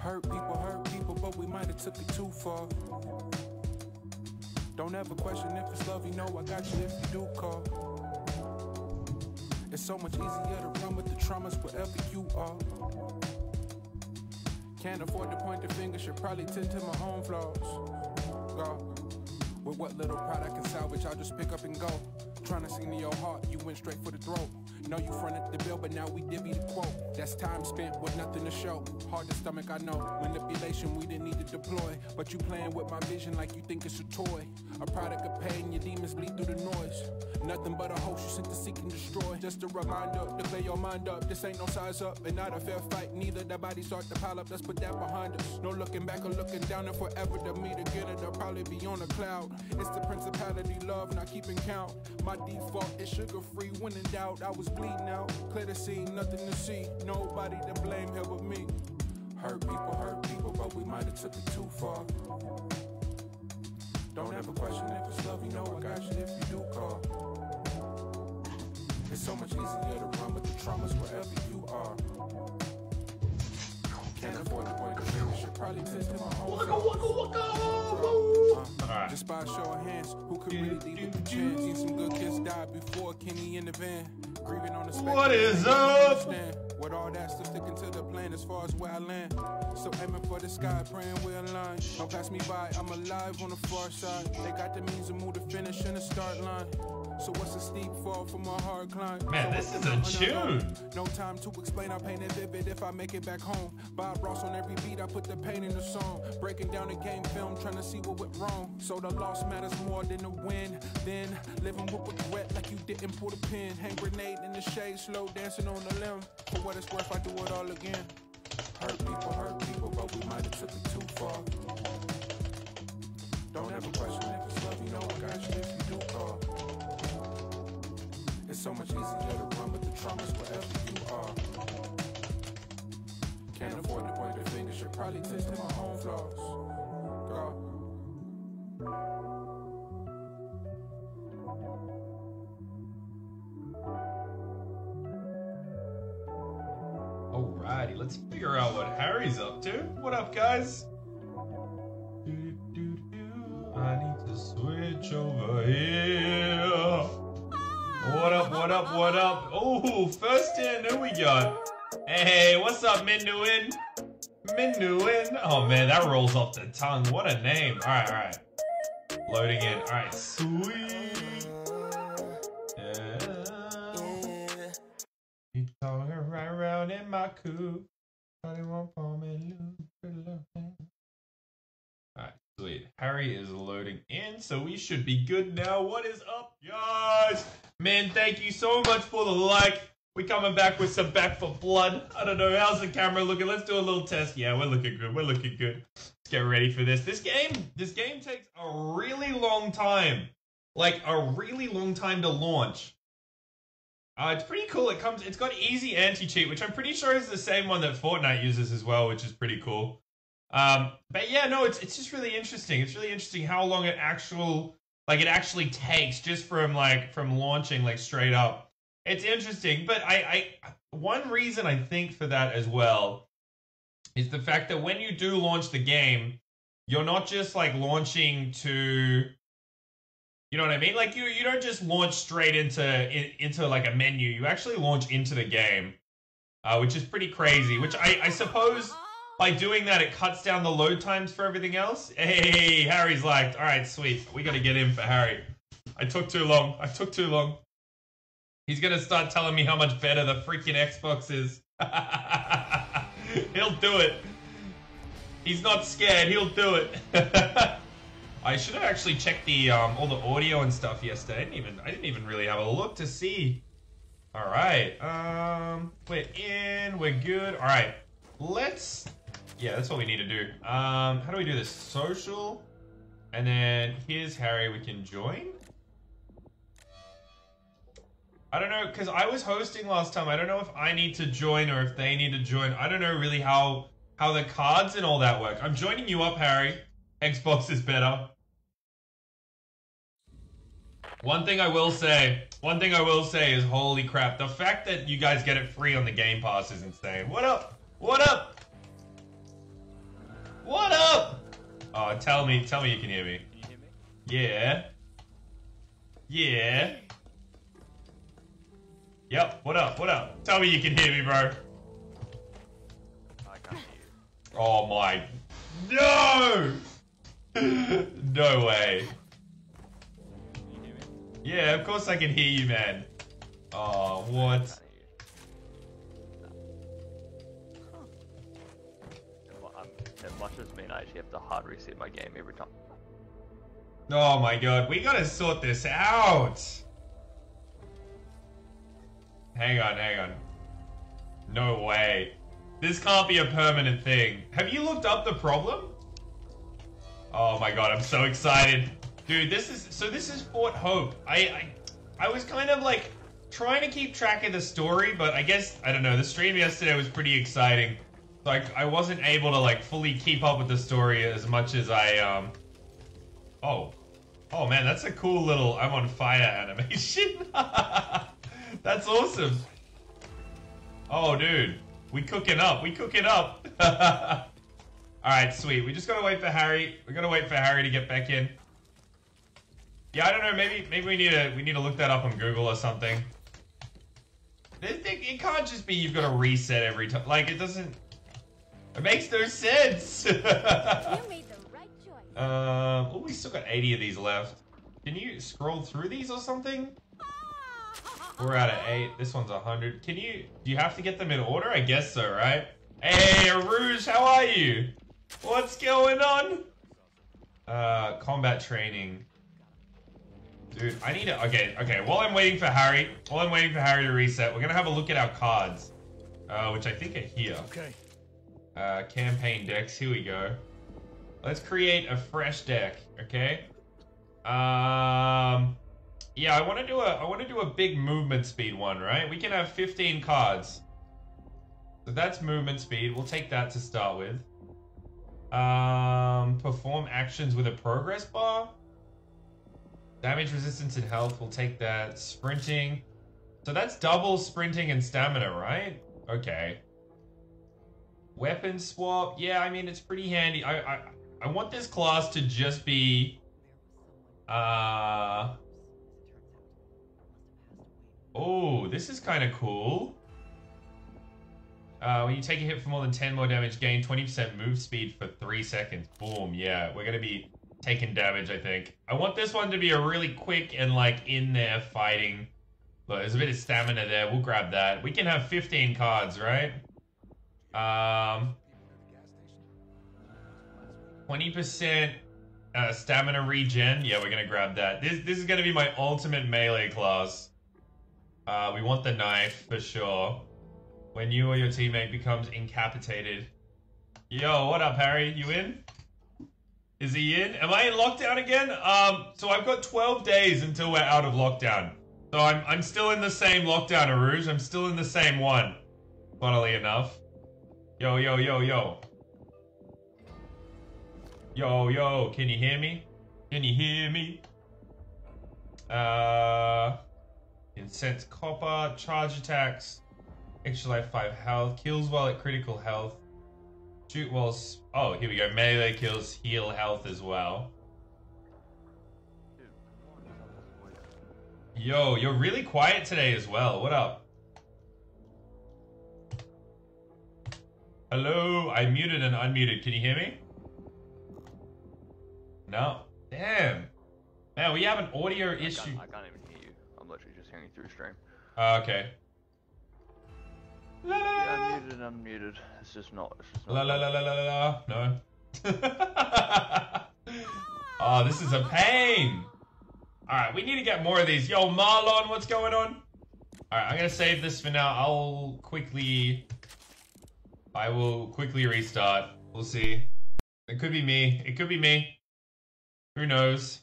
Hurt people, hurt people, but we might have took it too far. Don't ever question if it's love, you know I got you if you do call. It's so much easier to run with the traumas wherever you are. Can't afford to point the finger, should probably tend to my own flaws. God, with what little pride I can salvage, I'll just pick up and go. Trying to sing to your heart, you went straight for the throat. Know you fronted the bill, but now we divvy the quote. That's time spent with nothing to show. Hard to stomach, I know. Manipulation we didn't need to deploy. But you playing with my vision like you think it's a toy. A product of pain, your demons bleed through the noise. Nothing but a host you sent to seek and destroy. Just a reminder to clear your mind up. This ain't no size up and not a fair fight. Neither the bodies start to pile up. Let's put that behind us. No looking back or looking down and forever to meet again. It'll probably be on a cloud. It's the principality, love, not keeping count. My default is sugar free. When in doubt, I was bleeding out. Clear the scene, nothing to see. Nobody to blame here but me. Hurt people, hurt people, but we might have took it too far. Don't ever question if it's love, you know I got you if you do call. It's so much easier to run with the traumas wherever you are. Can't afford to point the finger, should probably tend to my own flaws. Uh, Just by a show of hands, who could really lead with the chance? Seen some good kids die before Kenny in the van. Grieving on the spectrum, What is up? understand. With all that, still sticking to the plan as far as where I land. So aiming for the sky, praying we're aligned. Don't pass me by, I'm alive on the far side. They got the means to move the finish and the start line. So what's a steep fall from a hard climb? Man, this is a tune. No time to explain, I paint it vivid if I make it back home. Bob Ross on every beat, I put the pain in the song. Breaking down the game film, trying to see what went wrong. So the loss matters more than the win. Then living with regret like you didn't pull the pin. Hang grenade in the shade, slow dancing on the limb. For what it's worth, I do it all again. Hurt people, hurt people, but we might have took it too far. Don't ever question if it's love, you know I got you if you do call. It's so much easier to run with the traumas wherever you are. Can't afford to point the finger, should probably to my own flaws. God. Alrighty, let's figure out what Harry's up to. What up, guys? I need to switch over here. What up, what up, what up? Oh, first in, who we got? Hey, what's up, Minuin? Minuin? Oh man, that rolls off the tongue. What a name. Alright, alright. Loading in. Alright, sweet. Yeah. You talking right around in my. Alright, sweet. Harry is loading in, so we should be good now. What is up, guys? Man, thank you so much for the like. We're coming back with some Back 4 Blood. I don't know, how's the camera looking? Let's do a little test. Yeah, we're looking good. We're looking good. Let's get ready for this. This game, this game takes a really long time. Like a really long time to launch. Uh, it's pretty cool. It comes. It's got easy anti-cheat, which I'm pretty sure is the same one that Fortnite uses as well, which is pretty cool. Um, but yeah, no, it's it's just really interesting. It's really interesting how long it actual like it actually takes just from like from launching like straight up. It's interesting, but I, I one reason I think for that as well is the fact that when you do launch the game, you're not just like launching to you know what I mean? Like you you don't just launch straight into in, into like a menu. You actually launch into the game, uh, which is pretty crazy. Which I, I suppose by doing that it cuts down the load times for everything else. Hey, Harry's like, all right, sweet. We got to get in for Harry. I took too long. I took too long. He's gonna start telling me how much better the freaking Xbox is. He'll do it. He's not scared. He'll do it. I should have actually checked the um, all the audio and stuff yesterday. I didn't even I didn't even really have a look to see. All right, um, we're in. We're good. All right, let's. Yeah, that's what we need to do. Um, how do we do this? Social, and then here's Harry. We can join. I don't know because I was hosting last time. I don't know if I need to join or if they need to join. I don't know really how how the cards and all that work. I'm joining you up, Harry. Xbox is better. One thing I will say, one thing I will say is holy crap, the fact that you guys get it free on the Game Pass is insane. What up? What up? What up? Oh, tell me, tell me you can hear me. Can you hear me? Yeah. Yeah. Yep. What up? What up? Tell me you can hear me, bro. I can't hear you. Oh my. No! no way. Can you hear me? Yeah, of course I can hear you, man. Oh, what? Must just mean I actually have to hard reset my game every time. Oh my god, we gotta sort this out. Hang on, hang on. No way. This can't be a permanent thing. Have you looked up the problem? Oh my god, I'm so excited. Dude, this is so this is Fort Hope. I I, I was kind of like trying to keep track of the story, but I guess I don't know, the stream yesterday was pretty exciting. Like I wasn't able to like fully keep up with the story as much as I um Oh. Oh man, that's a cool little I'm on fire animation. that's awesome. Oh dude, we cooking up. We cooking up. All right, sweet. We just gotta wait for Harry. We gotta wait for Harry to get back in. Yeah, I don't know. Maybe maybe we need to we need to look that up on Google or something. It, it, it can't just be you've got to reset every time. Like it doesn't. It makes no sense. You made the right choice. Um, oh, we still got 80 of these left. Can you scroll through these or something? We're out of eight. This one's 100. Can you, do you have to get them in order? I guess so, right? Hey, Rouge, how are you? What's going on? Uh, combat training. Dude, I need to, okay, okay, while I'm waiting for Harry, while I'm waiting for Harry to reset, we're gonna have a look at our cards. Uh, which I think are here. Okay. Uh, campaign decks. Here we go. Let's create a fresh deck. Okay. Um. Yeah, I want to do a. I want to do a big movement speed one. Right. We can have 15 cards. So that's movement speed. We'll take that to start with. Um. Perform actions with a progress bar. Damage resistance and health. We'll take that. Sprinting. So that's double sprinting and stamina, right? Okay. Weapon swap. Yeah, I mean it's pretty handy. I I I want this class to just be uh Oh, this is kind of cool. Uh, when you take a hit for more than 10 more damage, gain 20% move speed for 3 seconds. Boom, yeah. We're going to be taking damage, I think. I want this one to be a really quick and, like, in there fighting. Look, there's a bit of stamina there. We'll grab that. We can have 15 cards, right? Um, 20% uh, stamina regen. Yeah, we're gonna grab that. This this is gonna be my ultimate melee class. Uh, we want the knife for sure. When you or your teammate becomes incapacitated. Yo, what up, Harry? You in? Is he in? Am I in lockdown again? Um, so I've got 12 days until we're out of lockdown. So I'm I'm still in the same lockdown, Arouge. I'm still in the same one. Funnily enough. Yo, yo, yo, yo. Yo, yo, can you hear me? Can you hear me? Uh, incense copper, charge attacks, extra life 5 health, kills while at critical health, shoot while. Oh, here we go. Melee kills, heal health as well. Yo, you're really quiet today as well. What up? Hello, I muted and unmuted. Can you hear me? No. Damn. Man, we have an audio I can't, issue. I can't even hear you. I'm literally just hearing you through stream. Uh, okay. La la Yeah, la I'm muted, I'm muted. It's just not. It's just not la la la la la la la. No. oh, this is a pain. All right, we need to get more of these. Yo, Marlon, what's going on? All right, I'm gonna save this for now. I'll quickly. I will quickly restart. We'll see. It could be me. It could be me. Who knows?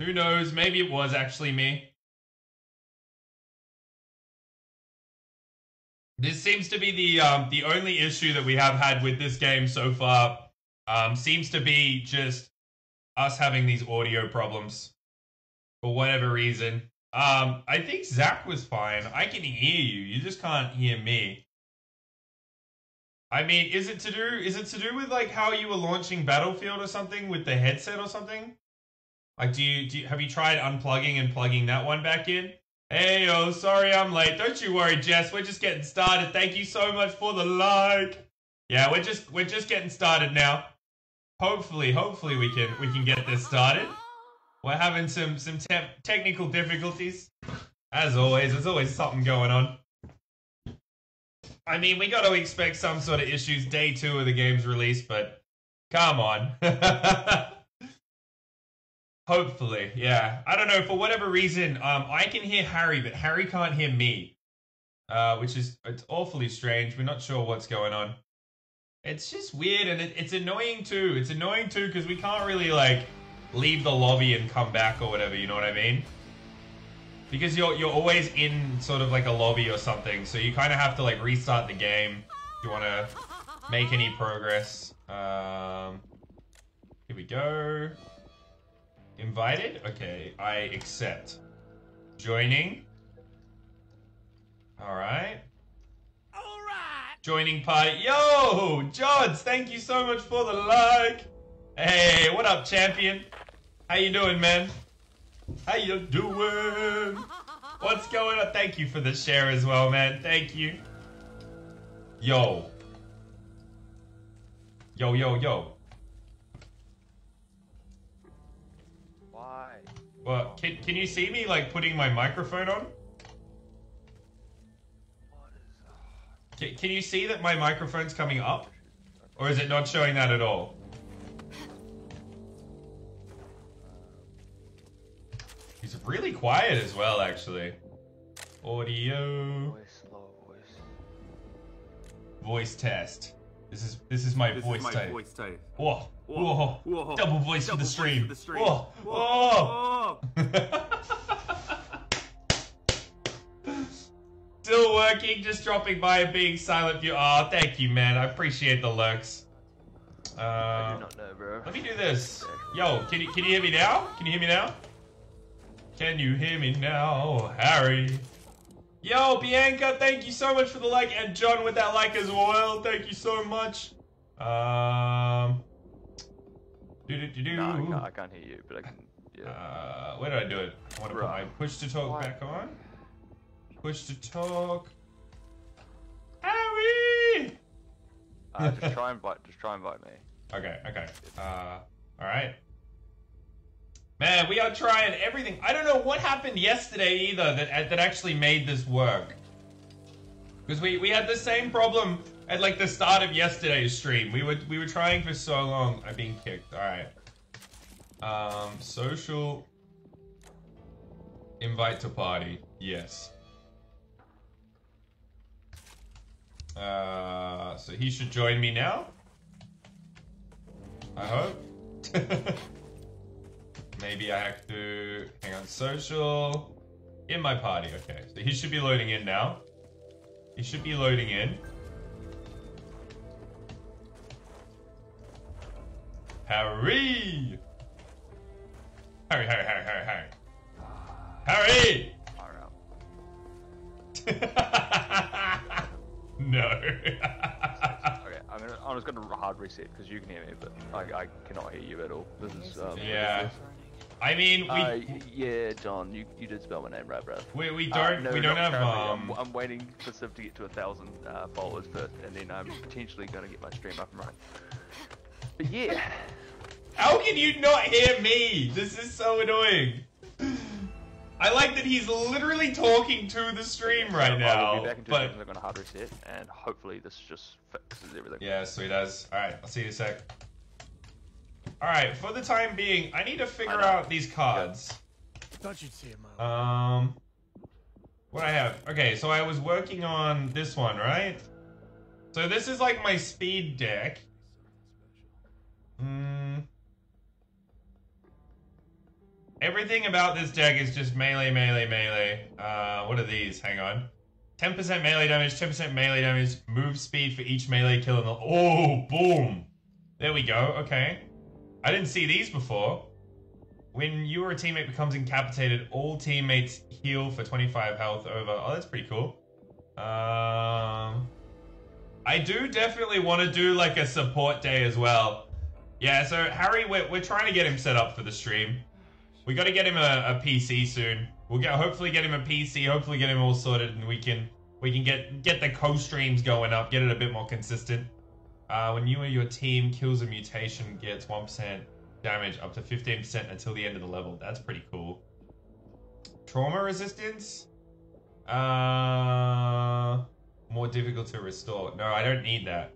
Who knows? Maybe it was actually me. This seems to be the um, the only issue that we have had with this game so far. Um, seems to be just us having these audio problems for whatever reason. Um, I think Zach was fine. I can hear you. You just can't hear me. I mean, is it to do is it to do with like how you were launching Battlefield or something with the headset or something? Like, do you, do you have you tried unplugging and plugging that one back in? Hey, oh, sorry I'm late. Don't you worry, Jess. We're just getting started. Thank you so much for the like. Yeah, we're just we're just getting started now. Hopefully, hopefully we can we can get this started. We're having some some te- technical difficulties. As always, there's always something going on. I mean, we got to expect some sort of issues day two of the game's release, but come on. Hopefully, yeah. I don't know. For whatever reason, um, I can hear Harry, but Harry can't hear me, uh, which is it's awfully strange. We're not sure what's going on. It's just weird, and it, it's annoying too. It's annoying too because we can't really like leave the lobby and come back or whatever. You know what I mean? Because you're you're always in sort of like a lobby or something, so you kind of have to like restart the game if you want to make any progress. Um, here we go. Invited? Okay, I accept. Joining. Alright. Alright! Joining party. Yo! Jods, thank you so much for the like. Hey, what up, champion? How you doing, man? How you doing? What's going on? Thank you for the share as well, man. Thank you. Yo. Yo, yo, yo. Why? Well, can, can you see me, like, putting my microphone on? What is Can, can you see that my microphone's coming up? Or is it not showing that at all? He's really quiet as well, actually. Audio voice, low voice? voice test. This is this is my This voice is my type. voice type. Whoa, whoa, Whoa, whoa. double voice for the stream. for the stream. Whoa, Whoa. whoa. Still working, just dropping by and being silent view. Oh, thank you, man. I appreciate the lurks. I Uh, do not know, bro. let me do this. Yo, can you can you hear me now? Can you hear me now? Can you hear me now, Harry? Yo, Bianca, thank you so much for the like, and John with that like as well. Thank you so much. Um, do do do do. No, I can't, I can't hear you, but I can. Yeah. Uh, where did I do it? I want to put my push to talk Why? back on. Push to talk. Harry. Uh, just try and invite. Just try and invite me. Okay, okay. Uh, all right. Man, we are trying everything. I don't know what happened yesterday either that that actually made this work. Because we, we had the same problem at like the start of yesterday's stream. We were we were trying for so long. I'm being kicked. All right. Um, social invite to party. Yes. Uh, so he should join me now. I hope. Maybe I have to hang on social in my party. Okay, so he should be loading in now. He should be loading in. Harry! Harry, Harry, Harry, Harry, Harry. Harry! No. Okay, I'm gonna. I'm just gonna hard reset because you can hear me, but I, I cannot hear you at all. This is. Um, Yeah. I mean, we Uh, yeah, John, you you did spell my name right, bro. we, we Uh, don't no, we don't have um. I'm, I'm waiting for Civ to get to a thousand uh, followers first, and then I'm potentially gonna get my stream up and running. But yeah, How can you not hear me? This is so annoying. I like that he's literally talking to the stream right now. I will now. be back in two But seconds. I'm gonna hard reset, and hopefully this just fixes everything. yeah, sweet as. All right, I'll see you in a sec. All right, for the time being, I need to figure out these cards. Thought you'd see it, Mom. Um, what I have? Okay, so I was working on this one, right? So this is like my speed deck. Hmm. Everything about this deck is just melee, melee, melee. Uh, what are these? Hang on. 10% melee damage, 10% melee damage, move speed for each melee kill in the. Oh, boom! There we go. Okay. I didn't see these before. When you or a teammate becomes incapacitated, all teammates heal for 25 health over. Oh, that's pretty cool. Um, I do definitely want to do like a support day as well. Yeah, so Harry, we're, we're trying to get him set up for the stream. We got to get him a, a PC soon. We'll get hopefully get him a PC. Hopefully get him all sorted, and we can we can get get the co-streams going up, get it a bit more consistent. Uh, when you or your team kills a mutation, gets one percent damage up to fifteen percent until the end of the level. That's pretty cool. Trauma resistance. Uh, more difficult to restore. No, I don't need that.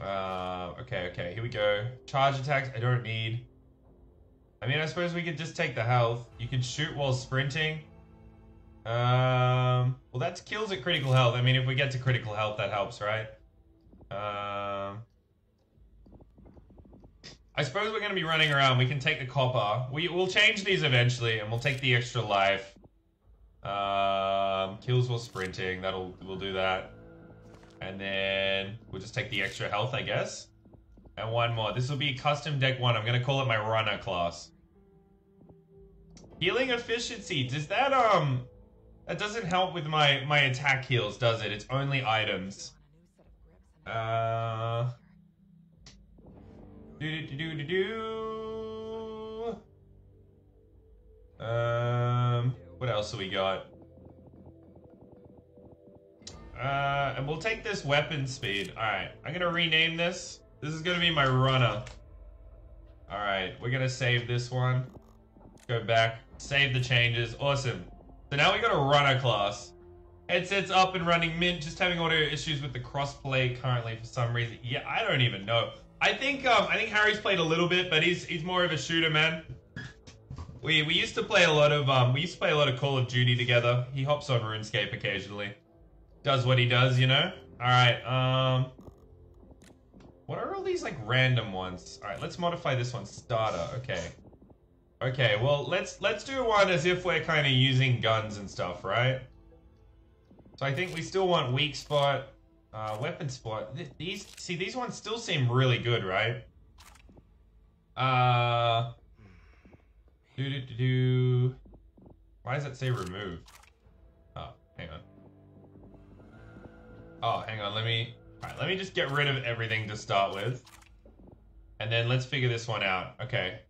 Uh, okay, okay, here we go. Charge attacks, I don't need. I mean, I suppose we could just take the health. You can shoot while sprinting. Um, well, that's kills at critical health. I mean, if we get to critical health, that helps, right? Um, I suppose we're going to be running around. We can take the copper. We, we'll change these eventually, and we'll take the extra life. Um, kills while sprinting. That'll we'll do that. And then we'll just take the extra health, I guess. And one more. This will be custom deck one. I'm gonna call it my runner class. Healing efficiency. Does that um that doesn't help with my my attack heals, does it? It's only items. Uh do do do do do. Um what else do we got? Uh, and we'll take this weapon speed. Alright, I'm gonna rename this. This is gonna be my runner. Alright, we're gonna save this one. Go back, save the changes. Awesome. So now we got a runner class. Headset's up and running mint, just having audio issues with the crossplay currently for some reason. Yeah, I don't even know. I think um I think Harry's played a little bit, but he's he's more of a shooter man. We we used to play a lot of um we used to play a lot of Call of Duty together. He hops on RuneScape occasionally. Does what he does, you know? Alright, um What are all these like random ones? Alright, let's modify this one. Starter, okay. Okay, well let's let's do one as if we're kinda using guns and stuff, right? So I think we still want weak spot, uh, weapon spot. Th these see these ones still seem really good, right? Uh do do do do. Why does it say remove? Oh, hang on. Oh, hang on. Let me. All right, let me just get rid of everything to start with, and then let's figure this one out. Okay.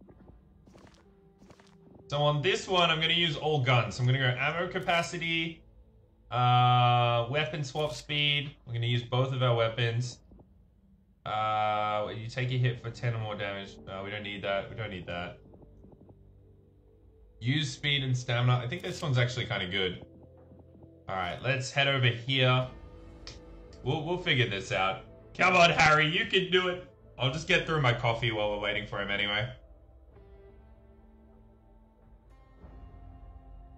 So on this one, I'm gonna use all guns. I'm gonna go ammo capacity, uh, weapon swap speed. We're gonna use both of our weapons. Uh, you take a hit for 10 or more damage. No, we don't need that. We don't need that. Use speed and stamina. I think this one's actually kind of good. All right, let's head over here. We'll, we'll figure this out. Come on, Harry, you can do it. I'll just get through my coffee while we're waiting for him anyway.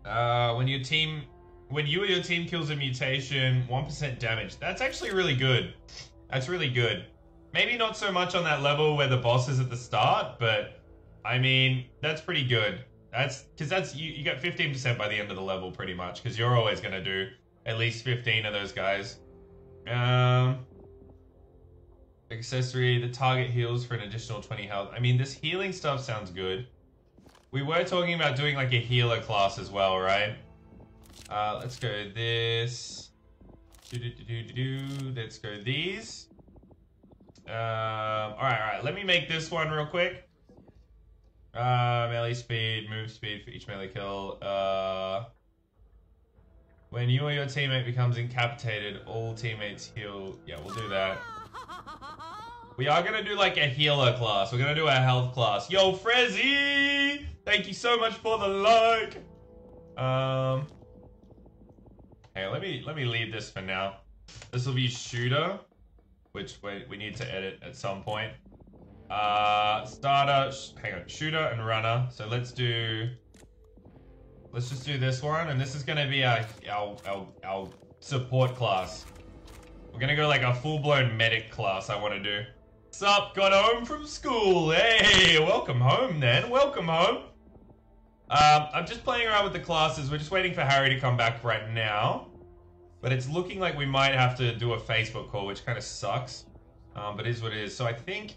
Uh, when your team, when you or your team kills a mutation, 1% damage. That's actually really good. That's really good. Maybe not so much on that level where the boss is at the start, but I mean, that's pretty good. That's because that's you, you get 15% by the end of the level pretty much because you're always going to do at least 15 of those guys. Um, accessory, the target heals for an additional 20 health. I mean, this healing stuff sounds good. We were talking about doing like a healer class as well, right? Uh, let's go this. Do, do, do, do, do. Let's go these. Um, all right, all right. Let me make this one real quick. Uh, melee speed, move speed for each melee kill. Uh, when you or your teammate becomes incapacitated, all teammates heal. Yeah, we'll do that. We are gonna do like a healer class. We're gonna do a health class. Yo, Frezzy! Thank you so much for the like. Um, hey, let me let me leave this for now. This will be shooter, which we we need to edit at some point. Uh, starter, hang on, shooter and runner. So let's do, let's just do this one, and this is gonna be our our our, our support class. We're gonna go like a full-blown medic class. I want to do. Sup? Got home from school. Hey, welcome home then. Welcome home. Um, I'm just playing around with the classes. We're just waiting for Harry to come back right now. But it's looking like we might have to do a Facebook call, which kind of sucks. Um, but is what it is. So I think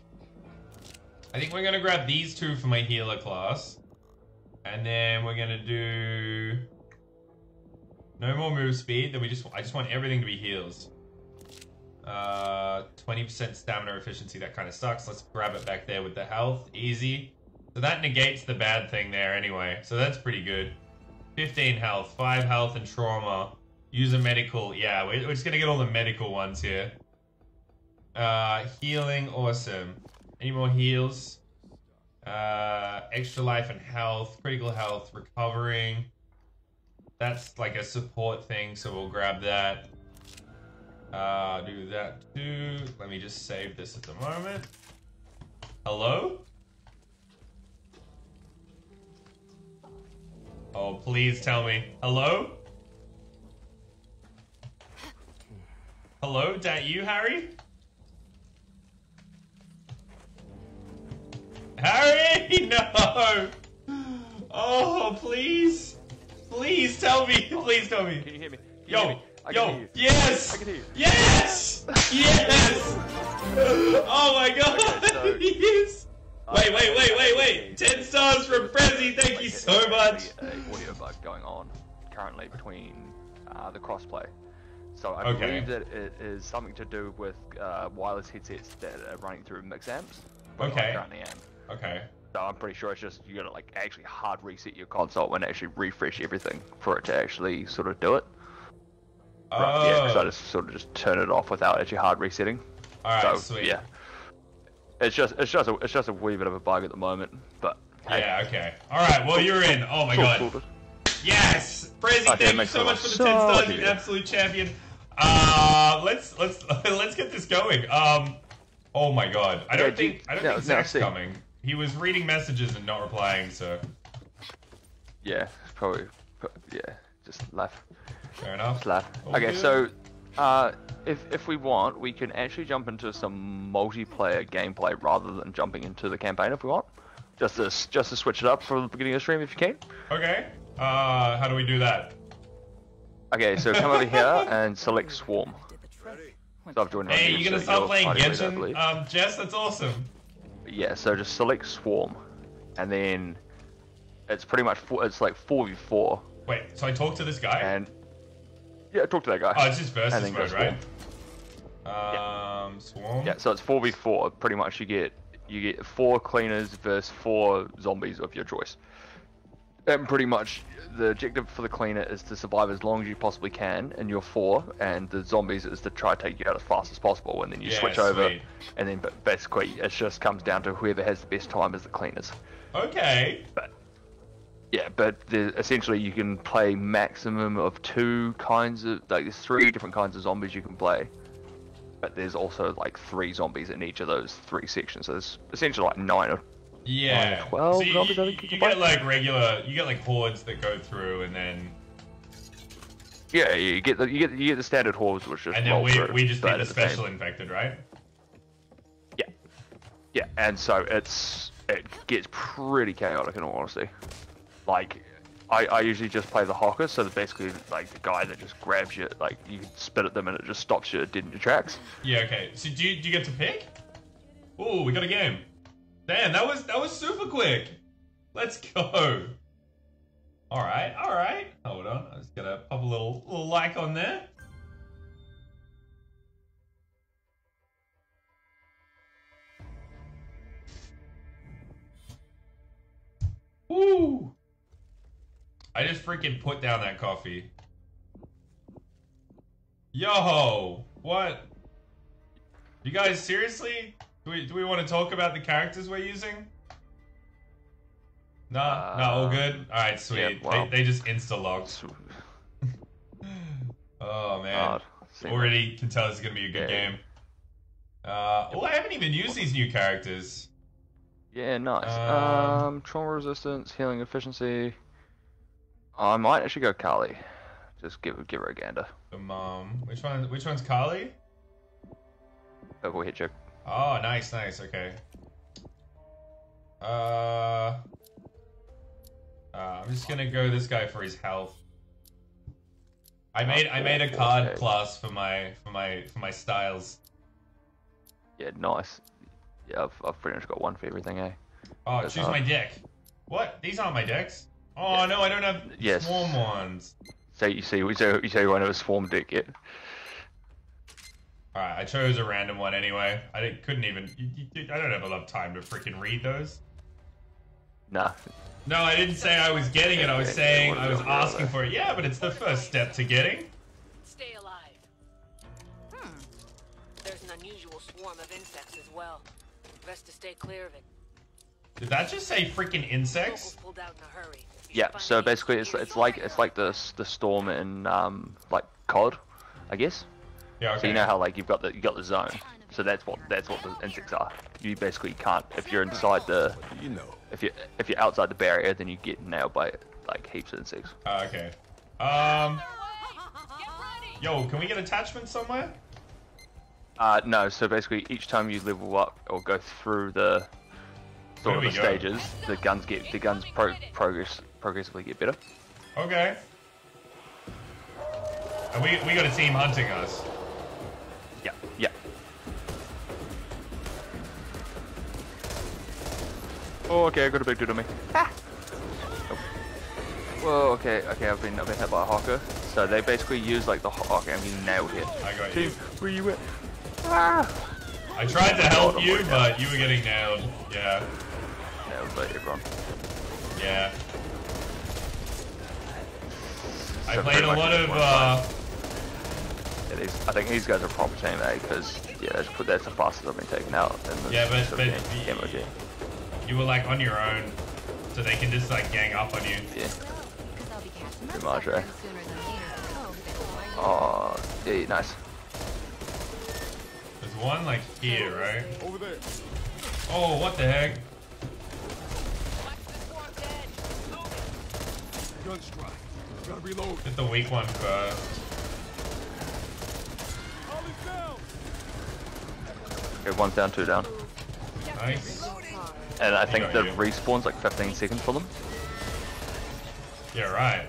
I think we're gonna grab these two for my healer class. And then we're gonna do no more move speed. Then we just I just want everything to be heals. Uh, 20% stamina efficiency, that kind of sucks. Let's grab it back there with the health. Easy. So that negates the bad thing there anyway. So that's pretty good. 15 health, 5 health and trauma. Use a medical. Yeah, we're, we're just going to get all the medical ones here. Uh, healing, awesome. Any more heals? Uh, extra life and health, critical health, recovering. That's like a support thing, so we'll grab that. Uh, do that too. Let me just save this at the moment. Hello? Oh, please tell me. Hello? Hello? That you, Harry? Harry! No! Oh, please! Please tell me! Please tell me! Can you hear me? You hear Yo! me? Yo! Yes! I can hear you. Yes! Yes! Oh my god! Okay, so- yes! Wait, wait, wait, wait, wait! Ten stars from Prezi, thank you so much! audio bug going on currently between uh, the crossplay. So I Okay. believe that it is something to do with uh, wireless headsets that are running through mix amps. Okay. I currently am. Okay. So I'm pretty sure it's just you gotta like actually hard reset your console and actually refresh everything for it to actually sort of do it. Right, yeah, because I Oh. just sort of just turn it off without actually hard resetting. Alright, so sweet. yeah, it's just it's just a, it's just a wee bit of a bug at the moment, but hey, Yeah, okay. Alright, well, you're in. Oh my god. Yes! Okay, thank you so much for the so 10 stars, you absolute champion. Uh, let's, let's, let's get this going. Um, oh my god. I don't do you- think, I don't no, think Zach's see. coming. He was reading messages and not replying, so Yeah, probably yeah, just laugh, fair enough. just laugh. All okay, good. so uh, if if we want, we can actually jump into some multiplayer gameplay rather than jumping into the campaign if we want. Just to just to switch it up for the beginning of the stream if you can. Okay. Uh, how do we do that? Okay, so come over here and select Swarm. So I've joined Hey, you, you gonna so start playing party leader, Genshin? Um, Jess, that's awesome. Yeah, so just select Swarm, and then it's pretty much four, it's like four v four, Wait, so I talk to this guy? and yeah, I talk to that guy. oh, it's just versus mode, right? Um, Swarm? Yeah, so it's four v four. Pretty much, you get you get four cleaners versus four zombies of your choice. And pretty much, the objective for the cleaner is to survive as long as you possibly can in your four, and the zombies is to try to take you out as fast as possible. And then you Yeah, switch over, and then basically it just comes down to whoever has the best time as the cleaners. Okay. But yeah, but the, essentially you can play maximum of two kinds of like there's three different kinds of zombies you can play. But there's also like three zombies in each of those three sections. So there's essentially like nine or Yeah. Oh, 12 so you, zombies, you, you get like regular, you get like hordes that go through, and then yeah, you get the you get you get the standard hordes which just and then we we just get the at the special infected, right? Yeah, yeah, and so it's it gets pretty chaotic in all honesty. Like, I, I usually just play the Hocker, so basically like the guy that just grabs you, like you can spit at them and it just stops you dead in your tracks. Yeah. Okay. So do you, do you get to pick? Ooh, we got a game. Damn, that was that was super quick. Let's go. All right, all right. Hold on, I'm just gotta pop a little little like on there. Woo! I just freaking put down that coffee. Yo, what? You guys seriously? Do we do we want to talk about the characters we're using? Nah, nah, all Uh, good. All right, sweet. yeah, well. they, they just insta logged. oh man. Seems- already can tell this is gonna be a good Yeah. game. Uh, oh, I haven't even used these new characters. Yeah, nice. Um, Um, trauma resistance, healing efficiency. I might actually go Karlee. Just give give her a gander. The mom. Which one? Which one's Karlee? Purple hit check. Oh, nice, nice. Okay. Uh, uh, I'm just gonna go this guy for his health. I made I made a card class for my for my for my styles. Yeah, nice. Yeah, I've, I've pretty much got one for everything, eh? Oh, That's choose hard. my deck. What? These aren't my decks. Oh no, I don't have Yes. swarm ones. So you see, we so you say one of a swarm deck yet? All right, I chose a random one anyway. I didn't- couldn't even. You, you, I don't have enough time to freaking read those. Nah. No, I didn't say I was getting it. I was saying I was asking for it. Yeah, but it's the first step to getting. Stay alive. Hmm. There's an unusual swarm of insects as well. Best to stay clear of it. Did that just say freaking insects? Local pulled out in a hurry. You should Yeah. So basically, it's it's like it's like the the storm in um like COD, I guess. Yeah. Okay. So you know how like you've got the you got the zone. So that's what that's what the insects are. You basically can't if you're inside the You know. if you if you're outside the barrier, then you get nailed by like heaps of insects. Uh, okay. Um. Yo, can we get attachments somewhere? Uh, no. So basically, each time you level up or go through the sort of the we go. stages, the guns get the guns pro- progress progressively get better. Okay. And we we got a team hunting us. Oh, okay, I got a big dude on me. Oh. Whoa, okay, okay, I've been, I've been hit by a Hocker. So they basically use like the ho- okay, I'm getting nailed here. I got Team, you. where you at? Ah! I tried to help you, but you were getting nailed. Yeah. Nailed by everyone. Yeah. I So played a lot of uh Yeah, these, I think these guys are proper team A because yeah, that's, that's the fastest I've been taken out in this Yeah, but- sort but of game, the- MOG. You were like on your own, so they can just like gang up on you. Yeah. They'll be catching Pretty us much, up eh? sooner than later. Oh, that's. Oh, yeah, nice. There's one like here, right? Over there. Oh, what the heck? Gun strike. Gotta reload. Hit the weak one first. All. Okay, one's down, two down. Nice. And I think the you. respawn's like 15 seconds for them. Yeah, right.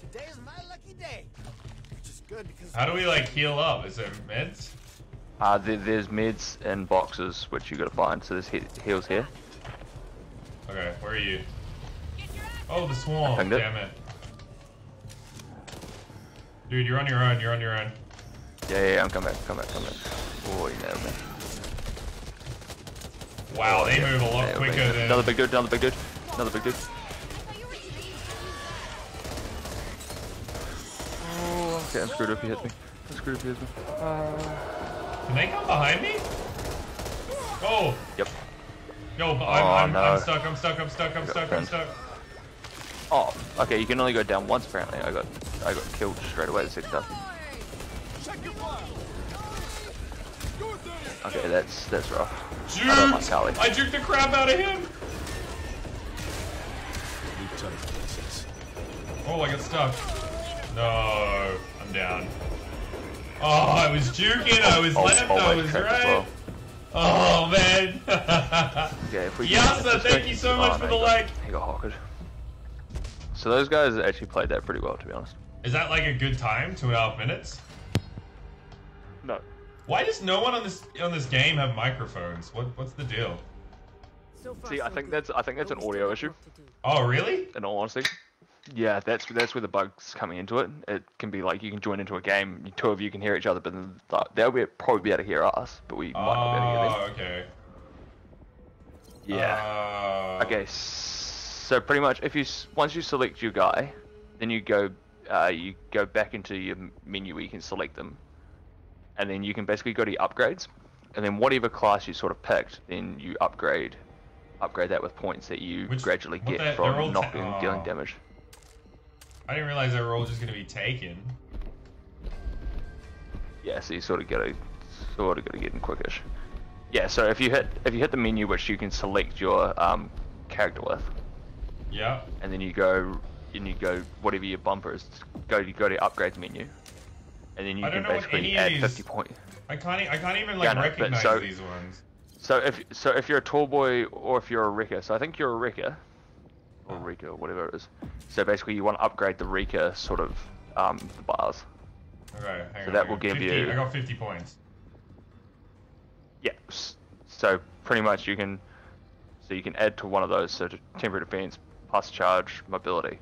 Today's my lucky day. Which is good because How do we like heal up? Is there meds? Uh, there, there's meds in boxes which you gotta find. So there's he- heals here. Okay, where are you? Oh, the swarm. Pinged it. Damn it. Dude, you're on your own. You're on your own. Yeah, yeah, yeah, I'm coming back, come back, come back. Oh, you nailed me. Wow, they Yeah, move a lot nailed me. quicker than. Another big dude, another big dude, another big dude. Oh, okay, I'm screwed if he hits me. I'm screwed if he hits me. Uh, can they come behind me? Oh, Yep. yo, but Oh, I'm, I'm, no. I'm stuck. I'm stuck. I'm stuck. I'm got stuck. I'm stuck. Oh, okay, you can only go down once apparently. I got, I got killed straight away the second time. Check your fire. Go there. Okay, that's that's rough. I don't like Juked! Harley. I juked the crap out of him. Oh, I got stuck. No, I'm down. Oh, I was juking. I was I'll- left. I'll I was right. well. Oh man. Yeah, if we Yasa, thank guy- you so much oh, for no, the he like. He got Hockered. So those guys actually played that pretty well, to be honest. Is that like a good time? Two and a half minutes. No. Why does no one on this on this game have microphones? What what's the deal? So far, See, I think good. that's I think that's an audio issue. have work to do. Oh really? In all honesty. Yeah, that's that's where the bugs coming into it. It can be like you can join into a game, two of you can hear each other, but then they'll be probably be able to hear us, but we might not be able to hear Oh them. okay. Yeah. Uh, Okay, so pretty much if you once you select your guy, then you go uh, you go back into your menu where you can select them, and then you can basically go to your upgrades, and then whatever class you sort of picked, then you upgrade upgrade that with points that you Which- gradually get the- from knocking and dealing oh. damage. I didn't realize they were all just gonna be taken. Yeah, so you sort of gotta sort of gotta get in quickish. Yeah, so if you hit if you hit the menu which you can select your um, character with, Yeah. and then you go and you go whatever your bumper is, go you go to upgrades menu, and then you can don't know what any basically add 50 points. I can't. I can't even like Yeah, no, recognize so- these ones. So if so if you're a Tallboy or if you're a wrecker, so I think you're a wrecker, or Uh-huh. or whatever it is. So basically you want to upgrade the wrecker sort of um, the bars. Okay, So on. that will give 50, you- I got 50 points. Yeah. So pretty much you can so you can add to one of those so to temporary defense plus charge mobility.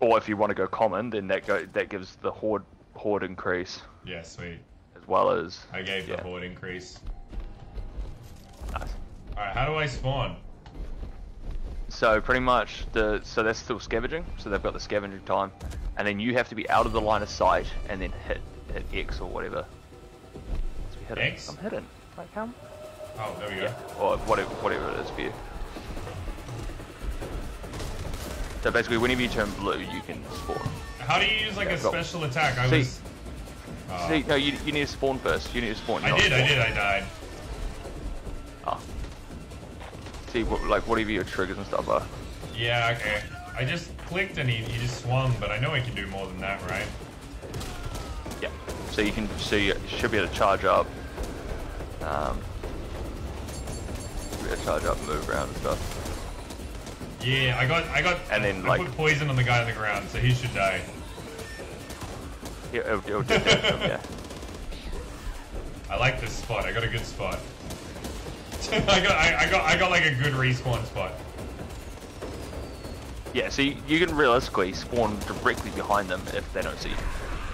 Or if you want to go common, then that go that gives the horde horde increase Yeah, sweet. as well as. I gave yeah, the horde increase. Nice. Alright, how do I spawn? So pretty much the so that's still scavenging. So they've got the scavenging time, and then you have to be out of the line of sight and then hit hit X or whatever. Must be hidden. X? I'm hidden. Like how? Oh, there we go. Yeah. Or whatever whatever it is for you. So basically, whenever you turn blue, you can spawn. How do you use like Yeah, a special attack? I See. was. Oh. See, no, you, you need to spawn first. You need to spawn. I did, I did, I died. Ah. See, what, like whatever your triggers and stuff are. Yeah, okay. I just clicked and he, he just swung, but I know I can do more than that, right? Yeah. So you can, so you should be able to charge up. Um, should be able to charge up, move around and stuff. Yeah, I got, I got, And then, I like- put poison on the guy on the ground, so he should die. Yeah, it'll, it'll do that, um, yeah. I like this spot. I got a good spot. I got, I, I got, I got like a good respawn spot. Yeah, so you, you can realistically spawn directly behind them if they don't see you.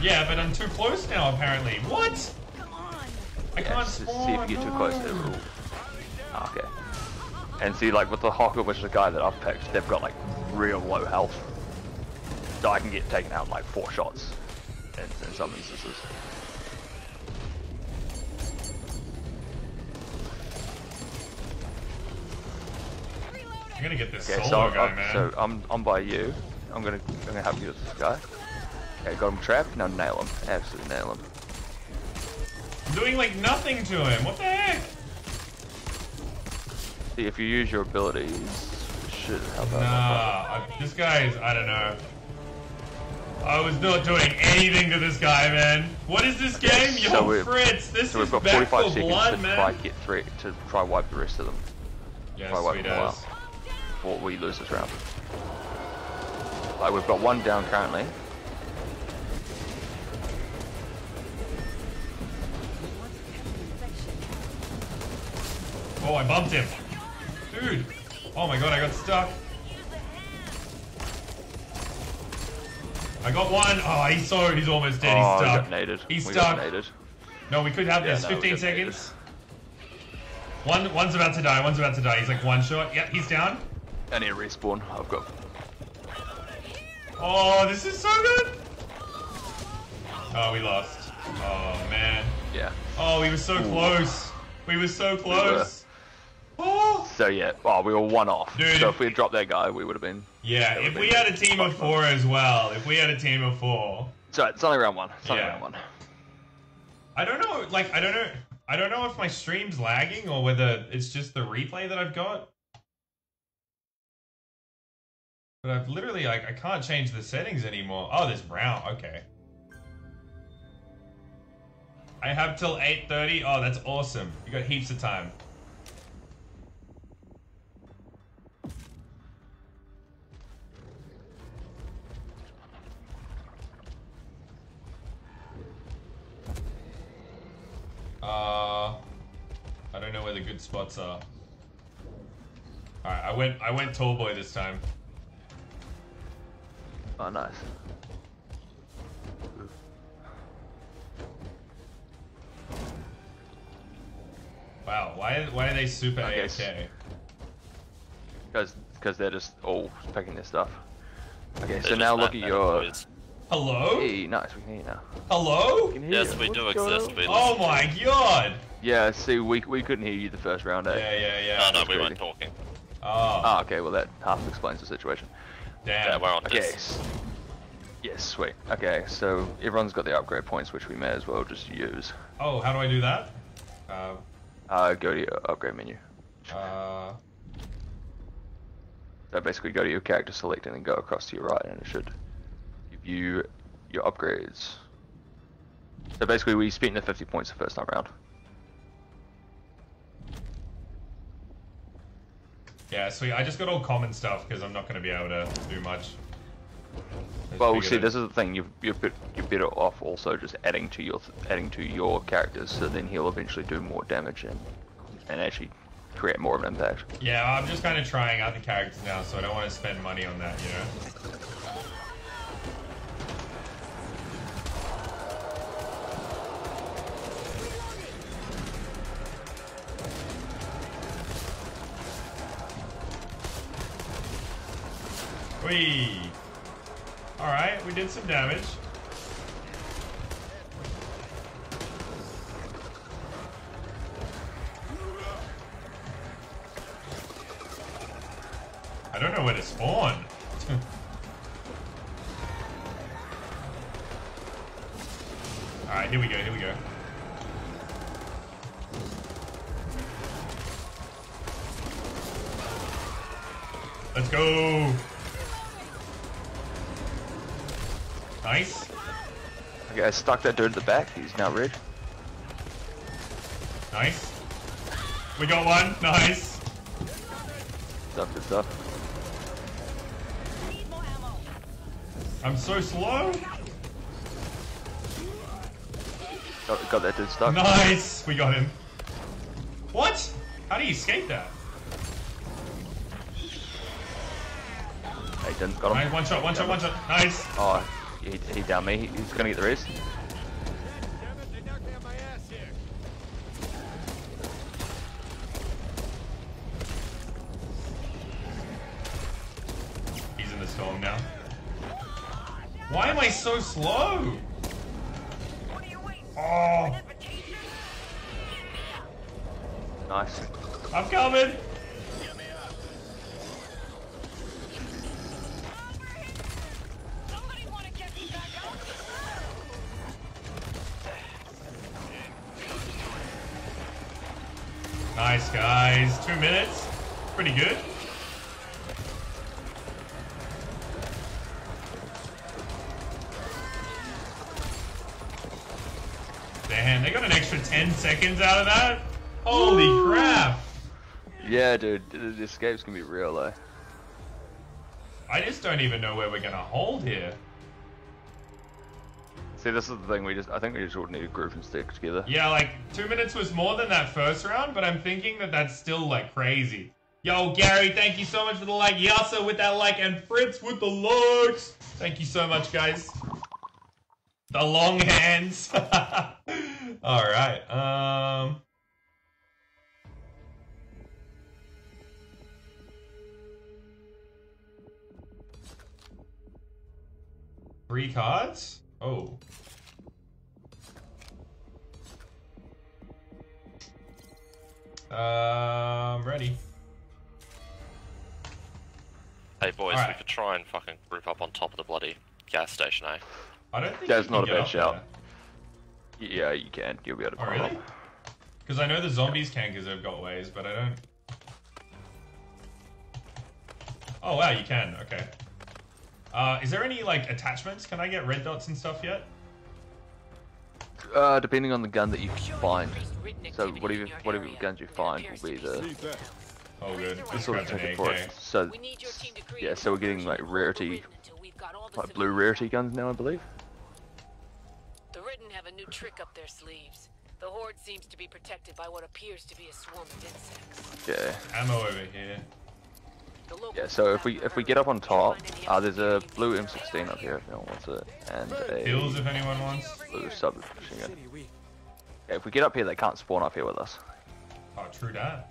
Yeah, but I'm too close now, apparently. What? Come on. I Yeah, can't spawn. see if you get too close. It no. will. Ah, okay. And see, like with the Hocker, which is the guy that I've picked, they've got like real low health. So I can get taken out in, like four shots in, in some instances. I'm gonna get this Okay, so, guy, I'm, man. so I'm I'm by you. I'm gonna I'm gonna help you with this guy. Okay, got him trapped. Now nail him. Absolutely nail him. I'm doing like nothing to him. What the heck? See if you use your abilities, it should help out. Nah, I, this guy is. I don't know. I was not doing anything to this guy, man. What is this game? Yo, so we- Fritz, this So is we've got back 45 for seconds blood, to man. try get three to try wipe the rest of them Yes, try wipe we them all out before we lose this round. Like we've got one down currently. Oh, I bumped him. Dude. Oh my god, I got stuck. I got one. Oh, he's so he's almost dead. oh, he's stuck. got. He's we stuck. got. No, we could have Yeah, this. no, 15 got naded. seconds. One one's about to die. One's about to die. He's like one shot. Yep, he's down. I need to respawn. I've got. Oh, this is so good. Oh, we lost. Oh man. Yeah. Oh, we were so Ooh. close. We were so were. Oh. So yeah. Oh, we were one off. Dude. So if we had dropped that guy, we would have been. Yeah, if would've we had a team of four as well, if we had a team of four, So it's only round one. It's only Yeah. round one. I don't know. Like, I don't know. I don't know if my stream's lagging or whether it's just the replay that I've got. But I've literally like I can't change the settings anymore. Oh, there's brown. Okay. I have till 8:30. Oh, that's awesome. You got heaps of time. Uh, I don't know where the good spots are. All right, I went. I went tall boy this time. Oh, nice. Wow. Why? Why are they super Okay, AFK? Because because they're just all picking their stuff. Okay, so They're now look at your. employees. Hello? Hey, nice. We can hear you now. Hello? We hear Yes, you. we do What's going exist. on? We Oh my god! Yeah, see, we, we couldn't hear you the first round, eh? Yeah, yeah, yeah. No, no, we crazy. weren't talking. Oh, Ah, okay, well that half explains the situation. damn. Yeah, we're on Okay. this. Yes, sweet. Okay, so everyone's got the upgrade points, which we may as well just use. Oh, how do I do that? Uh, Uh, go to your upgrade menu. uh, So basically go to your character select and then go across to your right and it should give you your upgrades. So basically we spent the 50 points the first time round. yeah, sweet. I just got all common stuff because I'm not going to be able to do much. Well, see, it- this is the thing. You're you're, bit, you're better off also just adding to your adding to your characters, so then he'll eventually do more damage and and actually create more of an impact. Yeah, I'm just kind of trying out the characters now, so I don't want to spend money on that, you know? Whee! Alright, we did some damage. I don't know where to spawn. Alright, here we go, here we go. Let's go! Nice. Okay, I stuck that dude at the back. He's now red. Nice. We got one. Nice. Stuff, good stuff. I'm so slow. Got, got that dude stuck. Nice. We got him. What? How do you escape that? Hey, didn't got him. Nice. One shot. One shot. One shot. Nice. Oh, he, he down me. He's gonna get the rest. He's in the storm now. Why am I so slow? Seconds out of that? Holy crap! Yeah, dude. The, the escape's gonna be real though. I just don't even know where we're gonna hold here. See, this is the thing. We just, I think we just all need to group and stick together. Yeah, like, two minutes was more than that first round, but I'm thinking that that's still, like, crazy. Yo, Gary, thank you so much for the like. Yasa with that like, and Fritz with the likes. Thank you so much, guys. The long hands. Alright, um... Three cards? Oh. Um, ready. Hey boys, Alright. we could try and fucking group up on top of the bloody gas station, eh? I don't think That's not a bad shout. there. Yeah, you can. You'll be able to Oh, really? Because I know the zombies can because they've got ways, but I don't. Oh wow, you can. Okay. Uh, is there any like attachments? Can I get red dots and stuff yet? Uh, depending on the gun that you find. So whatever whatever guns you find will be the Oh good. the Just sort of grabbed for AK. it. So we need your team to yeah, so we're getting like rarity, until we've got all the like blue rarity guns now, I believe. The Ridden have a new trick up their sleeves. The Horde seems to be protected by what appears to be a swarm of insects. Yeah. Ammo over here. Yeah, so if we if we get up on top, find uh, there's a blue M16 up here if anyone wants it, and Pills a if anyone wants. blue submachine gun. Yeah, if we get up here, they can't spawn up here with us. Oh, true that.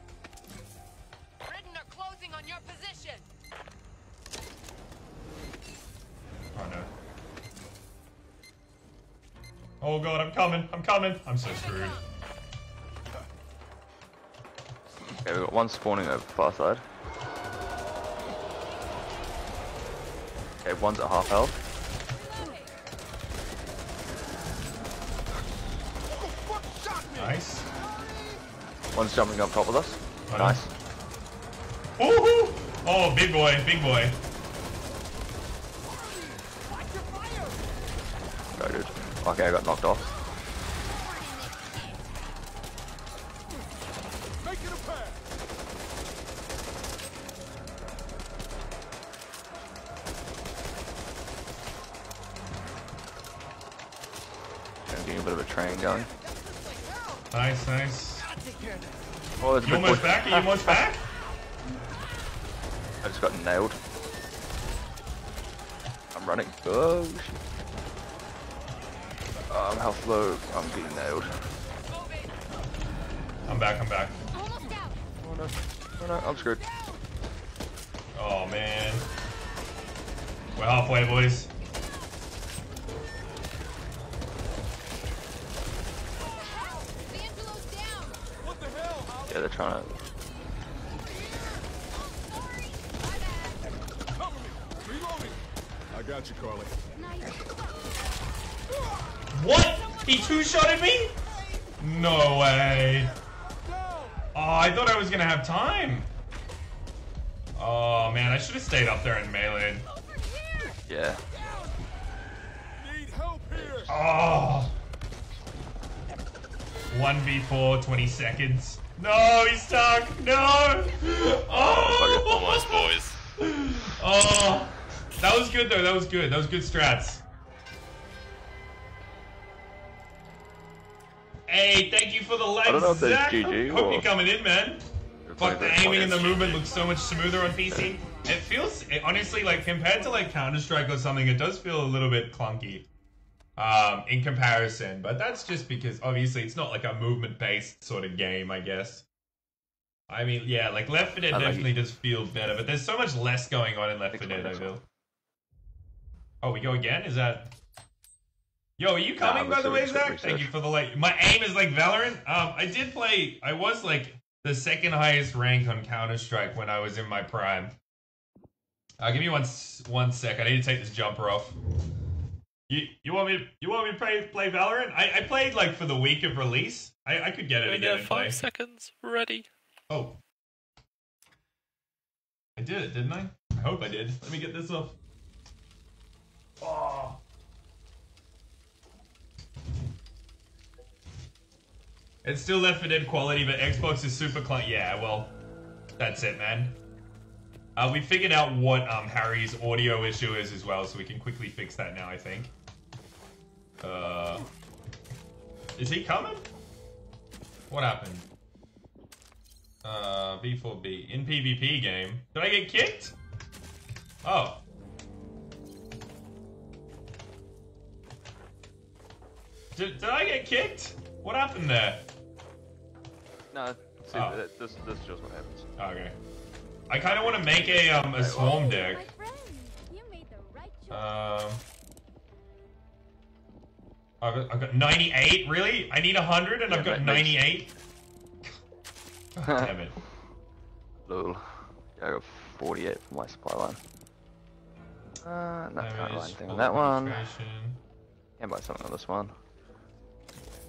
Oh god, I'm coming. I'm coming. I'm so screwed. Okay, we've got one spawning over far side. Okay, one's at half health. Nice. One's jumping up top with us. Right. Nice. Woohoo! Oh, big boy, big boy. Dude. Okay, I got knocked off. make it a pass. I'm getting a bit of a train going. Nice, nice. Gotta take care of that. Oh, there's You almost back? Are you almost back? I just got nailed. I'm running. Oh, shit. I'm health low. I'm getting nailed. I'm back, I'm back. Almost out. Oh no. Oh no, I'm screwed. Oh man. We're halfway, boys. Vangelo's down. What the hell? Yeah, they're trying to. He two-shotted me? No way. Oh, I thought I was gonna have time. Oh man, I should have stayed up there and meleeed. Yeah. Need help here. Oh. 1v4, 20 seconds. No, he's stuck. No. Oh. Almost, boys. Oh. That was good though. That was good. That was good strats. Hey, thank you for the likes, don't know if that's Zach. GG Hope or- you're coming in, man. Fuck, the aiming and the movement looks so much smoother on PC. It feels, it, honestly, like compared to like Counter Strike or something, it does feel a little bit clunky um, in comparison. But that's just because obviously it's not like a movement-based sort of game, I guess. I mean, yeah, like Left 4 Dead like definitely does feel better, but there's so much less going on in Left 4 Next one, Dead. I feel. Oh, we go again? Is that? Yo, are you coming we're by the way, Zach? research. Thank you for the like. My aim is like Valorant. Um, I did play. I was like the second highest rank on Counter Strike when I was in my prime. Uh, give me one one sec. I need to take this jumper off. You you want me to, you want me to play play Valorant? I, I played like for the week of release. I, I could get it We again have and play. five seconds. Ready. Oh. I did it, didn't I? I hope I did. Let me get this off. Oh. It's still Left 4 Dead quality, but Xbox is super clunky. Yeah, well, that's it, man. Uh, we figured out what um, Harry's audio issue is as well, so we can quickly fix that now, I think. Uh, is he coming? What happened? Uh, B4B. In PvP game. Did I get kicked? Oh. Did, did I get kicked? What happened there? No, see, Oh. that, this, this is just what happens. Okay. I kind of want to make a um a swarm deck. My friend, you made the right choice. Um. I've got, I've got 98. Really? I need 100, and Yeah, I've got that makes- 98. God damn it. Lol. Yeah, I got 48 for my supply line. Uh, no, can't buy Damage, anything bullet on that one. Can't buy something on this one.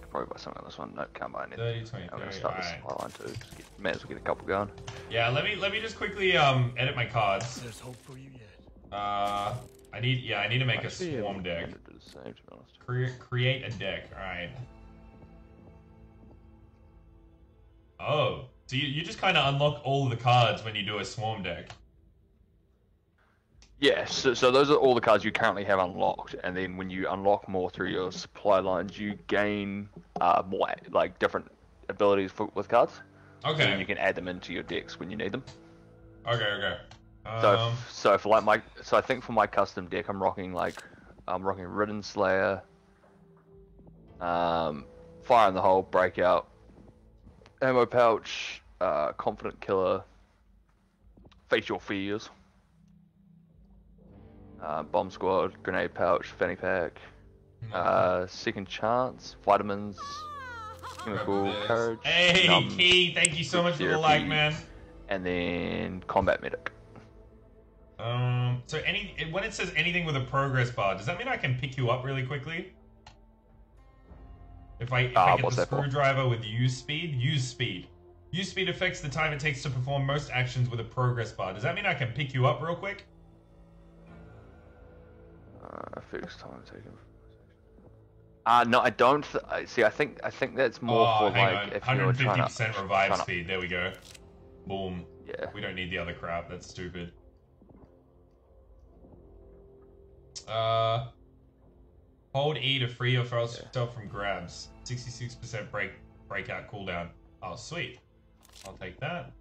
Could probably buy something on this one. No, can't buy anything. 30, 20, I'm gonna 30. start the Alright. supply line too. Just get, may as well get a couple going. Yeah, let me let me just quickly um edit my cards. There's hope for you yet. Uh, I need yeah, I need to make Actually, a I'm swarm deck. do the same, to be honest. Create create a deck. All right. Oh, so you, you just kind of unlock all of the cards when you do a swarm deck. Yeah, so, so those are all the cards you currently have unlocked, and then when you unlock more through your supply lines, you gain uh, more like different abilities for, with cards. So then Okay. you can add them into your decks when you need them. Okay. Okay. So, Um, f- so for like my, so I think for my custom deck, I'm rocking like, I'm rocking Ridden Slayer, um, Fire in the Hole, Breakout, Ammo Pouch, uh, Confident Killer, Face Your Fears, uh, Bomb Squad, Grenade Pouch, Fanny Pack, uh, Second Chance, Vitamins, Chemical. Courage, Hey, Numb, Key, thank you so much for the like, man. and then Combat Medic. Um, so any when it says anything with a progress bar, does that mean I can pick you up really quickly? If I if Ah, I get the that for? screwdriver with use speed, use speed. Use speed affects the time it takes to perform most actions with a progress bar. Does that mean I can pick you up real quick? Uh, fixed time taken. Uh, no, I don't. Th- see, I think I think that's more oh, for like on. if you were trying to. 150% revive trying to- speed. There we go. Boom. Yeah. We don't need the other crap. That's stupid. Uh, hold E to free yourself from grabs. 66% break breakout cooldown. Oh, sweet. I'll take that.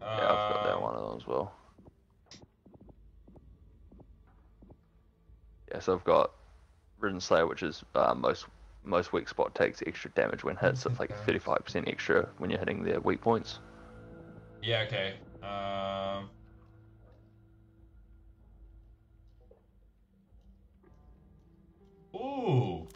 Yeah, I've got that one of them as well. Yeah, so I've got Ridden Slayer, which is uh, most most weak spot takes extra damage when hit, so it's like thirty five percent extra when you're hitting their weak points. Yeah. Okay. Um... Ooh.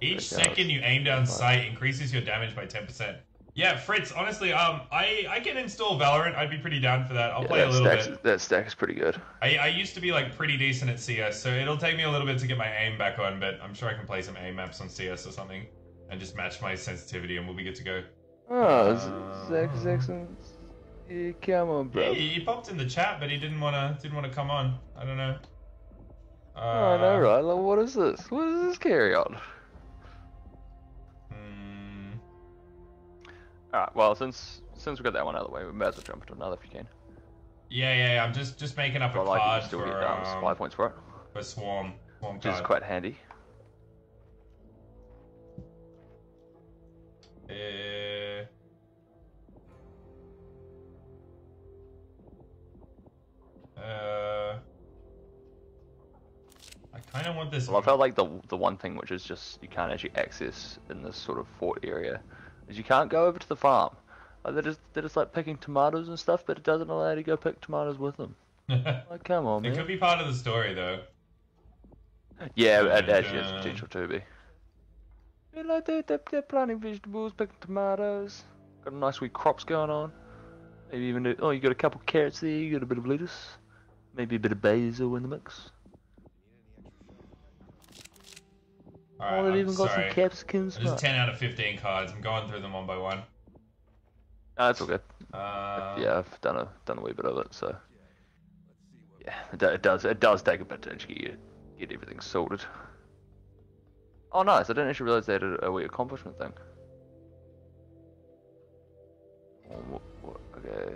Each second you aim down sight increases your damage by ten percent. Yeah, Fritz, honestly, um, I, I can install Valorant. I'd be pretty down for that. I'll Yeah, play a that little stack, bit. that stack is pretty good. I, I used to be like pretty decent at CS, so it'll take me a little bit to get my aim back on, but I'm sure I can play some aim maps on CS or something and just match my sensitivity and we'll be good to go. Oh, Uh, Zach Jackson. Yeah, come on, bro. He, he popped in the chat, but he didn't wanna didn't wanna come on. I don't know. Uh, oh, I know, right? Like, what is this? What is this carry on? Alright, well, since since we got that one out of the way, we may as well jump into another if you can. yeah, yeah, yeah, I'm just just making up a Well, like, card still for, get um, supply um, points for it, for Swarm. Swarm which is quite handy. Uh, uh, I kind of want this. Well, I felt like the the one thing which is just you can't actually access in this sort of fort area is you can't go over to the farm. Like they're just they're just like picking tomatoes and stuff, but it doesn't allow you to go pick tomatoes with them. Like, come on, man. It could be part of the story, though. Yeah, it actually has potential to be. Like they're, they're, they're planting vegetables, picking tomatoes. Got a nice wee crops going on. Maybe even do, oh, you got a couple carrots there. You got a bit of lettuce. Maybe a bit of basil in the mix. All right, oh, they've I'm even got sorry. some capsicums. There's mate. 10 out of 15 cards. I'm going through them one by one. No, it's all good. Uh, yeah, I've done a done a wee bit of it, so yeah, it, it does it does take a bit to actually get get everything sorted. Oh, nice! I didn't actually realize they had a, a wee accomplishment thing. Oh, wh- wh- okay.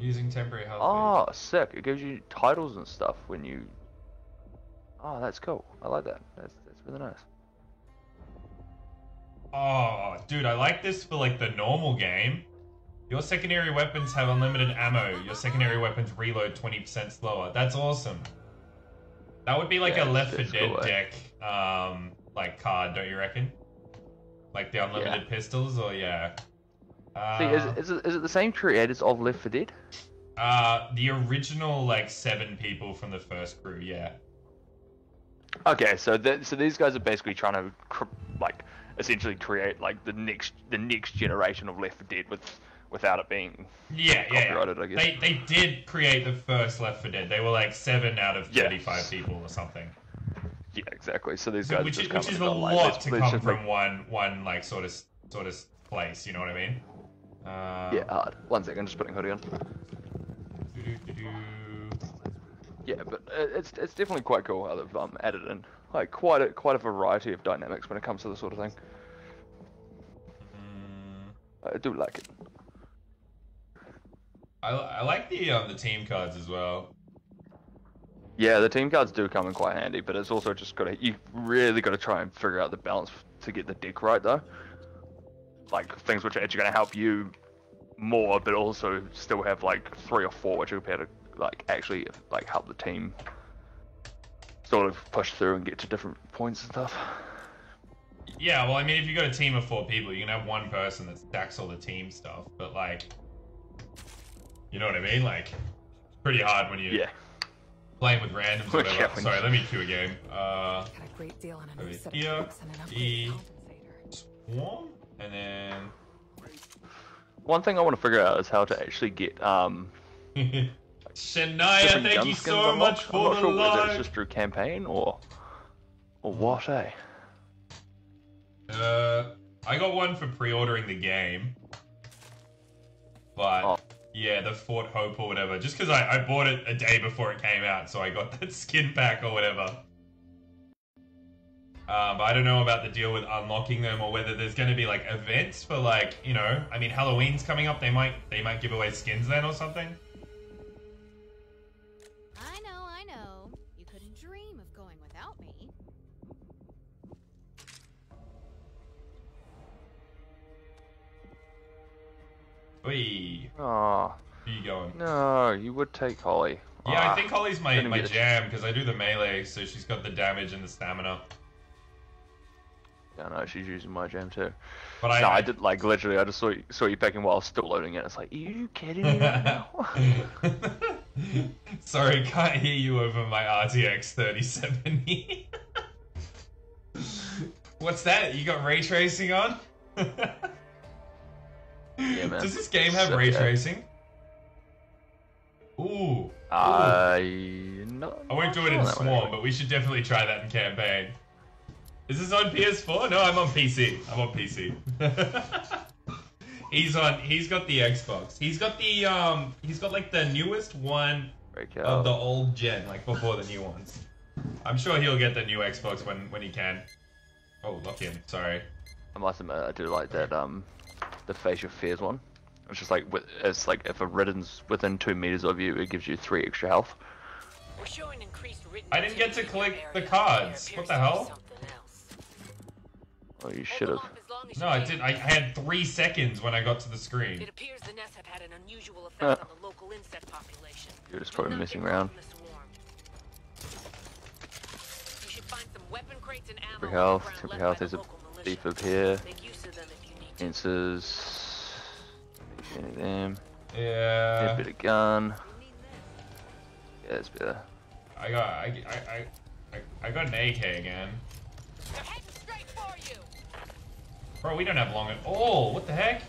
Using temporary health. Oh, sick! It gives you titles and stuff when you. Oh, that's cool. I like that. That's that's really nice. Oh, dude, I like this for like the normal game. Your secondary weapons have unlimited ammo. Your secondary weapons reload 20% slower. That's awesome. That would be like Yeah, a Left 4 Dead cool, deck, um, like card, don't you reckon? Like the unlimited pistols, or yeah. Uh, See, is, is, it, is it the same creators of Left 4 Dead? uh, the original like seven people from the first crew, yeah. Okay, so th- so these guys are basically trying to cr- like essentially create like the next the next generation of Left 4 Dead with without it being Yeah. Copyrighted, I guess. They they did create the first Left 4 Dead. They were like seven out of Yeah. 35 people or something. yeah exactly. So these So- guys which are is just which is a going, like, lot to come from one one like sort of sort of place. You know what I mean? Uh, Yeah, hard. One second, just putting hoodie on. Yeah, but it's it's definitely quite cool how they've um, added in like quite a quite a variety of dynamics when it comes to this sort of thing. Mm, I do like it. I, I like the um the team cards as well. Yeah, the team cards do come in quite handy, but it's also just gotta you really gotta try and figure out the balance to get the deck right though. Like things which are actually gonna help you more, but also still have like three or four which be able to like actually like help the team sort of push through and get to different points and stuff. Yeah, well, I mean, if you got a team of four people, you can have one person that stacks all the team stuff, but like, you know what I mean? Like, pretty hard when you're Yeah. playing with randoms or whatever. when Sorry, let me cue a game. Uh, Got a great deal on a new set here, of and an E. Swarm, and then One thing I want to figure out is how to actually get um Shania, thank you so unlocked. much I'm not the sure whether it's just through campaign or or what, eh? Uh, I got one for pre-ordering the game, but Oh. yeah, the Fort Hope or whatever. Just because I, I bought it a day before it came out, so I got that skin pack or whatever. Uh, but I don't know about the deal with unlocking them or whether there's going to be like events for like you know. I mean, Halloween's coming up. They might they might give away skins then or something. Oh who you going? no, you would take Holly. Yeah, Ah, I think Holly's my, my get it. jam because I do the melee, so she's got the damage and the stamina. Yeah, no, she's using my gem too. But I, no, I did like literally. I just saw you, saw you picking while I was still loading it. It's like, are you kidding me right now? Sorry, can't hear you over my RTX 3070. What's that? You got ray tracing on? Yeah, man. Does this game have ray tracing? Ooh. Ooh. I no. I won't do it in Swarm, but we should definitely try that in campaign. Is this on PS4? No, I'm on PC. I'm on PC. he's on. He's got the Xbox. He's got the um. He's got like the newest one of the old gen, like before the new ones. I'm sure he'll get the new Xbox when when he can. Oh, lock him. Sorry. I must admit, I do like that. Um, the Face Your Fears one. It's just like it's like if a ridden's within two meters of you, it gives you three extra health. We're showing increased Ridden I didn't get to activity click the cards. What the appears to be hell? Oh, you should have. off as long as No, I can. did. I had three seconds when I got to the screen. It appears the nest have had an unusual effect Uh. on the local insect population. You're just probably not messing around. caught in the swarm. You should find some weapon crates and ammo Temporary on the health. ground health. by There's a local beef up here. Make use of them if you need to. Fences. Any of them. Yeah, Yeah. bit of gun. Yeah, it's better. I got. I. I. I. I- I got an AK again. They're heading straight for you. Bro, we don't have long at all. What the heck?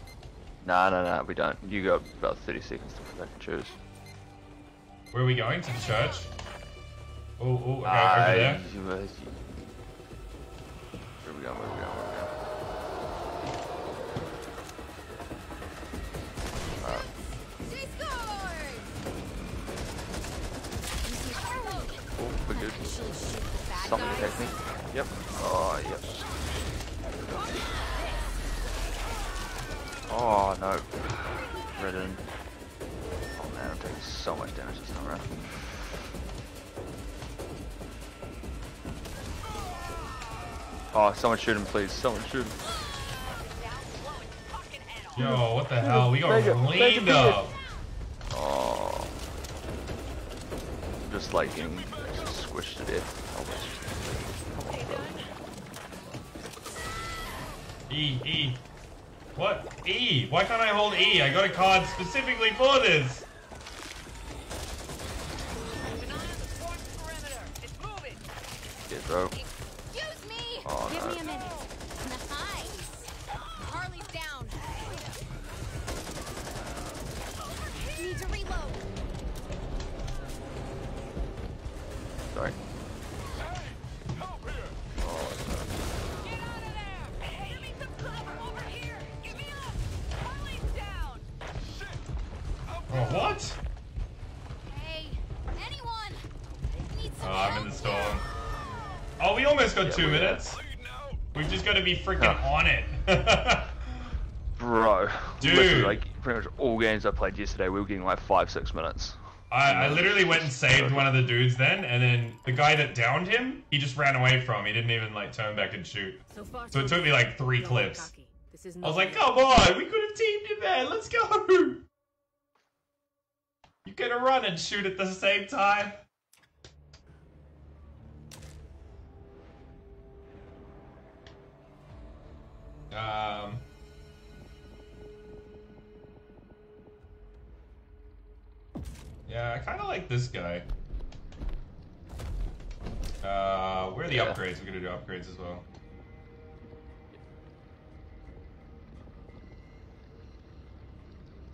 Nah, nah, nah. We don't. You got about 30 seconds to pick and choose. Where are we going? To the church? Oh, oh, okay, Ah, over there. you- you- Where we going? Where we going? Where we going? Oh, good. Actually shoot Something guys. attack me. Yep. Oh, yep. Oh, no. Ridden. Oh, man, I'm taking so much damage this time around. Oh, someone shoot him, please. Someone shoot him. Yo, what the hell? We got Mega- cleaned up. Oh. Just like getting just squished to death. Almost. Come on, brother. E, E. What? E. Why can't I hold E? I got a card specifically for this. Keep an eye on the swarm's perimeter. It's moving. Yeah, bro. Excuse me! Oh, Give no. me a minute. Two minutes. We've just got to be freaking Huh. on it. Bro. Dude. Literally, like, pretty much all games I played yesterday, we were getting like five, six minutes. I, I literally went and saved one of the dudes then, and then the guy that downed him, he just ran away from. He didn't even like turn back and shoot. So far, So it took me like three clips. I was like, come on, we could have teamed him, man. Let's go. You could have run and shoot at the same time. Um. Yeah, I kind of like this guy. Uh, where are the Yeah. upgrades? We're gonna do upgrades as well.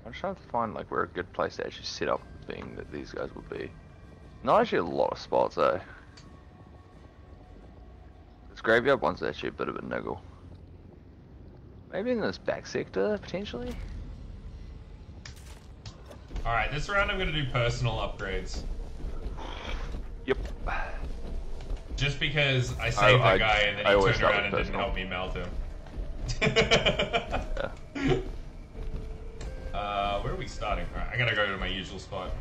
I'm just trying to find like where a good place to actually set up, the thing that these guys would be. Not actually a lot of spots, though. This graveyard one's actually a bit of a niggle. Maybe in this back sector, potentially? Alright, this round I'm gonna do personal upgrades. Yep. Just because I saved I- that guy and then I he turned around and with didn't help me melt him. Yeah. uh, where are we starting? Alright, I gotta go to my usual spot.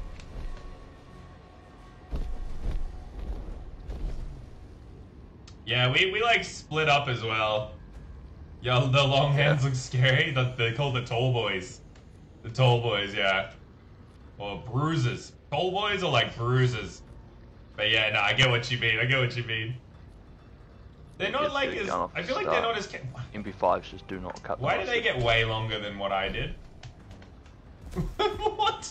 Yeah, we, we like split up as well. Yo, the long hands look scary. The, they call the tall boys. The tall boys, yeah. Or Bruisers. Tall boys are like Bruisers. But yeah, no, I get what you mean. I get what you mean. They're not like the as. gun I feel like they're not as. ca- MP5s just do not cut. Why the did they get way longer than what I did? what?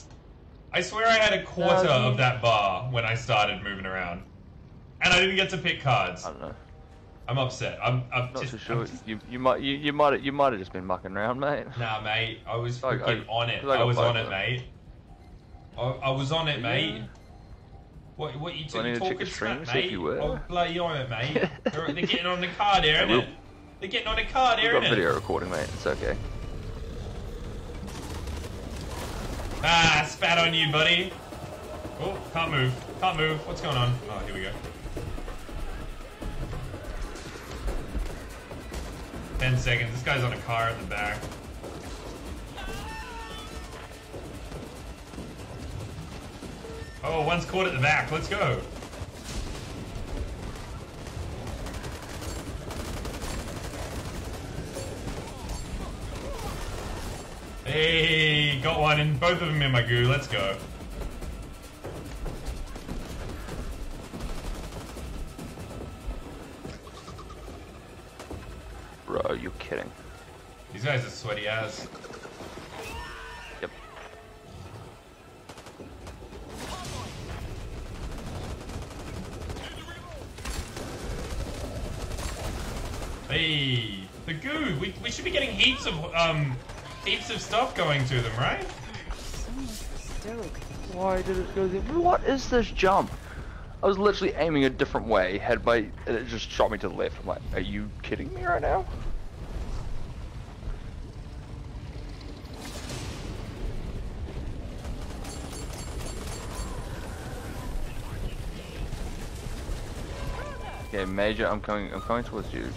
I swear I had a quarter of that bar when I started moving around. And I didn't get to pick cards. I don't know. I'm upset. I'm, I'm Not just, too sure. I'm just- You you might you, you might you might have just been mucking around, mate. Nah, mate. I was I- I- on it. I I, was on it, mate. I, I was on it, mate. What, what you, you need to check talking your stream, smack, if mate? you were? Oh, bloody on it, mate. they're, they're getting on the card Yeah, innit? They're getting on the car We've there, got innit? video recording, mate. It's okay. Ah, spat on you, buddy. Oh, can't move. Can't move. What's going on? Oh, here we go. Ten seconds. This guy's on a car in the back. Oh, one's caught at the back. Let's go. Hey, got one in both of them in my goo. Let's go. Bro, you're kidding. These guys are sweaty ass. Yep. Hey, the goo. We, we should be getting heaps of um heaps of stuff going to them, right? Why did it go there? What is this jump? I was literally aiming a different way, had my and it just shot me to the left. I'm like, are you kidding me right now? Okay, Major, I'm coming. I'm coming towards you.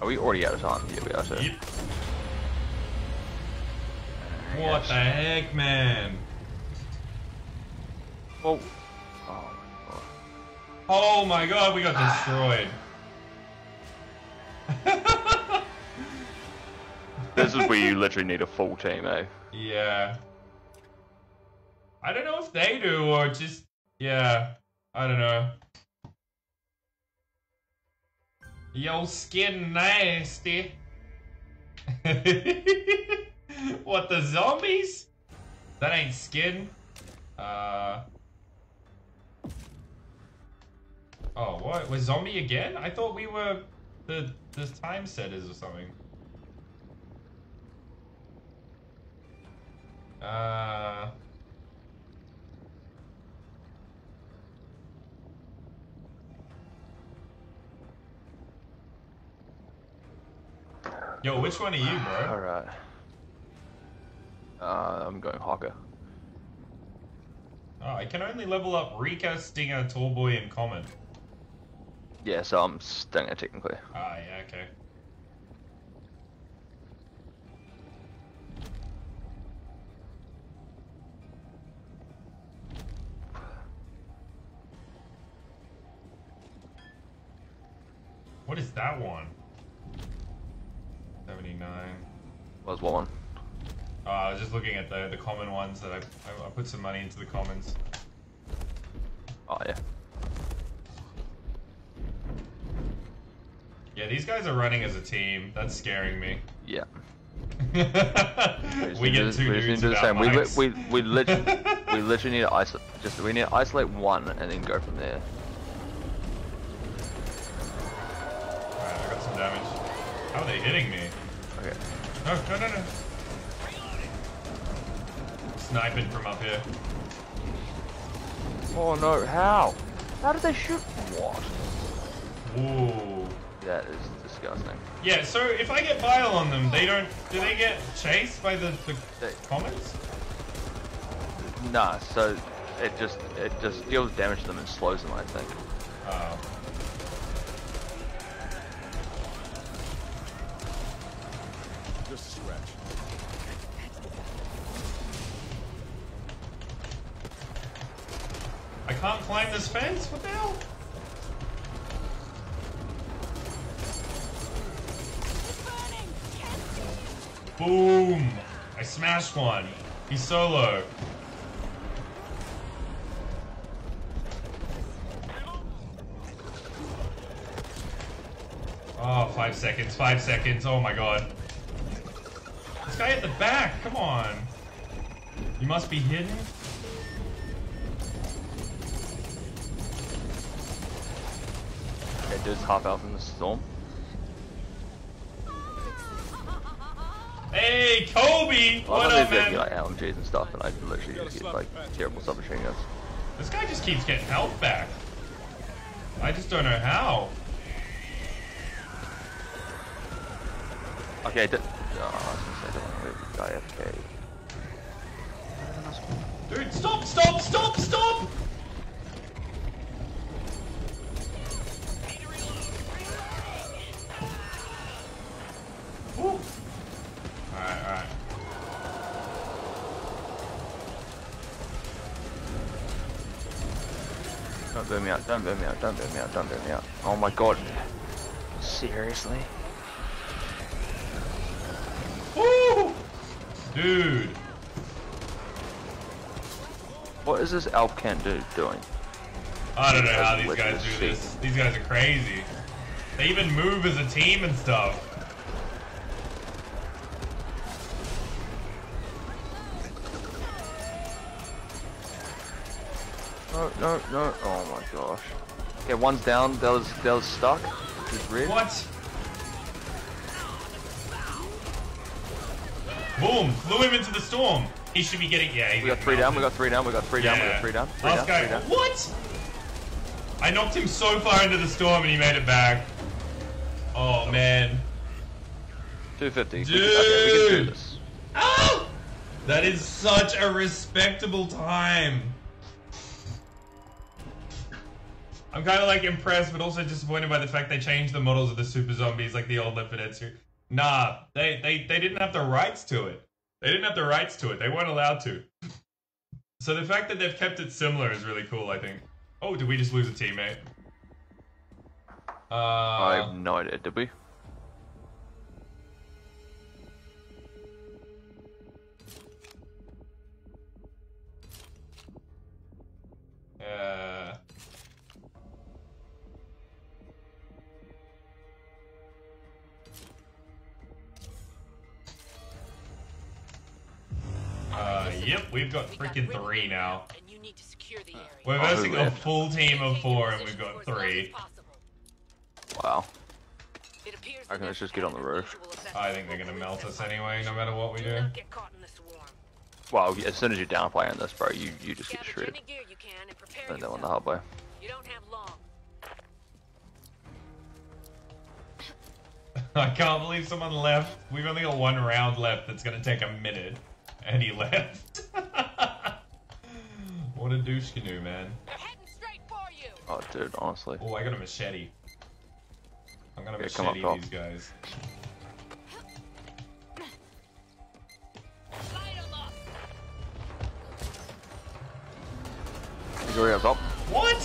Are we already out of time? Yeah, we are. So. Yep. What the heck, man? Well, oh my god. Oh my god, we got destroyed. This is where you literally need a full team, eh? yeah. I don't know if they do or just yeah. I don't know. Yo, skin nasty. what the zombies? That ain't skin. Uh. Oh, what? Was zombie again? I thought we were the the time setters or something. Uh. Yo, which one are you, bro? Alright. Uh, I'm going Hocker. Oh, I can only level up Reeker, Stinger, Tallboy, and Common. Yeah, so I'm Stinger technically. Ah, yeah, okay. What is that one? 79. Was what one? Oh, I was just looking at the, the common ones that I, I, I put some money into the commons. Oh yeah. Yeah, these guys are running as a team. That's scaring me. Yeah. we get two we dudes to do the without same. We, we, we literally, we literally need to isolate. Just we need to isolate one and then go from there. Alright, I got some damage. How are they hitting me? Okay. No, no, no, no. Sniping from up here. Oh no! How? How did they shoot? What? Ooh. That is disgusting. Yeah, so if I get bile on them, they don't. Do they get chased by the, the They- Commons? Nah. So it just it just deals damage to them and slows them. I think. Oh. Can't climb this fence? What the hell? Boom! I smashed one. He's solo. Oh, five seconds, five seconds. Oh my god. This guy at the back, come on. You must be hidden? There's hop out from the storm. Hey, Kobe! I What up, man? get like LMGs and stuff, and I literally just get like terrible submachine guns. This guy just keeps getting health back. I just don't know how. Okay, d- oh, I was gonna say, don't want to die AFK. Dude, stop, stop, stop, stop! Don't burn me out, don't burn me out, don't burn me out, don't me out. Oh my god. Seriously? Woo! Dude. What is this elf can't do doing? I don't know how these guys do this. These guys are crazy. They even move as a team and stuff. No, no. Oh my gosh. Okay, one's down, that was, that was stuck, red. What? Boom! Flew him into the storm. He should be getting. Yeah, We got three down, we got three down, we got three down, we got three down, three Last down, guy. three down. What? I knocked him so far into the storm and he made it back. Oh man. 250. We can, okay, we can do Dude. this. Ah! That is such a respectable time. I'm kind of like impressed, but also disappointed by the fact they changed the models of the super zombies like the old Left 4 Dead series. Nah, they, they, they didn't have the rights to it. They didn't have the rights to it. They weren't allowed to. So the fact that they've kept it similar is really cool, I think. Oh, did we just lose a teammate? I Uh, have no idea, did we? uh, uh, yep, we've got freaking three now. And you need to secure the area. We're versing a full team of four, and we've got for as long as three. Wow. It appears I reckon let's just get on the roof. I think they're gonna melt us anyway, no matter what we Do do. not get caught in the swarm. Well, as soon as you downplay on this, bro, you, you just get Salvage shredded. any gear you and prepare Learned that one the yourself. hard way. You don't have long. I can't believe someone left. We've only got one round left that's gonna take a minute, and he left. what a douche canoe, man. Heading straight for you. Oh, dude, honestly. Oh, I got a machete. I'm gonna Yeah, come up machete these guys. Up. He's already up top. What?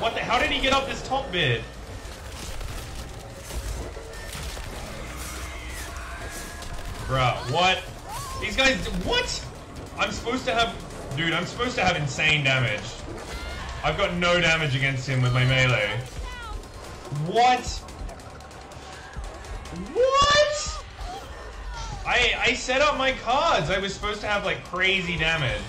What the? How did he get up this top bit? Bruh, what? These guys, what? I'm supposed to have, dude, I'm supposed to have insane damage. I've got no damage against him with my melee. What? What? I I set up my cards. I was supposed to have like crazy damage.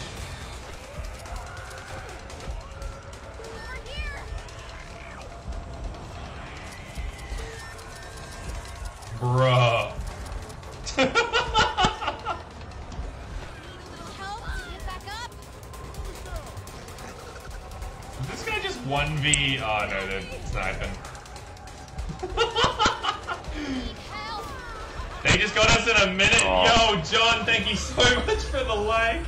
Bruh. Just 1v? Oh no, they're sniping. They just got us in a minute. Oh. Yo, John, thank you so much for the like.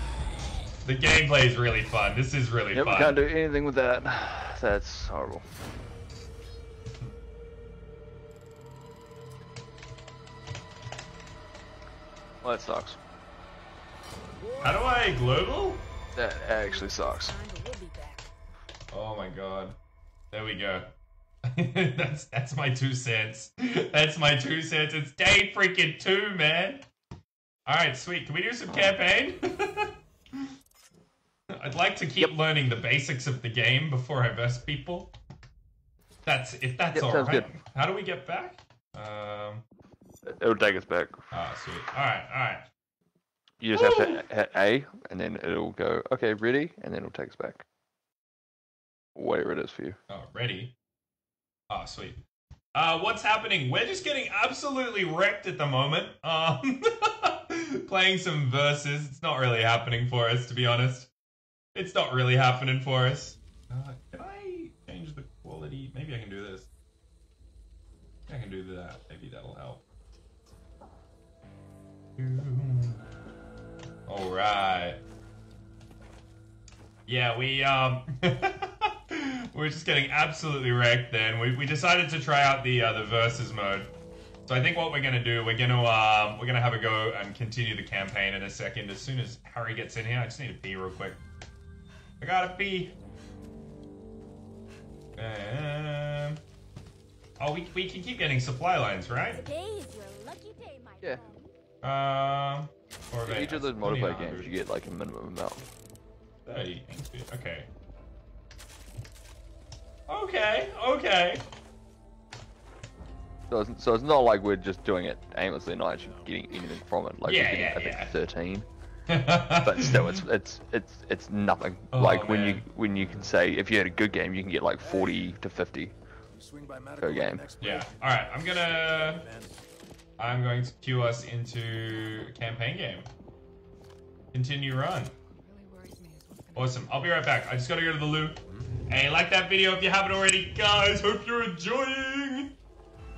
The gameplay is really fun. This is really Yep, we fun. can't do anything with that. That's horrible. Well, that sucks. How do I global? That actually sucks. We'll be back. Oh my god. There we go. that's that's my two cents. That's my two cents. It's day freaking two, man. Alright, sweet. Can we do some campaign? I'd like to keep Yep. learning the basics of the game before I verse people. That's if that's Yep, alright. good. How do we get back? Um It'll take us back. ah sweet. Alright, alright. You just have to hit A, and then it'll go, okay, ready, and then it'll take us back. Whatever it is for you. Oh, ready. Ah, sweet. Uh, what's happening? We're just getting absolutely wrecked at the moment. Um, playing some verses. It's not really happening for us, to be honest. It's not really happening for us. Uh, can I change the quality? Maybe I can do this. I can do that. Maybe that'll help. All right. Yeah, we um we're just getting absolutely wrecked. Then we, we decided to try out the uh, the versus mode. So I think what we're gonna do, we're gonna um we're gonna have a go and continue the campaign in a second. As soon as Harry gets in here, I just need to pee real quick. I gotta pee. Um, oh, we we can keep getting supply lines, right? Today is your lucky day, my Yeah. friend. Um, or each of those multiplayer games, you get like a minimum amount. 30. Okay. Okay, okay. So it's, so it's not like we're just doing it aimlessly, not actually getting anything from it. Like Yeah, we're getting, yeah, I think, yeah. 13. But still, it's it's it's it's nothing. Oh, like when you when you can say if you had a good game, you can get like 40 to 50 Swing by per game. yeah. All right. I'm gonna. I'm going to cue us into a campaign game. Continue run. Awesome. I'll be right back. I just gotta go to the loo. Hey, like that video if you haven't already, guys. Hope you're enjoying.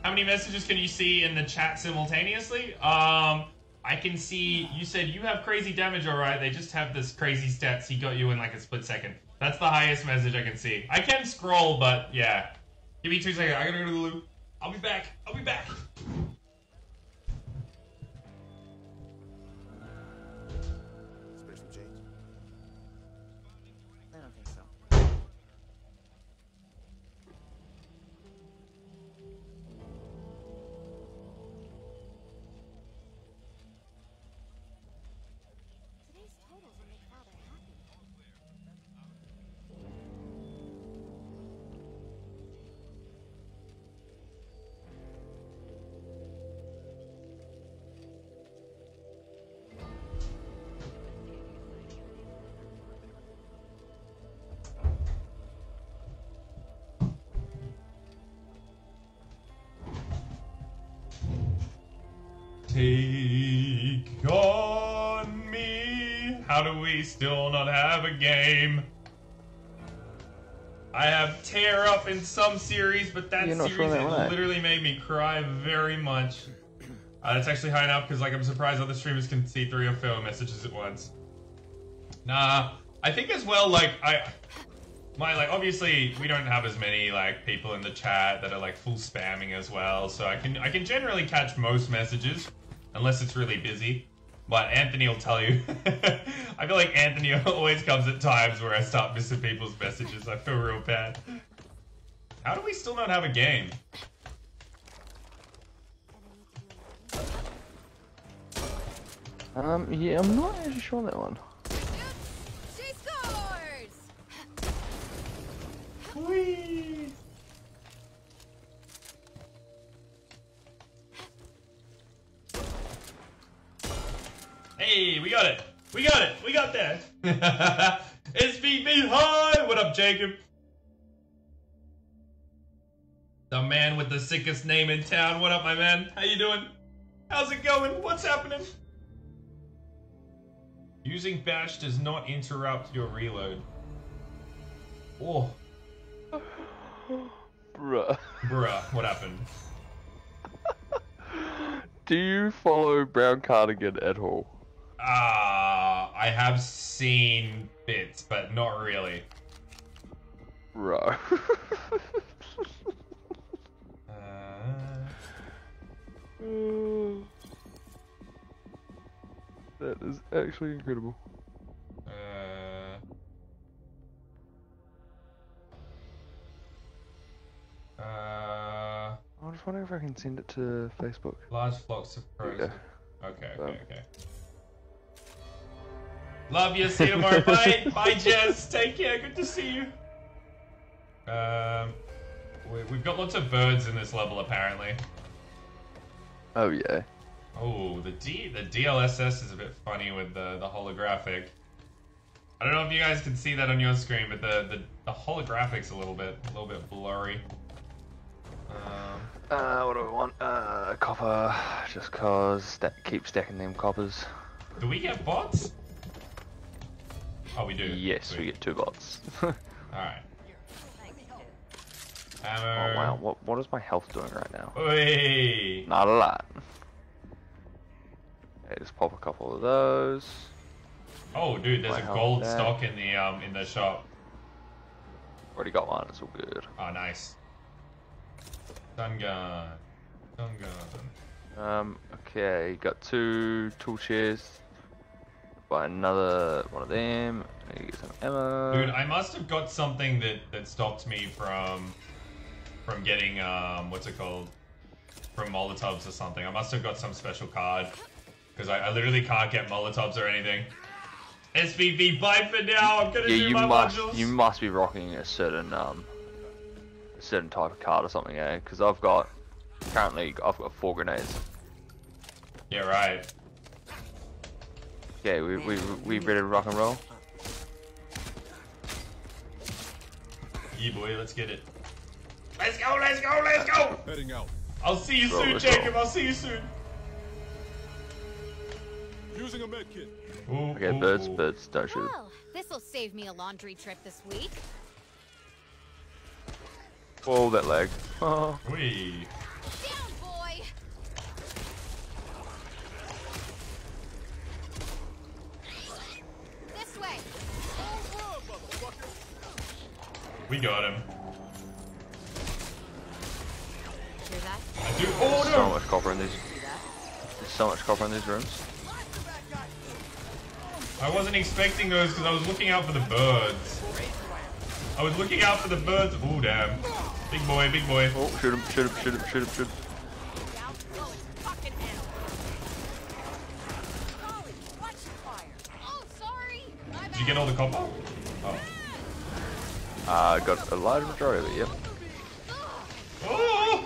How many messages can you see in the chat simultaneously? Um, I can see. You said you have crazy damage, all right? They just have this crazy stats. He got you in like a split second. That's the highest message I can see. I can scroll, but yeah. Give me two seconds. I gotta go to the loo. I'll be back. I'll be back. We still not have a game? I have tear up in some series, but that You're series that literally made me cry very much. Uh, that's actually high enough because like I'm surprised other streamers can see three or four messages at once. Nah, I think as well like I my like obviously we don't have as many like people in the chat that are like full spamming as well so i can i can generally catch most messages unless it's really busy but anthony will tell you i feel like anthony always comes at times where i start missing people's messages i feel real bad how do we still not have a game Um, yeah, I'm not actually sure on that one. She scores! Whee! Hey, we got it. We got it. We got that. it's me high. What up, Jacob? The man with the sickest name in town. What up, my man? How you doing? How's it going? What's happening? Using bash does not interrupt your reload. Oh, Bruh. bruh, what happened? Do you follow Brown Cardigan at all? Ah, I have seen bits, but not really. Bro. Uh, that is actually incredible. uh, uh, I'm just wondering if I can send it to Facebook. large flocks of crows. Yeah. Okay, Um, okay, okay. Love you. See you tomorrow. Bye. Bye, Jess. Take care. Good to see you. Um, we, we've got lots of birds in this level, apparently. Oh yeah. Oh, the D the DLSS is a bit funny with the the holographic. I don't know if you guys can see that on your screen, but the the, the holographic's a little bit a little bit blurry. Um, Uh, what do we want? Uh, copper, just cause stack, keep stacking them coppers. do we get bots? Oh, we do. Yes, we get two bots. oh Alright. Hammer. wow, what what is my health doing right now? Oi. Not a lot. Okay, just pop a couple of those. Oh, dude, there's My a gold back. stock in the um in the shop. Already got one, it's all good. Oh, nice. Stun gun. Stun gun. Um, okay, got two tool chests. Buy another one of them. I need to get some ammo. Dude, I must have got something that that stopped me from from getting um what's it called from Molotovs or something. I must have got some special card because I, I literally can't get Molotovs or anything. SVV, bye for now. I'm gonna yeah, do you my must modules. you must be rocking a certain um a certain type of card or something, eh? Because I've got currently I've got four grenades. Yeah, right. Okay, we we we ready to rock and roll? Yeah, boy, let's get it. Let's go, let's go, let's go. Heading out. I'll see you Roll, soon, Jacob. go. I'll see you soon. Using a med kit. Ooh, Okay, ooh, birds, ooh. birds, don't shoot. Well, oh, this'll save me a laundry trip this week. Oh, that leg. Oh. Wee. Down, boy! This way! We got him. I do. Oh So no! much copper in these. There's so much copper in these rooms. I wasn't expecting those because I was looking out for the birds. I was looking out for the birds. Oh damn! Big boy, big boy. Oh, shoot him, shoot him, shoot him, shoot him, shoot him. Down. It's fucking hell! Golly, watch your fire! Sorry! My Did you get all the copper? Uh, got a large majority of it, yep. Oh!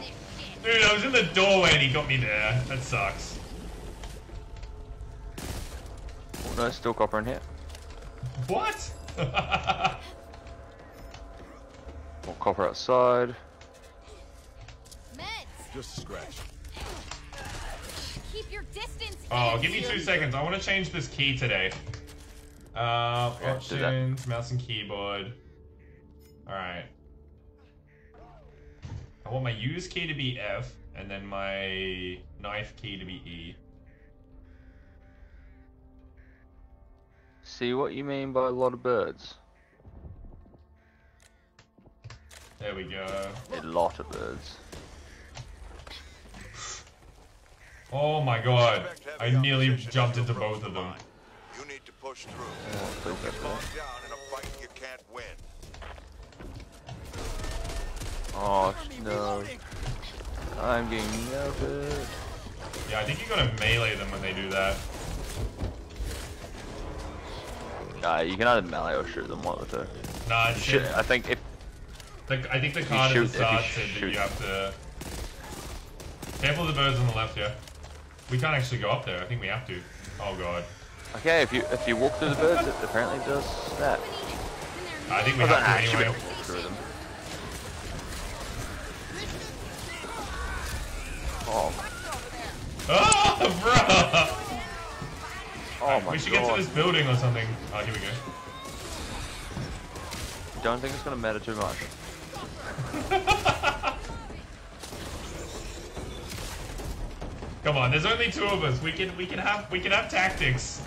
Dude, I was in the doorway and he got me there. That sucks. Oh, no, still copper in here. What? More copper outside. Meds! Just a scratch. Keep your distance! oh, give me two seconds. I want to change this key today. Uh, Yeah, options, mouse and keyboard. Alright. I want my use key to be F, and then my knife key to be E. See what you mean by a lot of birds? There we go. A lot of birds. Oh my god. I nearly jumped into both of them. You need to push through. Oh, Oh no. I'm getting melted. Yeah, I think you gotta melee them when they do that. Uh, you can either melee or shoot them, the two. Nah, it's Shit, I think if the, I think the card shoot- at the start said that you have to. Careful of the birds on the left here. We can't actually go up there. I think we have to. Oh god. okay, if you if you walk through the birds, it apparently does that. I think we I have to actually anyway. walk through them. Oh, Oh, bro! oh my we should god! get to this building or something. Oh, here we go. Don't think it's gonna matter too much. Come on, there's only two of us. We can we can have we can have tactics.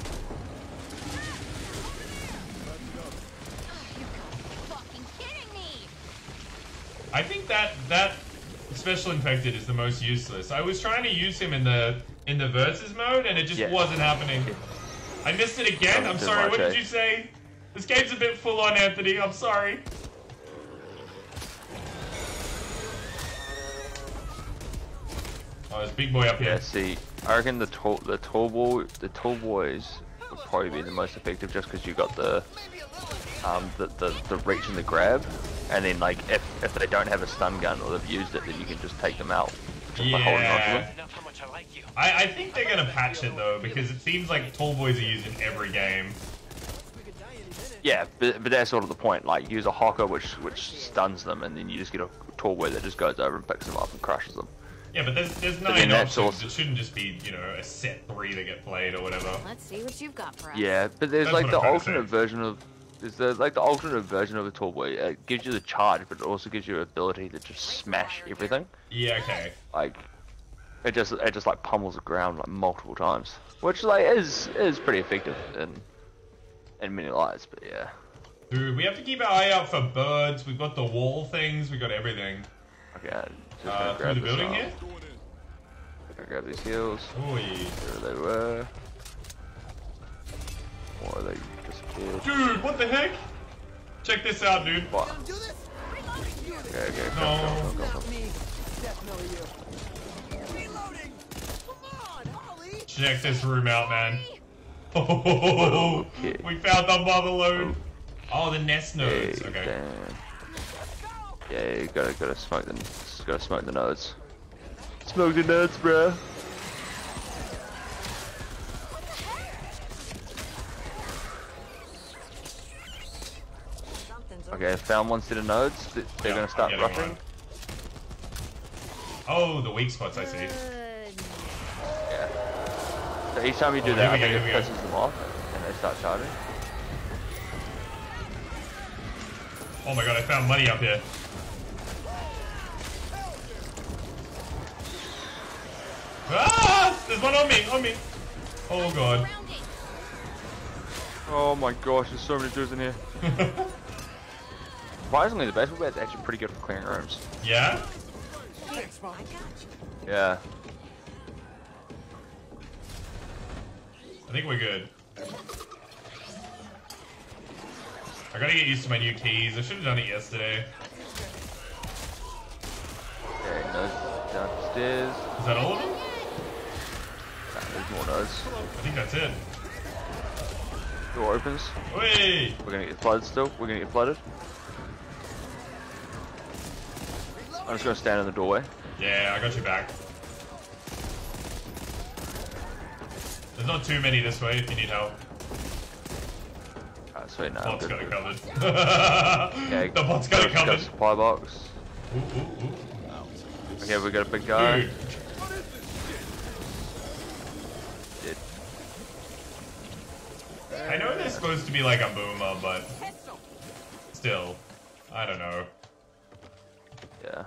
Fucking kidding me! I think that that special infected is the most useless. I was trying to use him in the in the versus mode and it just wasn't happening. I missed it again. I'm sorry. What did you say? This game's a bit full on, Anthony. I'm sorry. Oh, there's big boy up here. Yeah, see, I reckon the tall the Tallboy the Tallboys would probably be the most effective just because you got the um the, the the reach and the grab, and then like if if they don't have a stun gun or they've used it, then you can just take them out just by holding onto Yeah. them. How much I like you. I, I think they're gonna patch it though because it seems like Tallboys are used in every game. We could die any minute. Yeah, but, but that's sort of the point. Like, use a Hocker which which stuns them, and then you just get a Tallboy that just goes over and picks them up and crushes them. Yeah, but there's there's But nine then that's options. also- It shouldn't just be you know a set three that get played or whatever. Let's see what you've got for us. Yeah, but there's That's like the I'm trying to say. alternate version of there's the like the alternate version of a tallboy. It gives you the charge, but it also gives you the ability to just smash everything. Yeah, okay. Like it just it just like pummels the ground like multiple times, which like is is pretty effective in in many lights. But yeah, Dude, we have to keep our eye out for birds. We've got the wall things. We got everything. okay. Uh, through the building here. Gonna grab these heals. Oi. There they were. Or they disappeared. Dude, what the heck? Check this out, dude. What? Okay, okay, No. Come. Check this room out, man. Oh, Okay. we found the mother load. Oh, the nest Hey, nodes. Okay. damn. Yeah, you gotta gotta smoke the gotta smoke the nodes. Smoke the nodes, bro. Okay, I found one set of nodes. They're Yeah, gonna start getting rushing. one. Oh, the weak spots I see. Yeah. So each time you do Oh, that, I think go, it here we go. pisses them off, and they start charging. Oh my god, I found money up here. Ah! There's one on me, on me. Oh god. Oh my gosh, there's so many dudes in here. Surprisingly, the baseball bat's actually pretty good for clearing rooms. yeah? Yeah. I think we're good. I gotta get used to my new keys. I should have done it yesterday. Okay, downstairs. Is that all of them? Nah, there's more nodes. I think that's it. Door opens. Wait! We're gonna get flooded still. We're gonna get flooded. I'm just gonna stand in the doorway. Yeah, I got you back. There's not too many this way if you need help. Alright, sweet, now. I'm Bot's good. got it covered. Okay, the bot's got it got a supply box. Ooh, ooh, ooh. Okay, we got a big guy. Dude, I know they're supposed to be like a boomer, but still, I don't know. Yeah.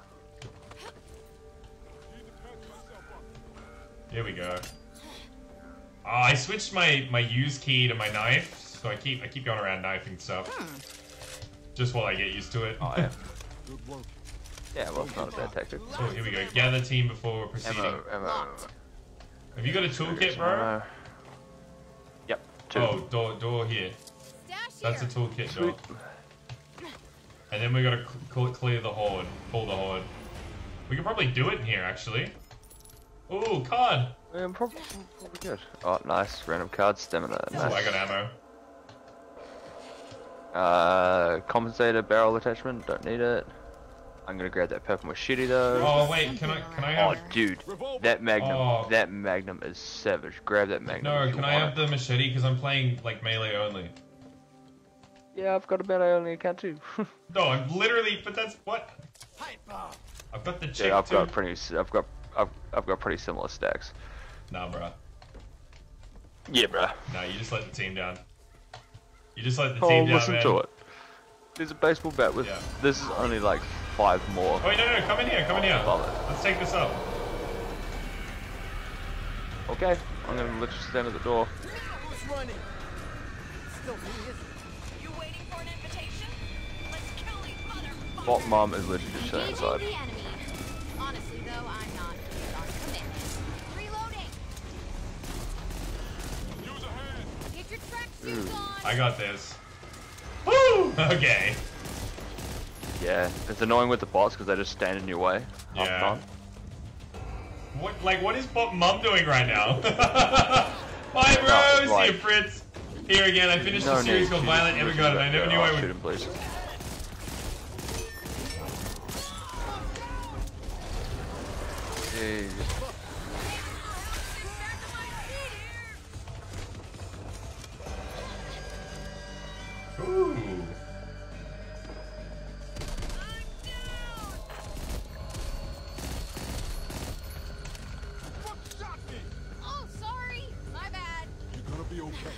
Here we go. Oh, I switched my my use key to my knife, so I keep I keep going around knifing stuff. Hmm. Just while I get used to it. Oh yeah. Yeah, well, it's not a bad tactic. Oh, here we go. Gather team before we're proceeding. Ammo, ammo. Have you got a toolkit, bro? Ammo. Yep. Two. Oh, door door here. That's a here. toolkit door. And then we gotta cl- clear the horde, pull the horde. We could probably do it in here, actually. Ooh, card. Yeah, probably, probably good. Oh, nice. Random card, stamina. Oh, I got ammo. Uh, compensator, barrel attachment. Don't need it. I'm gonna grab that purple machete though. Oh wait, can I can I have? Oh, dude, that magnum, Oh. that magnum is savage. Grab that magnum. No, can I have it. the machete? Because I'm playing like melee only. Yeah, I've got a melee only account too. No, I'm literally. But that's what. I've got the chick yeah, I've too. got pretty. I've got. I've, I've got pretty similar stacks. Nah, bruh. Yeah, bruh. Nah, you just let the team down. You just let the Oh, team down, listen man. to it. There's a baseball bat with. Yeah. This is only like five more. Oh, wait, no, no, no, come in here, come in here. Love it. Let's take this up. Okay, I'm gonna literally stand at the door. Who's running? Still me, isn't? You waiting for an invitation? Let's kill these motherfuckers. Bot mom is literally just chilling Engaging inside. the enemy. Honestly, though, I'm not big on commitment. Reloading. Get your. I got this. Woo! Okay. Yeah, it's annoying with the bots because they just stand in your way. Yeah. time. What, like, what is Pop Mum doing right now? Bye, bro. No, See like- you, Fritz. Here again. I finished No a series need called to Violet just Evergarden. I never knew I Shoot would. him, please. Jeez. Ooh. Fuck shot me! Oh, sorry. My bad. You're gonna be okay.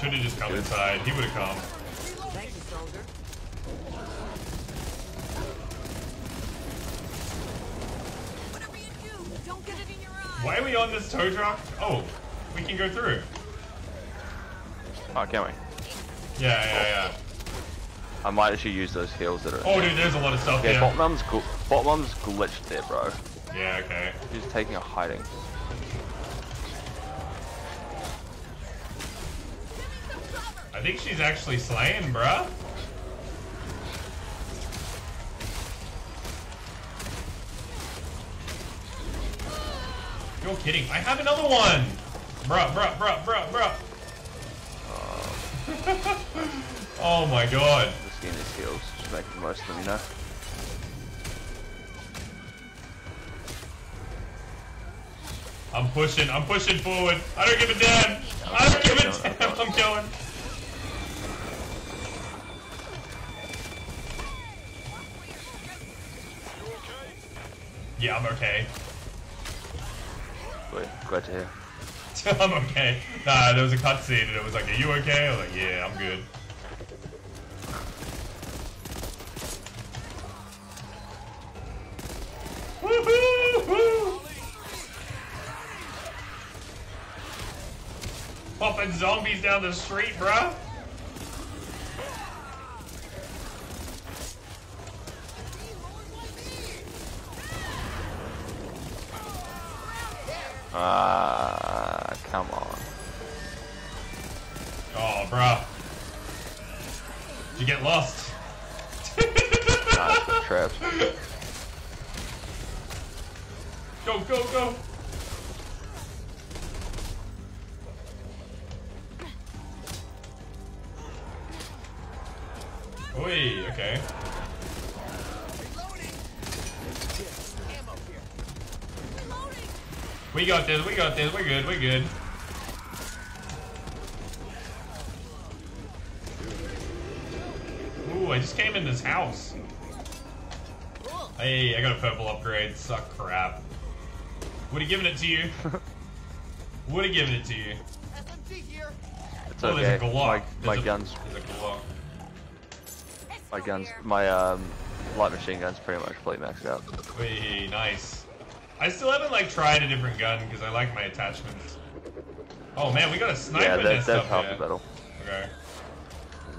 Should have just come inside. He would have come. Thank you, soldier. Whatever you do, don't get it in your eye. Why are we on this tow truck? Oh, we can go through. Oh, can we? Yeah, yeah, yeah. I might actually use those heals that are. Oh, dude, there's a lot of stuff Yeah, bottom arm's gl- arm's glitched there, bro. Yeah, okay. He's taking a hiding. I think she's actually slaying, bruh. You're kidding. I have another one! Bruh, bruh, bruh, bruh, bruh. oh my god. Just getting his heals, just making the most of them, you know. I'm pushing, I'm pushing forward. I don't give a damn. I don't give a damn. I'm going. Yeah, I'm okay. Wait, glad to hear. I'm okay. Nah, there was a cutscene and it was like, are you okay? I was like, yeah, I'm good. Woohoo! Popping zombies down the street, bruh. Ah, come on. Oh, bruh. Did you get lost? It's traps. Go, go, go! Oi, okay. We got this, we got this, we're good, we're good. Ooh, I just came in this house. Hey, I got a purple upgrade. Suck crap. Would have given it to you. Would have given it to you. SMG here. It's Oh, okay. there's a Glock. My, my a- guns, There's a Glock. my guns, my um, light machine gun's pretty much fully maxed out. Wait, nice. I still haven't like tried a different gun because I like my attachments. Oh man, we got a sniper yeah, that, nest that's up half the battle. Okay.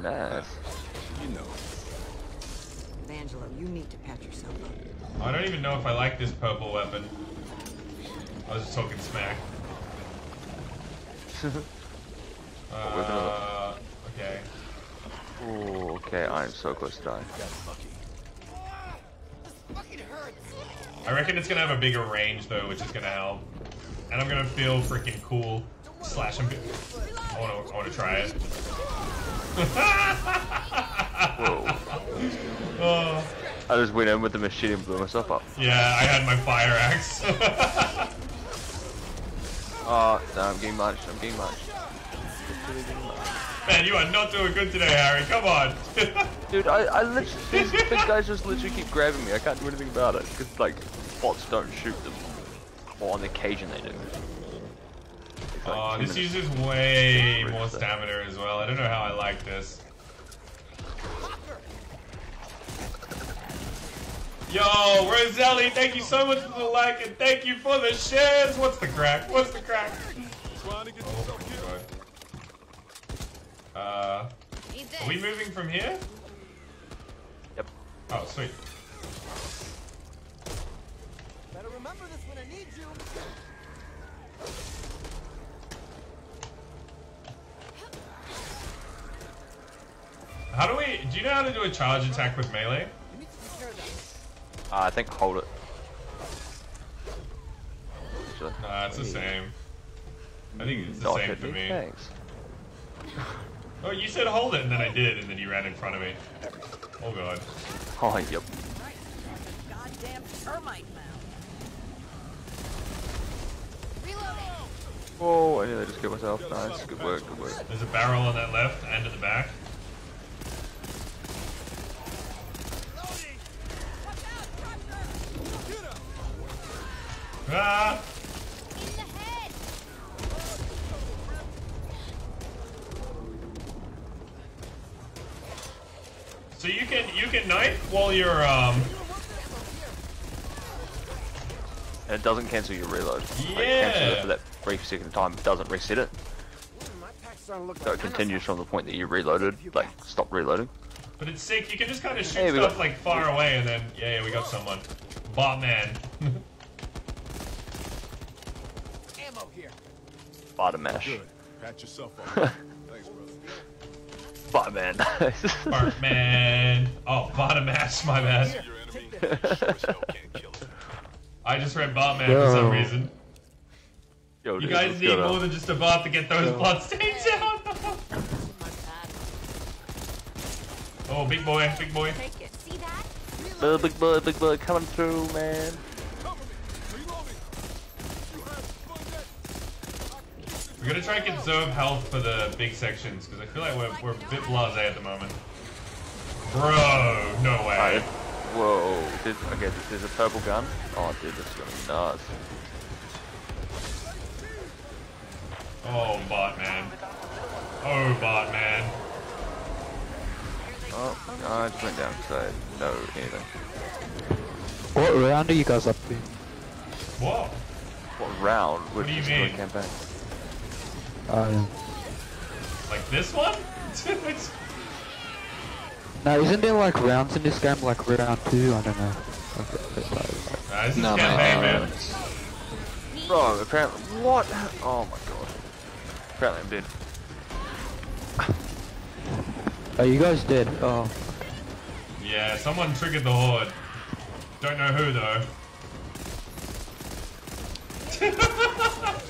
Nice. You know. Angelo, you need to patch yourself up. I don't even know if I like this purple weapon. I was just talking smack. Uh, okay. Ooh, okay, I'm so close to dying. Fucking hurts. I reckon it's gonna have a bigger range though, which is gonna help. And I'm gonna feel freaking cool. Slash him. I wanna, I wanna try it. Whoa. oh, I just went in with the machine and blew myself up. yeah, I had my fire axe. Oh, no, I'm getting munched, I'm getting munched. Man, you are not doing good today, Harry. Come on. Dude, I, I literally, these big guys just literally keep grabbing me. I can't do anything about it. Because, like, bots don't shoot them. Or on occasion they do. It's like Oh, two this minutes. uses way more there. stamina as well. I don't know how I like this. Yo, Roselli, thank you so much for the like and thank you for the shares. What's the crack? What's the crack? Trying to get Oh, yourself killed. God. Uh, are we moving from here? Yep. Oh, sweet. Better remember this when I need you. How do we? Do you know how to do a charge attack with melee? You need to take care of that. Uh, I think hold it. Actually. Nah, it's the same. I think it's the Not same for me, me. Thanks. Oh, you said hold it, and then I did, and then you ran in front of me. Oh god. Oh, yep. Goddamn termite mound. Reloading. Oh, I nearly just killed myself. Nice, good work, good work. There's a barrel on that left and at the back. Ah! In the head. So you can you can knife while you're um And it doesn't cancel your reload. Like, cancel Yeah. it for that brief second of time. It doesn't reset it. My pack's starting to look So it continues from the point that you reloaded, like stop reloading. but it's sick. You can just kind of shoot Hey, stuff got- like far away and then yeah, yeah we got someone. Bot man. ammo here. Bada mash. Pat yourself up. Thanks, brother. Bada man. Bart man. Oh, bottom ass, my bad. Your enemy sure as hell can't kill it. I just read bot man for some reason. Yo, You dude, guys let's need more now. than just a bot to get those blood stains out. oh, big boy, big boy. Take it. See that? Little big boy, big boy coming through, man. Cover me. Reloading. You have fun that. We're gonna try and conserve health for the big sections because I feel like we're, we're a bit blasé at the moment. Bro, no way. Alright. Whoa. Did, okay, there's a purple gun. Oh, dude, this is gonna be nuts. Oh, bot man. Oh, bot man. Oh, I just went down because I didn't know anything. What round are you guys up to? Whoa. What round? We're What do you just doing mean? campaign. Oh, yeah. Like this one? No, isn't there like rounds in this game, like round two? I don't know. Okay, it's like- like- Nah, this is No, campaign, man. Bro, apparently. What? Oh my god. Apparently I'm dead. Are you guys dead? Oh, Yeah, someone triggered the horde. Don't know who though.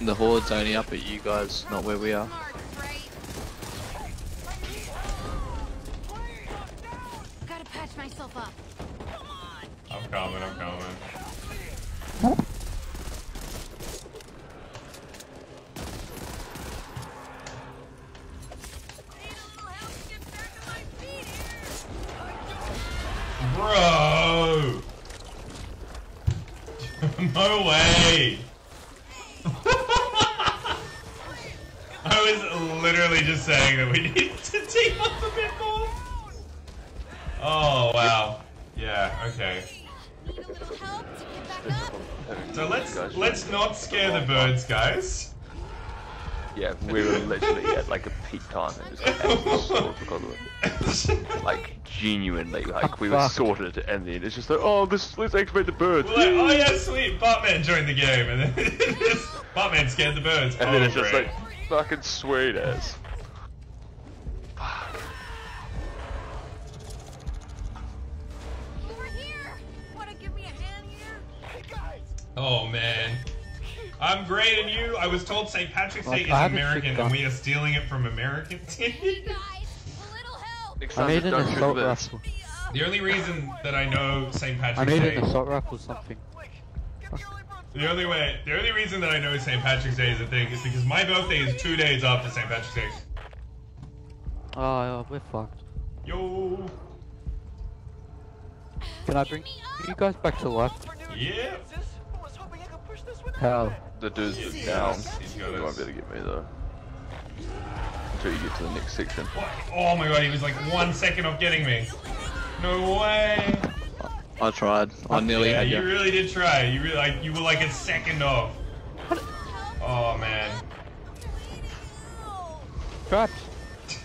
The horde's only up at you guys, not where we are. Gotta patch myself up. I'm coming, I'm coming. Bro! no way! I was literally just saying that we need to team up a bit more. Oh wow. Yeah, okay. Need a little help to get back up? So let's let's not scare the birds, guys. Yeah, we were literally at like a peak time and just got absolutely sorted because of it. Like genuinely, like we were Fuck. sorted and then it's just like, oh, this, let's activate the birds. We're like, oh yeah, sweet, Botman joined the game, and then just, Botman scared the birds. And oh, then it's just like fucking sweet as. Over here! Wanna give me a hand here? Hey guys, Oh man. I'm great, and you? I was told St. Patrick's Day Like, is American, and we are stealing it from Americans. Hey guys! A little help! I time, need just an assault the rifle. the only reason that I know St. Patrick's I Patrick's need Day, an assault rifle something. the only way, the only reason that I know St. Patrick's Day is a thing is because my birthday is two days after St. Patrick's Day. Oh, we're fucked. Yo, Can I bring you guys back to life? yeah. I was hoping I could push this one How? The dudes He's are down. us, he's You won't be able to get me though. Until you get to the next section. What? Oh my god, he was like one second off getting me. No way. I tried. I nearly Yeah, had you you. really did try. You really like you were like a second off. Oh man. Trapped!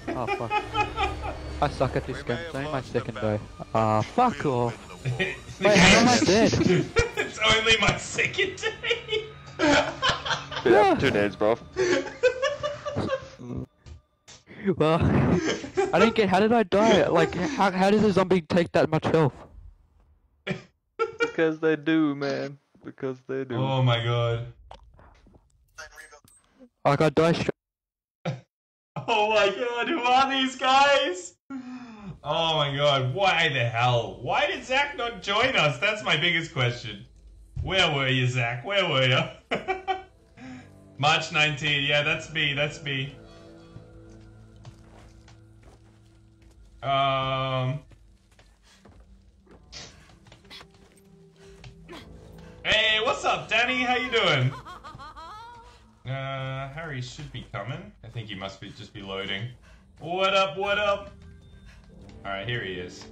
Oh, fuck. I suck at this game. It's only my second day. Ah, fuck off. Wait, how am I dead? it's only my second day. Yeah, two days, bro. Well, I didn't get. How did I die? Like, how, how did the zombie take that much health? Because they do, man. Because they do. oh my god. Like, I die straight. Oh my god, who are these guys? Oh my god, why the hell? Why did Zach not join us? That's my biggest question. Where were you, Zach? Where were you? March 19. Yeah, that's me. That's me. Um. Hey, what's up, Danny? How you doing? Uh, Harry should be coming. I think he must be just be loading. What up? What up? All right, here he is.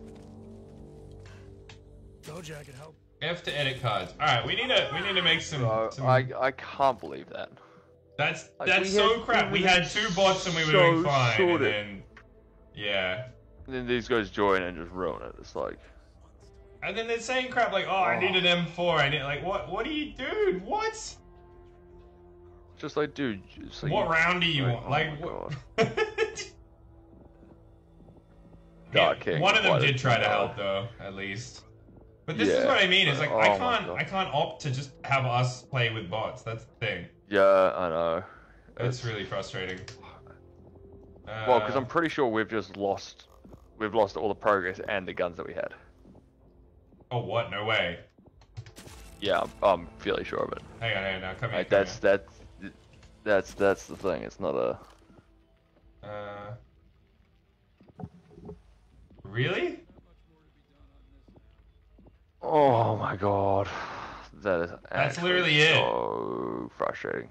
You I could help. F to edit cards. All right, we need to we need to make some. Bro, some... I I can't believe that. That's Like, that's so had- crap. we We had two bots and we were so doing fine, and then yeah, And then these guys join and just ruin it. It's like, and then they're saying crap like, "Oh, I need an M4." I need like, what? What do you, dude? What? just like, dude. Just like, what round do you like, want? oh Like, what? God. Yeah, King, one of them did try to help though, at least. But this is what I mean. Is like Oh I can't I can't opt to just have us play with bots. That's the thing. Yeah, I know. That's really frustrating. Well, because Uh, I'm pretty sure we've just lost, we've lost all the progress and the guns that we had. Oh what? No way. Yeah, I'm, I'm fairly sure of it. Hang on, hang on. Now come here. Like come that's that's that's that's the thing. It's not a. Uh. Really? Oh my god, that is. That's literally it. So frustrating.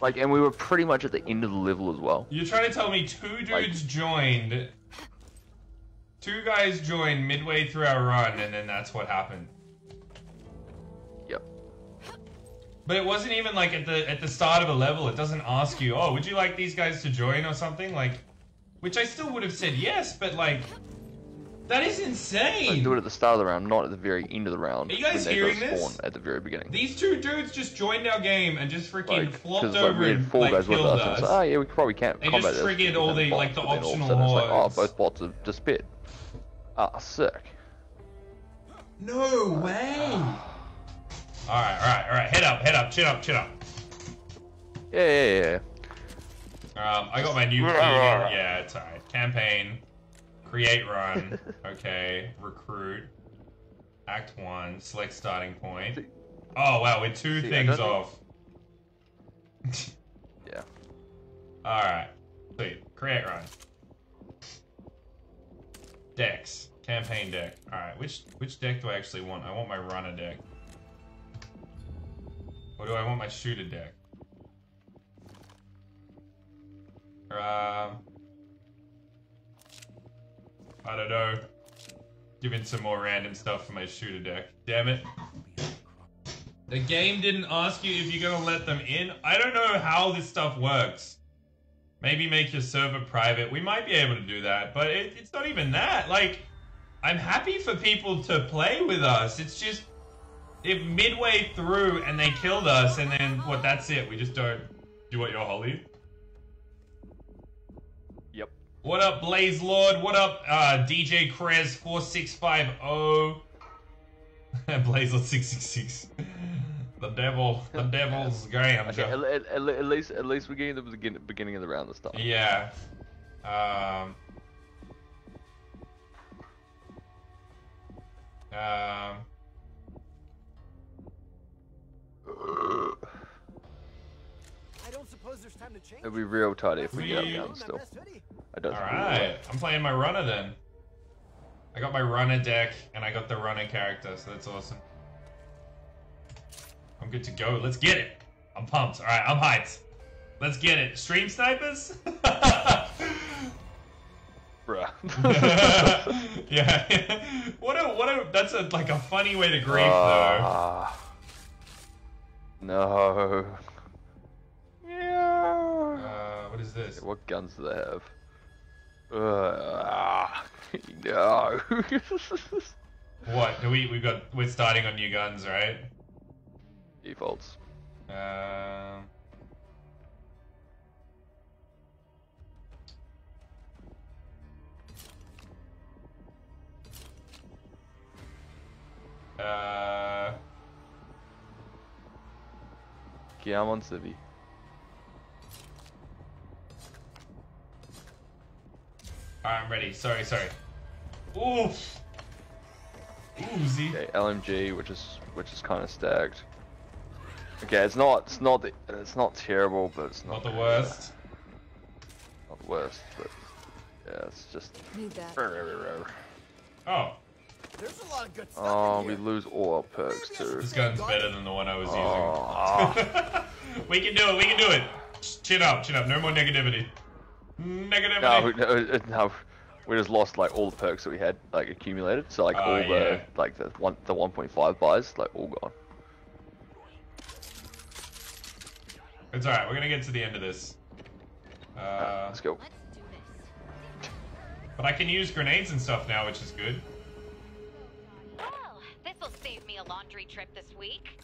Like, and we were pretty much at the end of the level as well. You're trying to tell me two dudes joined. Two guys joined midway through our run, and then that's what happened. Yep. But it wasn't even like at the at the start of a level. It doesn't ask you, "Oh, would you like these guys to join or something?" Like, which I still would have said yes, but like, that is insane. do it at the start of the round, not at the very end of the round. Are you guys hearing this? At the very beginning. These two dudes just joined our game and just freaking Like, flopped because like, over we had and four like guys with killed us, and us. like, oh yeah, we probably can't They combat just triggered all the, like, the all optional it's like, oh, both bots have disappeared. Ah, sick. No way. All right, all right, all right. Head up, head up, chin up, chin up. Yeah, yeah, yeah. Um, I got my new. Yeah, it's alright. Campaign, create run. Okay, recruit. Act one. Select starting point. Oh wow, we're two See, things off. Yeah. All right, sweet. Create run. Decks. Campaign deck. All right, which which deck do I actually want? I want my runner deck. Or do I want my shooter deck? Um, I don't know. Giving some more random stuff for my shooter deck. Damn it. The game didn't ask you if you're gonna let them in. I don't know how this stuff works. Maybe make your server private. We might be able to do that, but it, it's not even that. Like, I'm happy for people to play with us. It's just if midway through and they killed us, and then what? That's it. We just don't do what you're holy. Yep. What up, Blaze Lord? What up, uh, DJ Krez four six five zero? Blaze Lord six six six. The devil, the devil's Graham. Okay, at, at, at, at least at least we're getting the begin, beginning of the round this time. Yeah. Um. Um. I don't suppose there's time to change. It'll be real tight if we get We- up guns still. I don't. All think we will. right, I'm playing my runner then. I got my runner deck and I got the runner character, so that's awesome. I'm good to go. Let's get it. I'm pumped. All right, I'm hyped. Let's get it. Stream snipers. Bruh. yeah. what a what a that's a like a funny way to grief though. no. though. Uh, what is this? What guns do they have? Uh, no. What? Do we we got we're starting on new guns, right? Defaults. Um. Uh, Yeah, I'm on Civi. Alright, I'm ready. Sorry, sorry. Oof. Uzi. Okay, LMG, which is which is is kind of stacked. Okay, it's not, it's not, the, it's not terrible, but it's not, Not the worst. Not the worst, but yeah, it's just. Need that. Oh, There's a lot of good stuff Oh, in we lose all our perks too. this gun's better than the one I was Oh. using. we can do it. We can do it. Chin up, chin up. No more negativity. Negativity. No, we- no, no, we just lost like all the perks that we had like accumulated. So like Oh, all the like the one the 1.5 buys like all gone. It's alright, we're gonna get to the end of this. Uh, Let's go. Let's do this. but I can use grenades and stuff now, which is good. Well, this'll save me a laundry trip this week.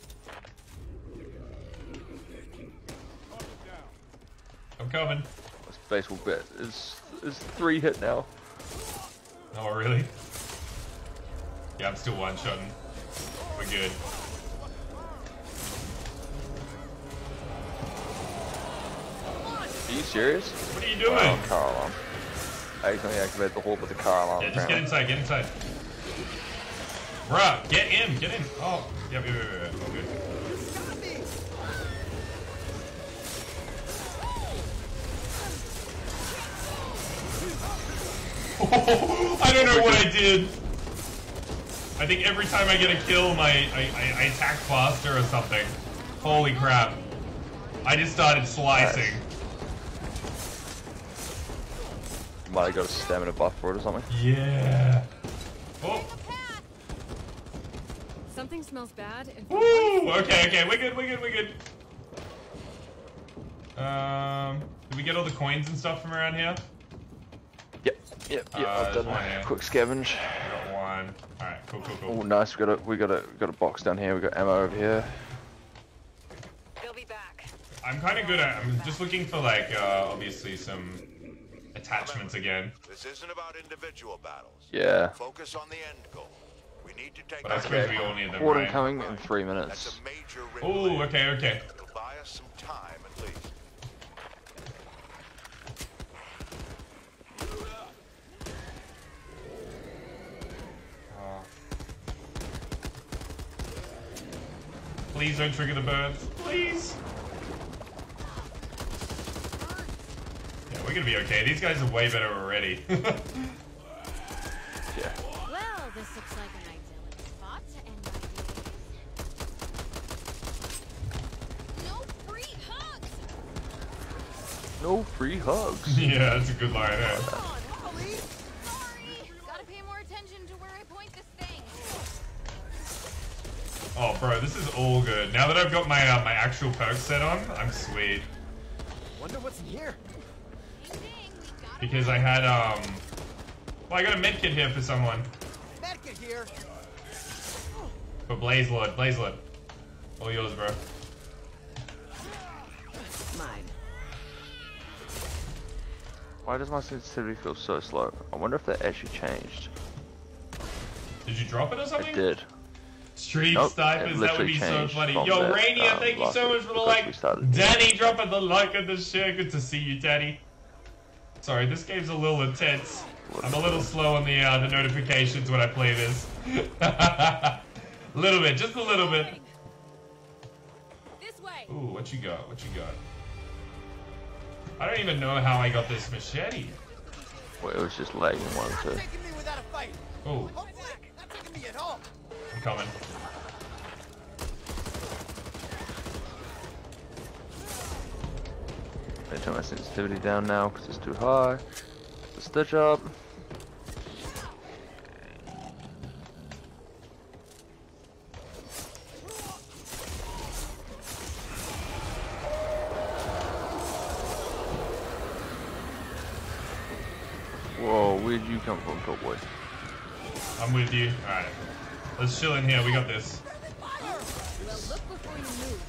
I'm coming. Baseball bet is is three hit now. Oh, really? Yeah, I'm still one-shotting. We're good. Are you serious? What are you doing? Oh, car alarm. I accidentally activated the hall with the car alarm. Yeah, just get inside, get inside. Bruh, get in, get in. Oh, yep, yep, yep, yep, all oh, good. I don't know what I did. I think every time I get a kill, my I, I, I attack faster or something. Holy crap. I just started slicing. You might have got a stamina buff for it or something. Yeah. Oh, Something smells bad. And Woo! Okay, okay, we're good, we're good, we're good. Um, did we get all the coins and stuff from around here? Yep, yep, yep. Uh, I've done there's one a here. quick scavenge. Got one. All right, cool, cool, cool. Oh, cool. nice. We got a we got a we got a box down here. We got ammo over here. They'll be back. I'm kind of good at. I'm just looking for like, uh, obviously some attachments again. This isn't about individual battles. Yeah. Focus on the end goal. We need to take But I suppose we all need them, Warden right? coming in three minutes. Oh, okay, okay. It'll buy us some time Please don't trigger the birds. Please. Yeah, we're gonna be okay. These guys are way better already. yeah. Well, this looks like an idyllic spot to end my days. No free hugs! No free hugs. yeah, that's a good line. Eh? Oh, bro, this is all good. Now that I've got my uh, my actual perk set on, I'm sweet. Wonder what's in here. Because I had um, well, I got a med kit here for someone. Medkit here. For Blaze Lord, Blaze Lord. All yours, bro. Mine. Why does my sensitivity feel so slow? I wonder if that actually changed. Did you drop it or something? It did. Stream Nope, snipers—that would be so funny. Yo, the, Rainier, um, thank you so much for the like. Danny dropping the like and the share. Good to see you, Daddy. Sorry, this game's a little intense. I'm a little slow on the uh, the notifications when I play this. a little bit, just a little bit. This way. Ooh, what you got? What you got? I don't even know how I got this machete. Well, it was just lagging one too. Taking I'm coming. I turn my sensitivity down now because it's too high. The stitch up. Whoa, where'd you come from, Tallboy? I'm with you. Alright. Let's chill in here. We got this. Well, look before you move.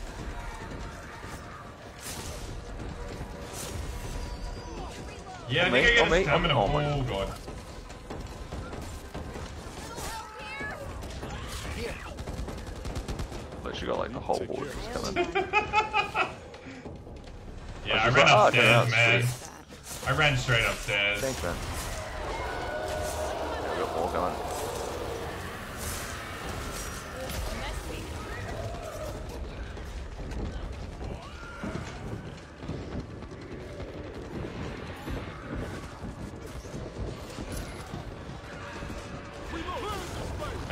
Yeah, I think I get a stamina. oh my- Oh, god. But you got like the whole horde just coming. Yeah, I was ran like, oh, okay, upstairs, that's man. sweet. I ran straight upstairs. Thanks, man. Yeah, we got more going.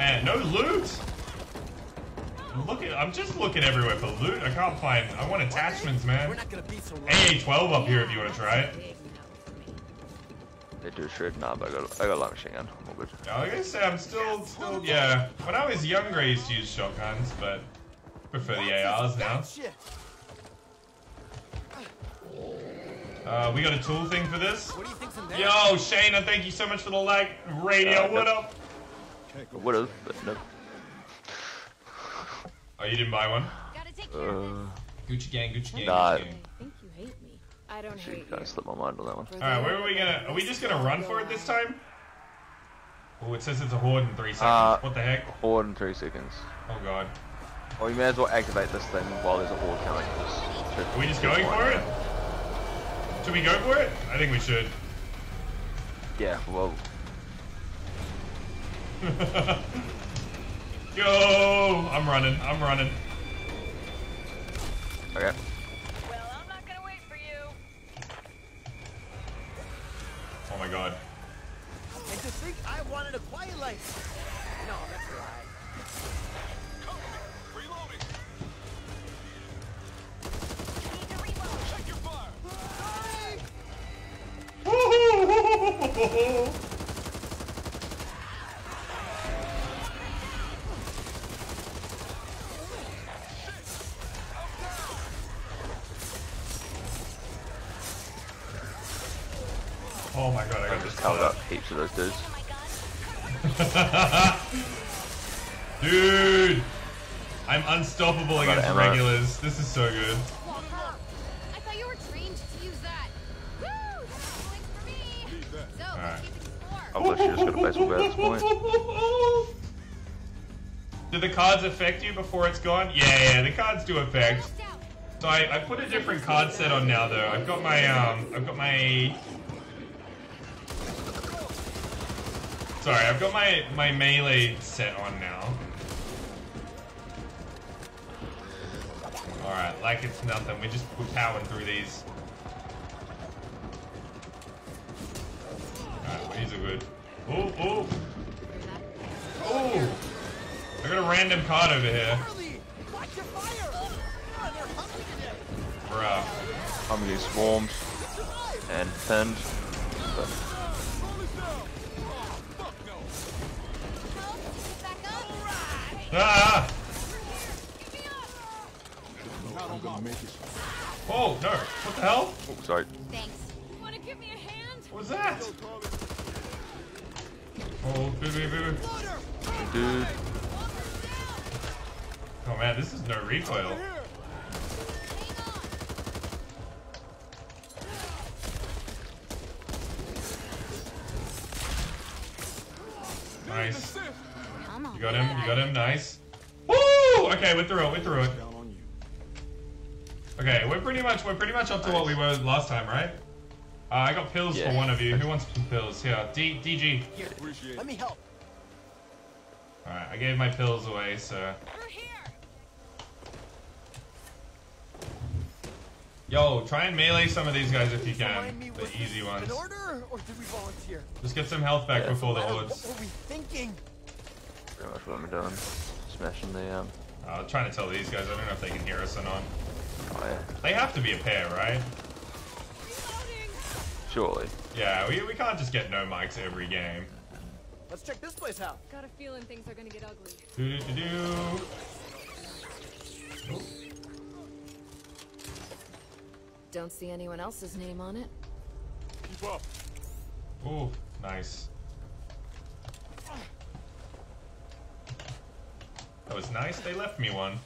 Man, no loot. I'm looking. I'm just looking everywhere for loot. I can't find. I want attachments, man. We're not gonna be so AA12 up here if you want to try it. They do shred. Nah, but I got I got a light machine gun. I'm all good. Yeah, Like I say, I'm still, still, yeah. When I was younger, I used to use shotguns, but prefer the ARs now. Shit. Uh, we got a tool thing for this. What do you think's? Yo, Shayna, thank you so much for the like. Radio, Uh, what no. Up? Would have, but no. Oh, you didn't buy one? Gotta take care of Uh, Gucci gang, Gucci gang. Nah. Gucci gang. I think you hate me. I don't actually, hate kind of slipped my mind on that one. All right, where are we gonna? Are we just gonna run for it this time? Oh, it says it's a horde in three seconds. Uh, what the heck? Horde in three seconds. Oh god. Well, you may as well activate this thing while there's a horde coming. Just, Are we just going for it? Should we go for it? I think we should. Yeah. Well, Go! I'm running. I'm running. okay. Well, I'm not gonna wait for you. Oh my god. And to think I wanted a quiet life. No, that's a lie. Oh my god, I got this Just covered cut up heaps of those dudes. Dude! I'm unstoppable I got against regulars. This is so good. Walker, I thought you were trained to use that. Woo! That's points for me. So, Alright. let's keep explore. I've literally just got a baseball bat at this point. Do the cards affect you before it's gone? Yeah, yeah, the cards do affect. So I, I put a different card set on now though. I've got my um I've got my Sorry, I've got my my melee set on now. Alright, like it's nothing. We're just we're powering through these. Alright, well, these are good. Oh, oh, oh! I got a random card over here. Early! Watch your fire! They're hungry today. Bruh. I'm getting swarmed and pinned. Ah! Oh no! What the hell? oh, sorry. Thanks. Wanna give me a hand? What was that? Oh, boo boo boo. Dude. Oh man, this is no recoil. Nice. Come. You got him. You got him. Nice. Woo! Okay, we're through it. We're through it. Okay, we're pretty much we're pretty much up to what we were last time, right? Uh, I got pills Yeah. for one of you. Who wants some pills? Here, D DG. Here, let me help. All right, I gave my pills away, so. We're here. Yo, try and melee some of these guys if you can. The easy ones. An order, or did we volunteer? Just get some health back Yeah. before the Adam, hordes. What were we thinking? Pretty much what I'm doing. Smashing the um. Uh, I'm trying to tell these guys. I don't know if they can hear us or not. Oh yeah. They have to be a pair, right? Surely. Yeah, we, we can't just get no mics every game. Let's check this place out. Got a feeling things are gonna get ugly. Do do do do. Don't see anyone else's name on it. Keep up. Ooh, nice. That was nice. They left me one.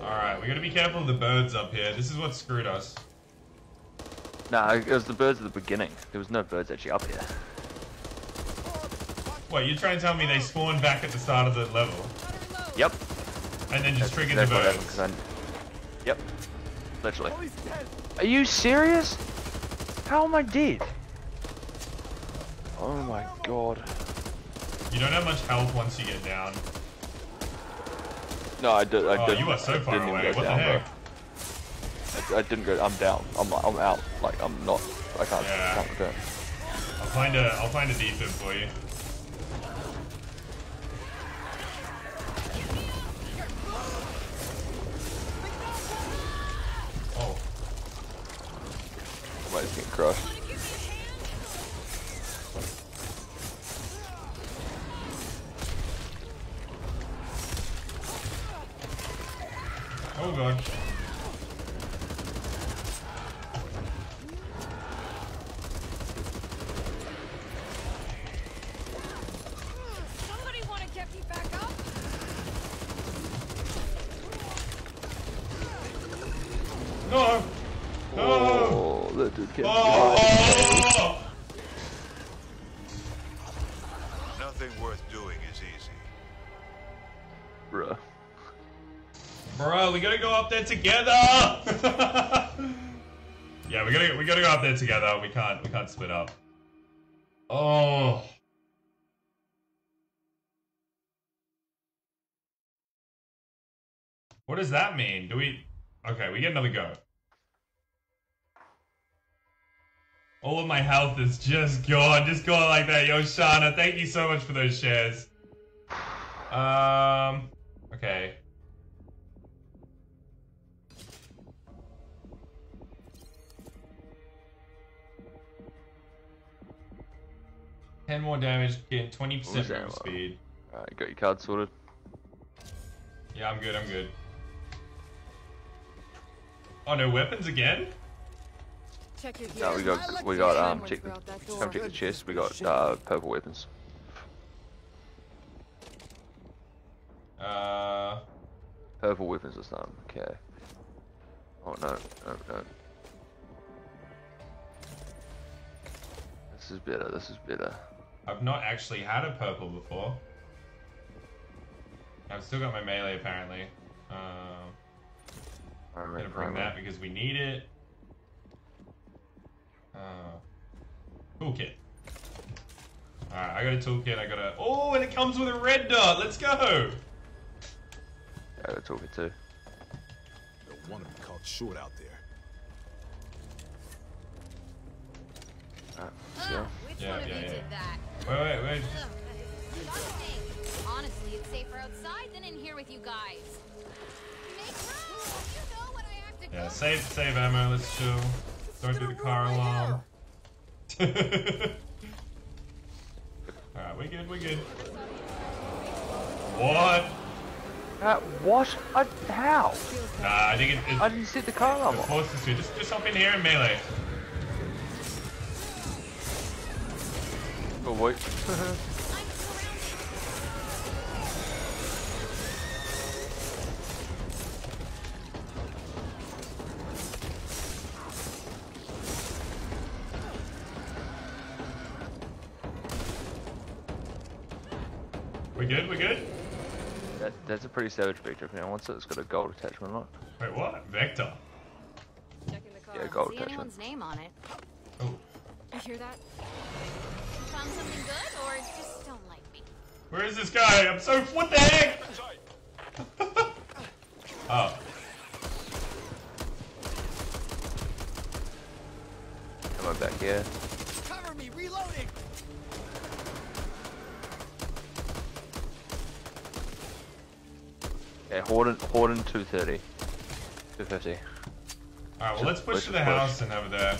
Alright, we gotta be careful of the birds up here. This is what screwed us. Nah, it was the birds at the beginning. There was no birds actually up here. What, you're trying to tell me they spawned back at the start of the level Yep. and then just That's triggered exactly what the happened, I- Yep. Literally. He's dead. Are you serious? How am I dead? Oh my god. You don't have much health once you get down. No, I did. I oh, did, you are so far away. What down, the heck? I, I, didn't go. I'm down. I'm I'm out. Like I'm not. I can't. Yeah. can't return. I'll find a. I'll find a defib for you. Oh. Somebody's getting crushed. Oh god. Up there together! yeah, we gotta we gotta go up there together. We can't we can't split up. Oh. What does that mean? Do we Okay, we get another go. All of my health is just gone, just gone like that. Yo, Shana, thank you so much for those shares. Um, okay. Ten more damage, getting twenty percent Ooh, move speed. Alright, got your card sorted. Yeah, I'm good. I'm good. Oh no, weapons again? Check your No, we got we got um check the come check the chest. We got uh purple weapons. Uh, Purple weapons this time. Okay. Oh no, no, no. This is better. This is better. I've not actually had a purple before. I've still got my melee apparently. Um, I'm gonna bring that because we need it. Uh, toolkit. Alright, I got a toolkit, I got a. Oh, and it comes with a red dot! Let's go! I got a toolkit too. Don't want to be caught short out there. Alright, Ugh, yeah. which Yeah, one of yeah, you yeah. Did that? Wait, wait, wait. Ugh. Something. Honestly, it's safer outside than in here with you guys. Make room! You know what I have to Yeah, go save, save ammo, let's chill. Don't do the car alarm. Alright, we good, we good. What? Uh, what? I, how? Nah, I think it, it, I didn't set the car alarm it off. forces you. Just, just hop in here and melee. Oh wait. We good, we good? That, that's a pretty savage picture. Now, once it's got a gold attachment on it. Wait, what? Vector. Checking the car. Yeah, gold See attachment. anyone's name on it. Oh, You hear that? Found something good, or just don't like me? where is this guy? I'm so. What the heck? oh, Come on back here. Cover me, reloading! Yeah, Horden, Horden 230. 250. alright. Well, let's push Let's to the push. house and over there.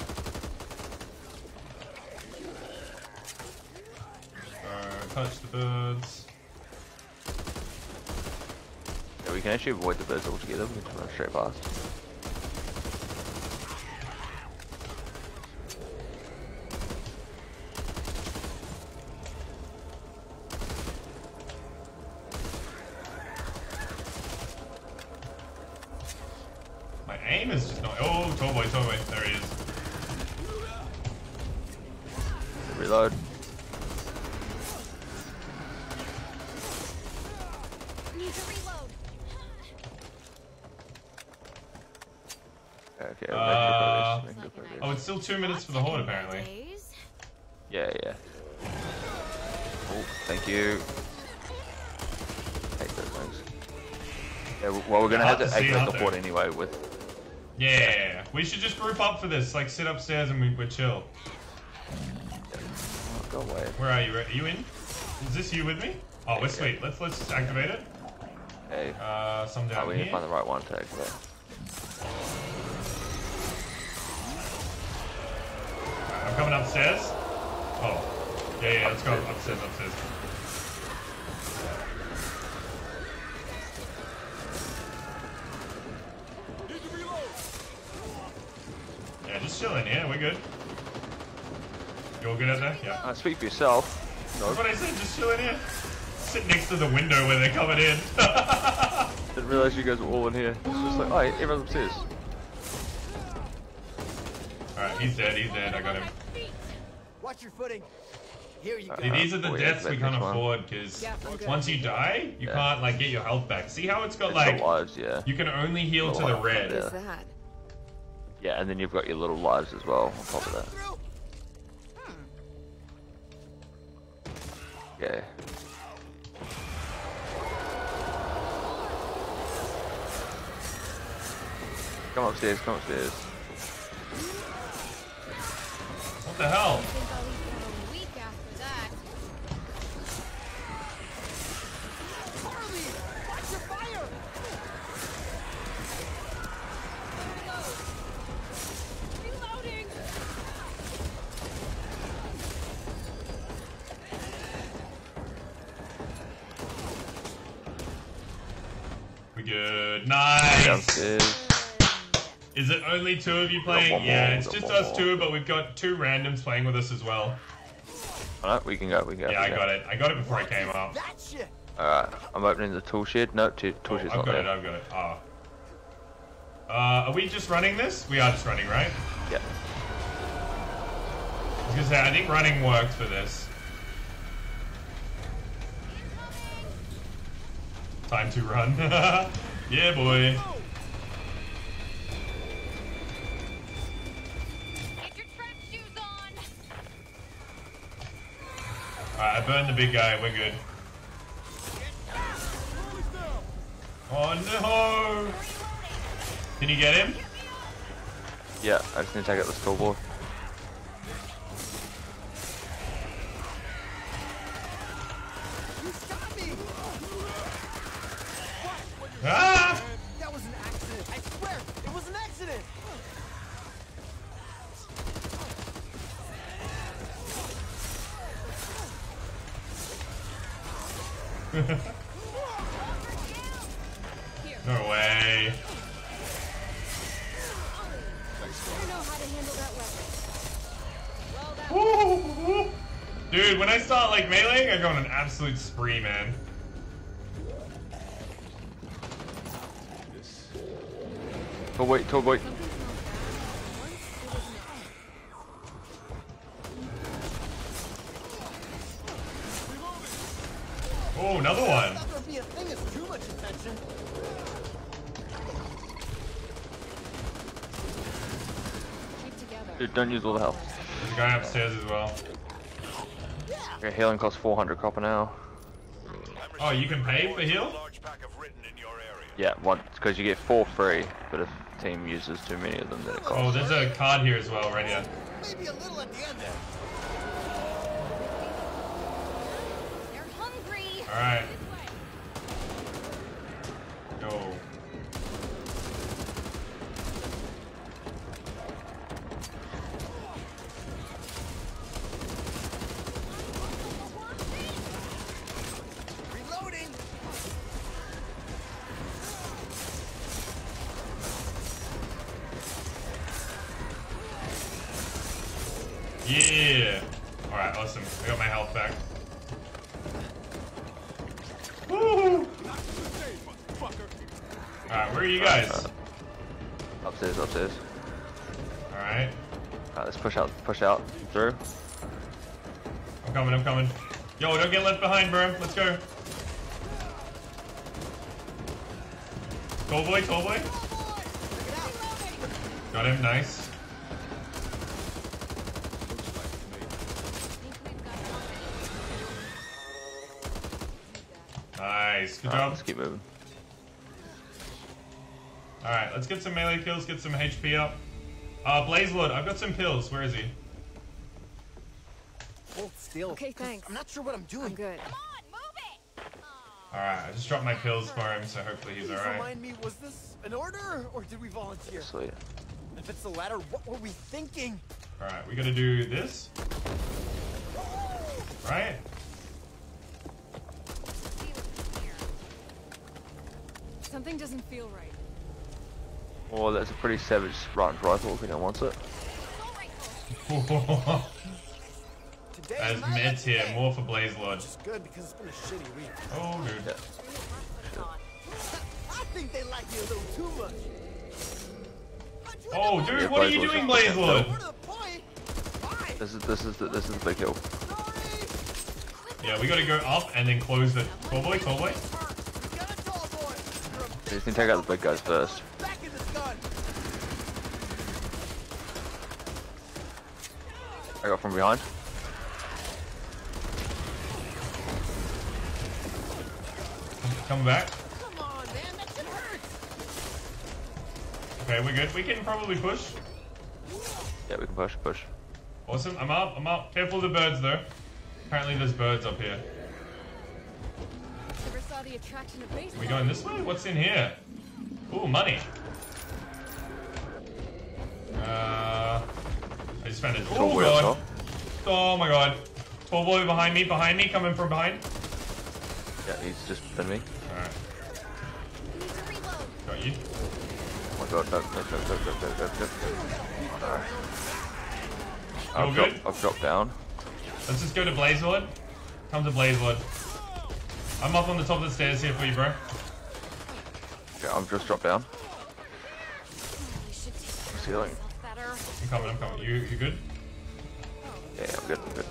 Uh, touch the birds. Yeah, we can actually avoid the birds altogether. We can just run straight past. Two minutes for the horde apparently. Yeah, yeah. Oh, thank you. Hate those things. Yeah, well, we're gonna have to to activate the horde anyway with. Yeah, we should just group up for this. Like, sit upstairs and we, we're chill. Oh, go away. Where are you? Are you in? Is this you with me? Oh, we're sweet. Let's let's activate it. Hey. Uh, some Oh, down we need to find the right one to activate. Upstairs? Oh. Yeah, yeah, let's go upstairs, upstairs. Yeah, just chilling, yeah, we're good. You all good out there? Yeah. Uh, speak for yourself. No. That's what I said, just chilling here. Sit next to the window where they're coming in. Didn't realize you guys were all in here. It's just like, oh, everyone's upstairs. Alright, he's dead, he's dead, I got him. Watch your footing. Here you uh, go. See, these are the deaths we can't afford because Yeah, once you die, you Yeah. can't like get your health back. See how it's got Extra like lives, yeah. you can only heal The to the red. yeah. That? Yeah, and then you've got your little lives as well on top of that. Hmm. Yeah. Come upstairs, come upstairs. What the hell? It's just us two, but we've got two randoms playing with us as well. Alright, we can go, we can go. Yeah, I got it. I got it before I came up. That shit. Alright, I'm opening the tool shed. No, t- tool Oh, shed's I've not got there. it. I've got it. Ah. Uh, are we just running this? We are just running, right? Yeah. I was gonna say, I think running works for this. Time to run. yeah, boy. Alright, I burned the big guy. We're good. Oh no! Can you get him? Yeah, I just need to take out the scoreboard. Absolute spree, man. Oh wait, oh wait. Oh, another one. Not gonna be a thing. It's too much attention. Keep together. Dude, don't use all the health. There's a guy upstairs as well. Okay, healing costs 400 copper now. Oh, you can pay for heal? Large pack of Ridden in your area. Yeah, one because you get four free, but if team uses too many of them, then it oh, costs. Oh, there's a card here as well, right here. Maybe a little at the end there. they're hungry! Alright. Go. Yeah. Alright, awesome. I got my health back. Woo! Alright, where are you guys? Uh, upstairs, upstairs. Alright. Alright, let's push out, push out through. I'm coming, I'm coming. Yo, don't get left behind, bro. Let's go. Tallboy, tall boy. Got him, nice. Nice, good Alright, job. let's keep moving. Alright, let's get some melee kills, get some HP up. Uh, Blazelord, I've got some pills. Where is he? Hold still. Okay, thanks. I'm not sure what I'm doing. I'm good. Alright, I just dropped my pills for him, so hopefully he's alright. remind me, was this an order or did we volunteer? Sweet. If it's the latter, what were we thinking? Alright, we gotta do this. Right? Something doesn't feel right. Oh, that's a pretty savage range rifle if anyone wants it. As meds here, more for Blaze Lord. Good because it's been a shitty week. Oh, dude. I think they like you a little too much. Oh, dude, Yeah, what are you Blaze doing, Blaze not Lord? This is this is the, this is the big hill. Yeah, we gotta go up and then close the Tallboy, tall boy. You just need to take out the big guys first. I got from behind. Come back. Okay, we're good. We can probably push. Yeah, we can push, push. Awesome. I'm up. I'm up. Careful of the birds, though. Apparently, there's birds up here. Never saw the attraction of baseball. Are we going this way? What's in here? Ooh, money. Uh, I just found it. Tall Oh boy god. also. Oh my god. Tallboy behind me, behind me, coming from behind. Yeah, he's just behind me. Alright. Got you. Oh my god, no, no, no, no, no, no, no, no. Oh, no. I've good? dropped, I've dropped down. Let's just go to Blaze Lord. Come to Blaze Lord. I'm up on the top of the stairs here for you, bro. Yeah, I've just dropped down. Ceiling. I'm coming, I'm coming. You, you good? Yeah, I'm good, I'm good.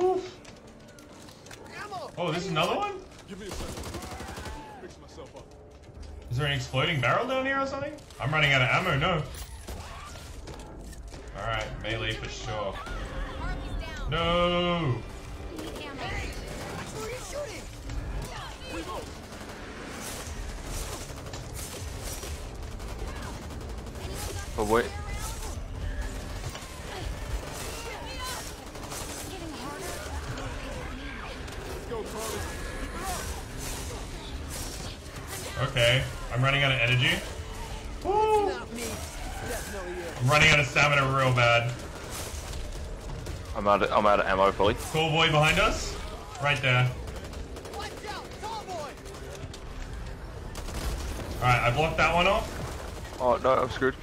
Oof. Oh, this is another one? Give me a second. Fix myself up. Is there an exploding barrel down here or something? I'm running out of ammo, no. Alright, melee for sure. No! Oh wait. Okay, I'm running out of energy. Woo! I'm running out of stamina real bad. I'm out of, I'm out of ammo fully. Tall boy behind us? Right there. watch out schoolboy Alright, I blocked that one off. Oh no, I'm screwed.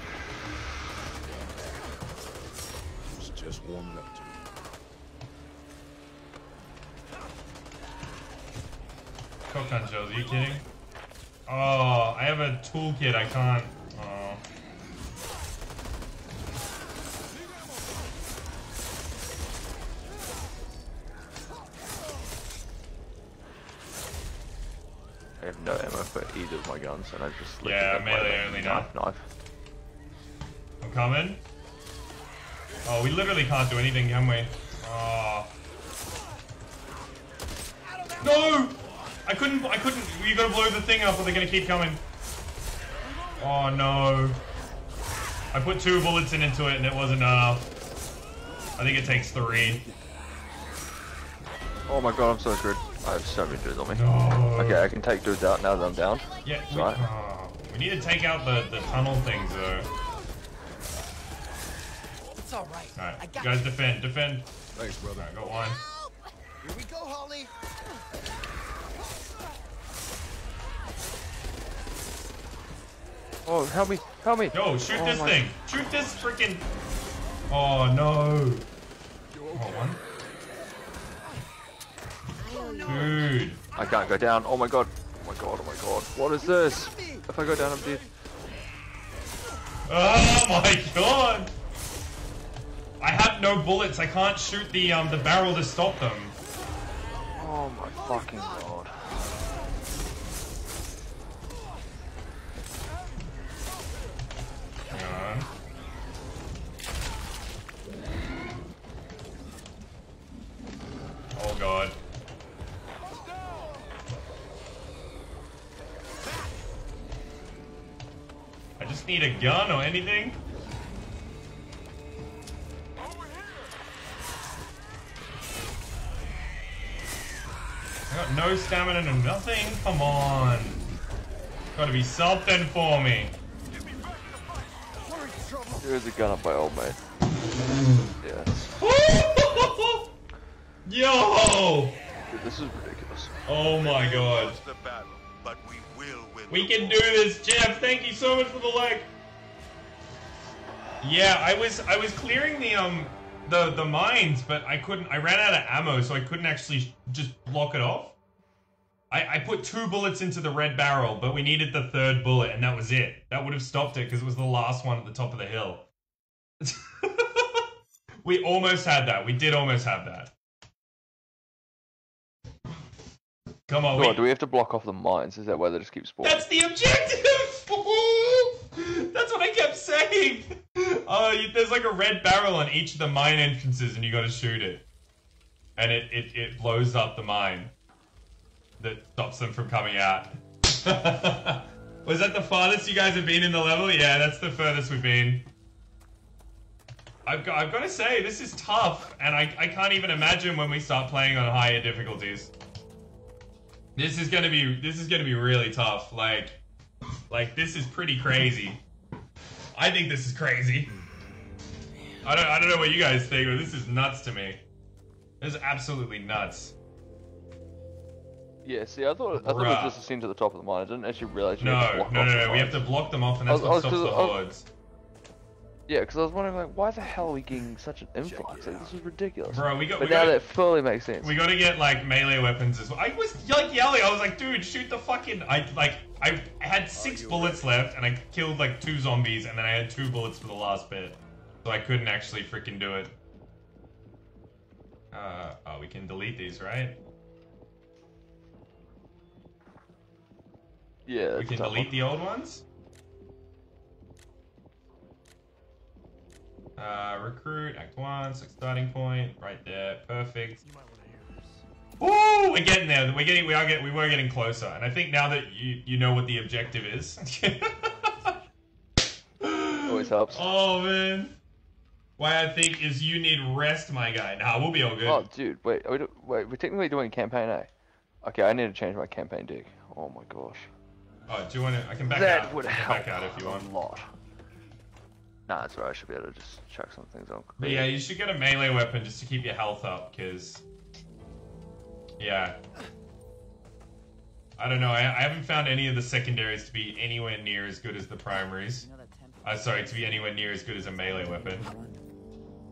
Was just warming up to Shotgun shells, are you kidding? Oh, I have a toolkit, I can't. Oh. I have no ammo for either of my guns, and I just Yeah, melee only now. knife, knife. I'm coming. Oh, we literally can't do anything, can we? Oh. No! I couldn't, I couldn't, you gotta blow the thing up or they're gonna keep coming. Oh no. I put two bullets in into it and it wasn't enough. I think it takes three. Oh my god, I'm so screwed. Oh, I have so many dudes on me. No. Okay, I can take dudes out now that I'm down. Yeah, It's we, alright. oh, we need to take out the, the tunnel things though. It's all right. Alright, I you got guys defend, defend. Thanks, brother. Alright, got one. Here we go, Holly. Oh, help me, help me. Yo, shoot Oh this my- thing. Shoot this freaking. Oh no. Oh, one. Dude. I can't go down. Oh my god. Oh my god, oh my god. What is this? If I go down, I'm dead. Oh my god. I have no bullets. I can't shoot the um the barrel to stop them. Oh my fucking god. Hang on. Oh god. Just need a gun or anything. I got no stamina and nothing. Come on. Gotta be something for me. There is a gun up by old mate. Yeah. Yo! Dude, this is ridiculous. Oh my god. We can do this, Jeff. Thank you so much for the like. Yeah, I was I was clearing the um the the mines, but I couldn't. I ran out of ammo, so I couldn't actually just block it off. I, I put two bullets into the red barrel, but we needed the third bullet, and that was it. That would have stopped it because it was the last one at the top of the hill. we almost had that. We did almost have that. Come on, we, do we have to block off the mines? Is that why they just keep spawning? That's the objective! That's what I kept saying! Oh, you, there's like a red barrel on each of the mine entrances and you gotta shoot it. And it, it, it blows up the mine. That stops them from coming out. Was that the farthest you guys have been in the level? Yeah, that's the furthest we've been. I've got, I've got to say, this is tough, and I, I can't even imagine when we start playing on higher difficulties. This is gonna be this is gonna be really tough. Like, like this is pretty crazy. I think this is crazy. I don't I don't know what you guys think, but this is nuts to me. This is absolutely nuts. Yeah, see, I thought I thought it was just ascend to the top of the mine. I didn't actually realize you No, had to no, block no, off the no. We have to block them off, and I that's was- what I stops the I hordes. Yeah, because I was wondering, like, why the hell are we getting such an influx? Like, this is ridiculous. Bro, we got- But we now got- that fully makes sense. We gotta get like melee weapons as well. I was like yelling. I was like, dude, shoot the fucking. I like. I had six bullets left, and I killed like two zombies, and then I had two bullets for the last bit, so I couldn't actually freaking do it. Uh, oh, we can delete these, right? Yeah, We can delete one. the old ones. Uh, recruit, act one, six starting point, right there, perfect. Ooh, we're getting there. We're getting, we are getting, we were getting closer, and I think now that you you know what the objective is. Always helps. oh man, why I think is you need rest, my guy. Nah, we'll be all good. Oh, dude, wait, are we do, wait, we're technically doing campaign A. Okay, I need to change my campaign deck. Oh my gosh. Oh, do you want to? I can back that out. would help back out if you want. a lot. Nah, it's alright. I should be able to just chuck some things on. But yeah, you should get a melee weapon just to keep your health up, because... Yeah. I don't know, I, I haven't found any of the secondaries to be anywhere near as good as the primaries. Uh, sorry, to be anywhere near as good as a melee weapon.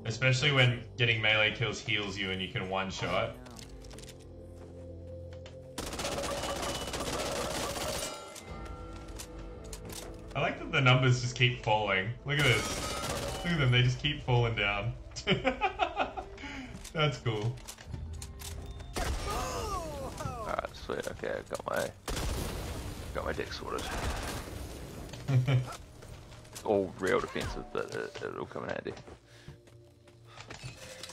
Especially when getting melee kills heals you and you can one-shot. I like that the numbers just keep falling. Look at this. Look at them, they just keep falling down. That's cool. Alright, sweet. Okay, I got my got my deck sorted. it's all real defensive, but it, it'll come in handy.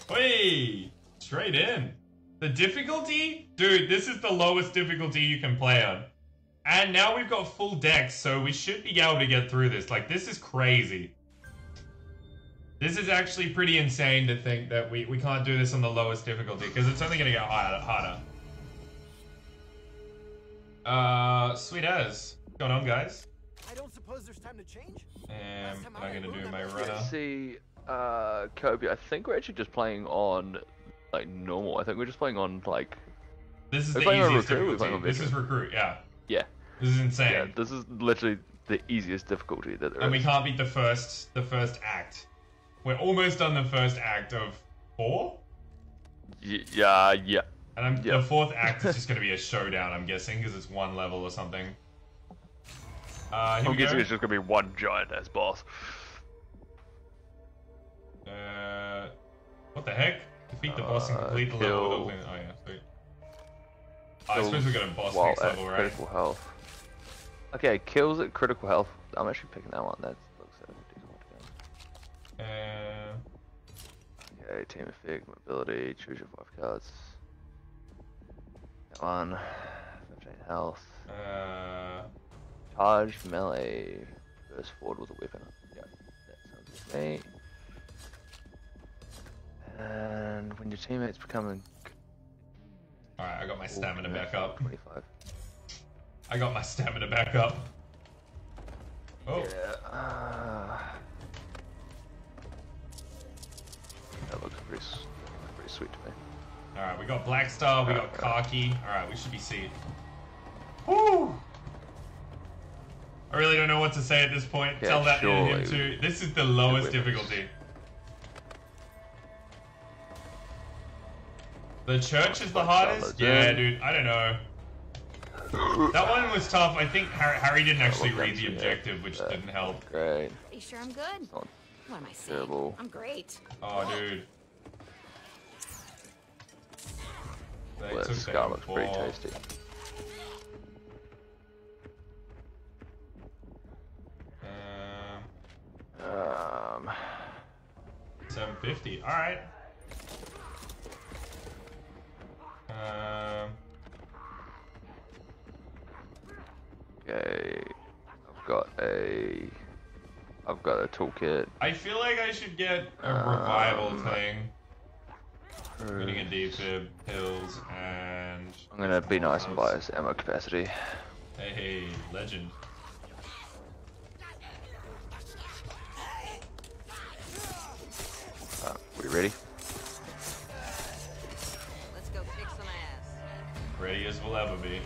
Hey, straight in. The difficulty? Dude, this is the lowest difficulty you can play on. And now we've got full decks, so we should be able to get through this. Like, this is crazy. This is actually pretty insane to think that we, we can't do this on the lowest difficulty, because it's only going to get harder. harder. Uh, sweet as. What's going on, guys? I don't suppose there's time to change? Um, I'm going to do my runner. Let's see, uh, Kobe, I think we're actually just playing on like normal. I think we're just playing on like. This is the easiest recruit, difficulty. This is recruit, yeah. Yeah. This is insane. Yeah, this is literally the easiest difficulty that there and we can't beat the first the first act. We're almost done the first act of four, Y- yeah, yeah. and I'm, Yeah. the fourth act is just going to be a showdown. I'm guessing because it's one level or something. Uh, here I'm guessing go. it's just gonna be one giant ass boss. Uh, what the heck? Defeat the boss and Uh, complete the kill- level. Oh yeah, sweet. I suppose we got a boss next level, right? Critical health. Okay, kills at critical health. I'm actually picking that one. That looks like a decent one to Uh. Okay, team effect, mobility, choose your five cards. That one. 15 health. uh, Charge, melee, burst forward with a weapon. Yeah, that sounds good to me. And when your teammates become Alright, I got my stamina back up. 25. I got my stamina back up. Oh. Yeah. Uh... That looks pretty, pretty sweet to me. Alright, we got Black Star, we got uh, Khaki. Alright, we should be safe. Woo! I really don't know what to say at this point. Yeah, Tell that to him too. This is the lowest difficulty. The church is the hardest? Yeah, dude, I don't know. That one was tough. I think Harry, Harry didn't actually read the objective, which didn't help. Great. Are you sure I'm good? What am I saying? Terrible. I'm great. Oh, dude. They Well, took this the looks pretty tasty. Um, Um, 750. All right. Um, okay. I've got a. I've got a toolkit. I feel like I should get a revival Um, thing. Getting a defib, pills, and I'm gonna be nice and buy this ammo capacity. hey, hey, legend. Uh, we ready? Ready as we'll ever be.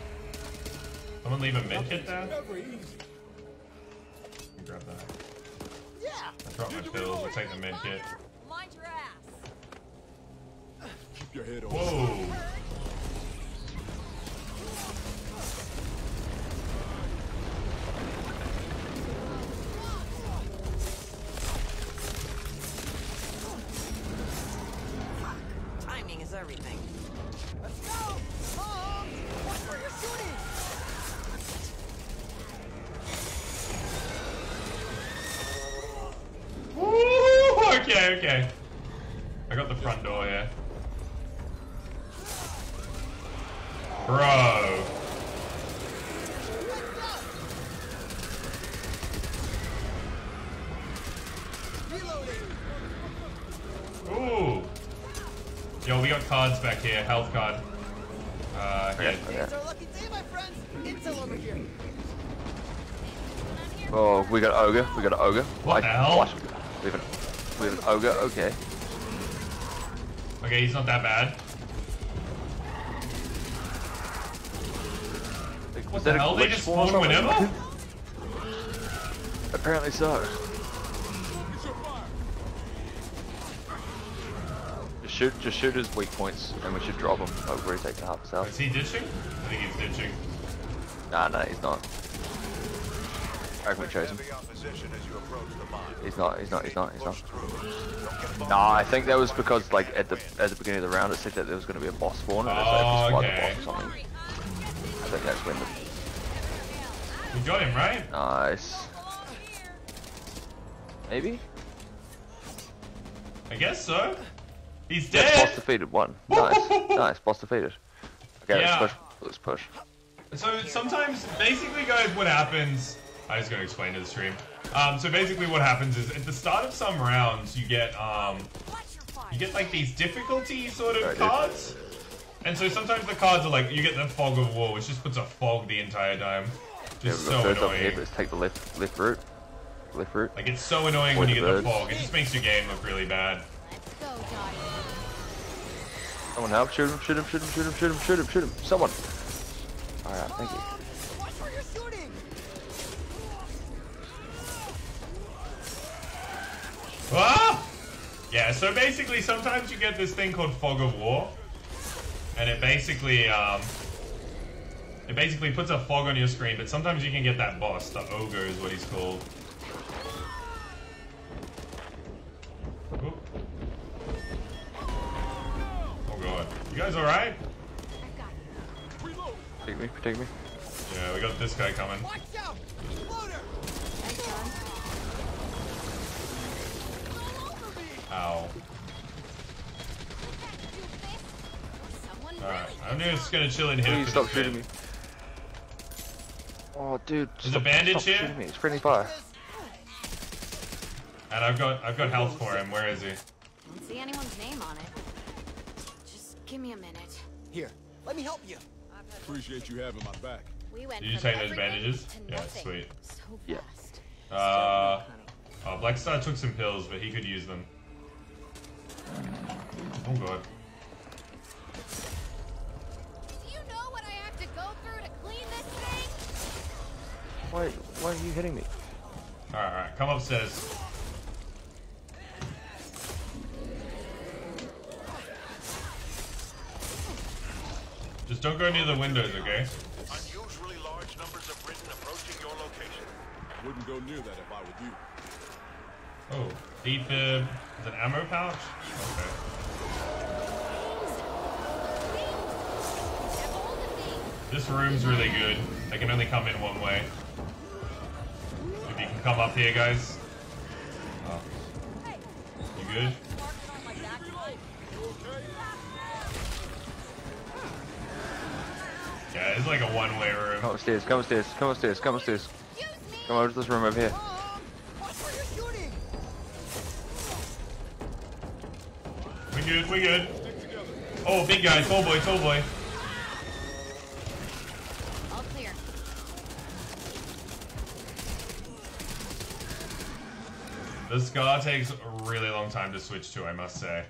Someone leave a med kit there? Never easy. Grab that. Yeah. I dropped my pills. I'll take the med kit. Mind your ass. Keep your head on. Whoa! Okay, okay. I got the front door here. Bro. Ooh. Yo, we got cards back here. Health card. Uh, yeah. It's our lucky day, my friends. Intel over here. Oh, we got ogre. We got an ogre. What the hell? What? We have an, we have an ogre. Okay. Okay, he's not that bad. What the hell? They just spawn or spawn something? whenever? Apparently so. Just shoot, just shoot his weak points, and we should drop him. Oh, we're taking half his Is he ditching? I think he's ditching. Nah, nah, he's not. I reckon we chose him. He's not. He's not. He's not. He's not. Nah, I think that was because like at the at the beginning of the round it said that there was going to be a boss spawn, and it's like just the boss or something. I think that's when the We got him, right? nice. Maybe. I guess so. He's Yeah, boss defeated. One. Nice. nice. Boss defeated. Okay, Yeah. let's push. Let's push. So sometimes, basically, guys, what happens? I was going to explain to the stream. Um, so basically, what happens is at the start of some rounds, you get um, you get like these difficulty sort of cards, and so sometimes the cards are like you get the fog of war, which just puts a fog the entire time. Yeah, Just got so birds over here. Let's take the left left route. Left route. Like it's so annoying when you get the fog. It just makes your game look really bad. Someone help! Shoot him! Shoot him! Shoot him! Shoot him! Shoot him! Shoot him! Shoot him! Someone. All right. Thank you. Ah! Yeah, so basically sometimes you get this thing called Fog of War. And it basically, um... It basically puts a fog on your screen, but sometimes you can get that boss. The Ogre is what he's called. Oop. Oh god. You guys alright? Protect me! Protect me! Yeah, we got this guy coming. Watch out. Loader. Ow. Alright, I'm just gonna chill in here. Please stop shooting me. Oh, dude! There's a stop, bandage stop here? shooting me! It's friendly fire. And I've got I've got health for him. Where is he? Don't see anyone's name on it. Just give me a minute. Here, let me help you. Appreciate you having my back. We went Did you from take those bandages? Yeah, nothing. sweet. So Yeah. fast. Uh, oh, Blackstar took some pills, but he could use them. Oh god. Do you know what I have to go through to clean this thing? Why, why are you hitting me? Alright, alright, come upstairs. Just don't go near the windows, okay? Unusually large numbers of Ridden approaching your location. Wouldn't go near that if I were you. Oh, defib. Is it ammo pouch? Okay. This room's really good. I can only come in one way. If you can come up here, guys. Oh. You good? Yeah, it's like a one-way room. Come upstairs, come upstairs, come upstairs, come upstairs. Come over to this room over here. We good, we good. Oh, big guy, Tallboy, tall boy. All clear. The Scar takes a really long time to switch to, I must say.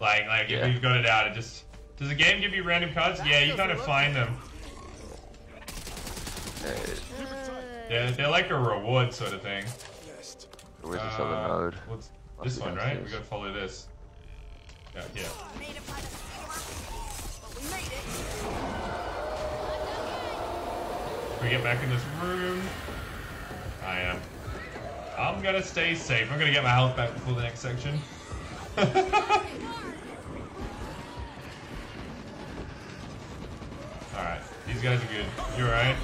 Like, like Yeah. if you've got it out, it just... Does the game give you random cards? Yeah, you kind of find them. Yeah, they're like a reward sort of thing. Where's this other Uh, node? What's this one, right? We downstairs. gotta follow this. Yeah, yeah. Can we get back in this room? I am. I'm gonna stay safe. I'm gonna get my health back before the next section. Alright, these guys are good. You alright?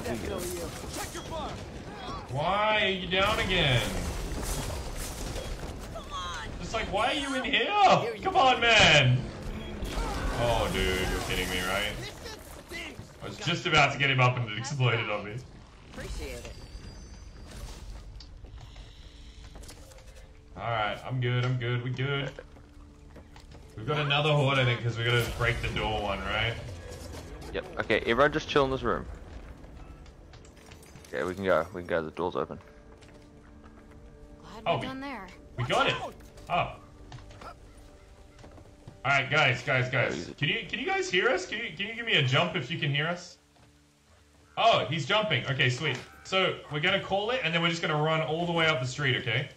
Okay, how did he get it? Why are you down again? It's like, why are you in here? Come on, man! Oh, dude, you're kidding me, right? I was just about to get him up and it exploded on me. Appreciate it. Alright, I'm good, I'm good, we good. We've got another horde, I think, because we gotta break the door one, right? Yep. Okay, everyone just chill in this room. Okay, we can go. We can go. The door's open. Glad Oh, we're done there. We got it! Oh. Alright, guys, guys, guys. Can you can you guys hear us? Can you can you give me a jump if you can hear us? Oh, he's jumping. Okay, sweet. So we're gonna call it and then we're just gonna run all the way up the street, okay?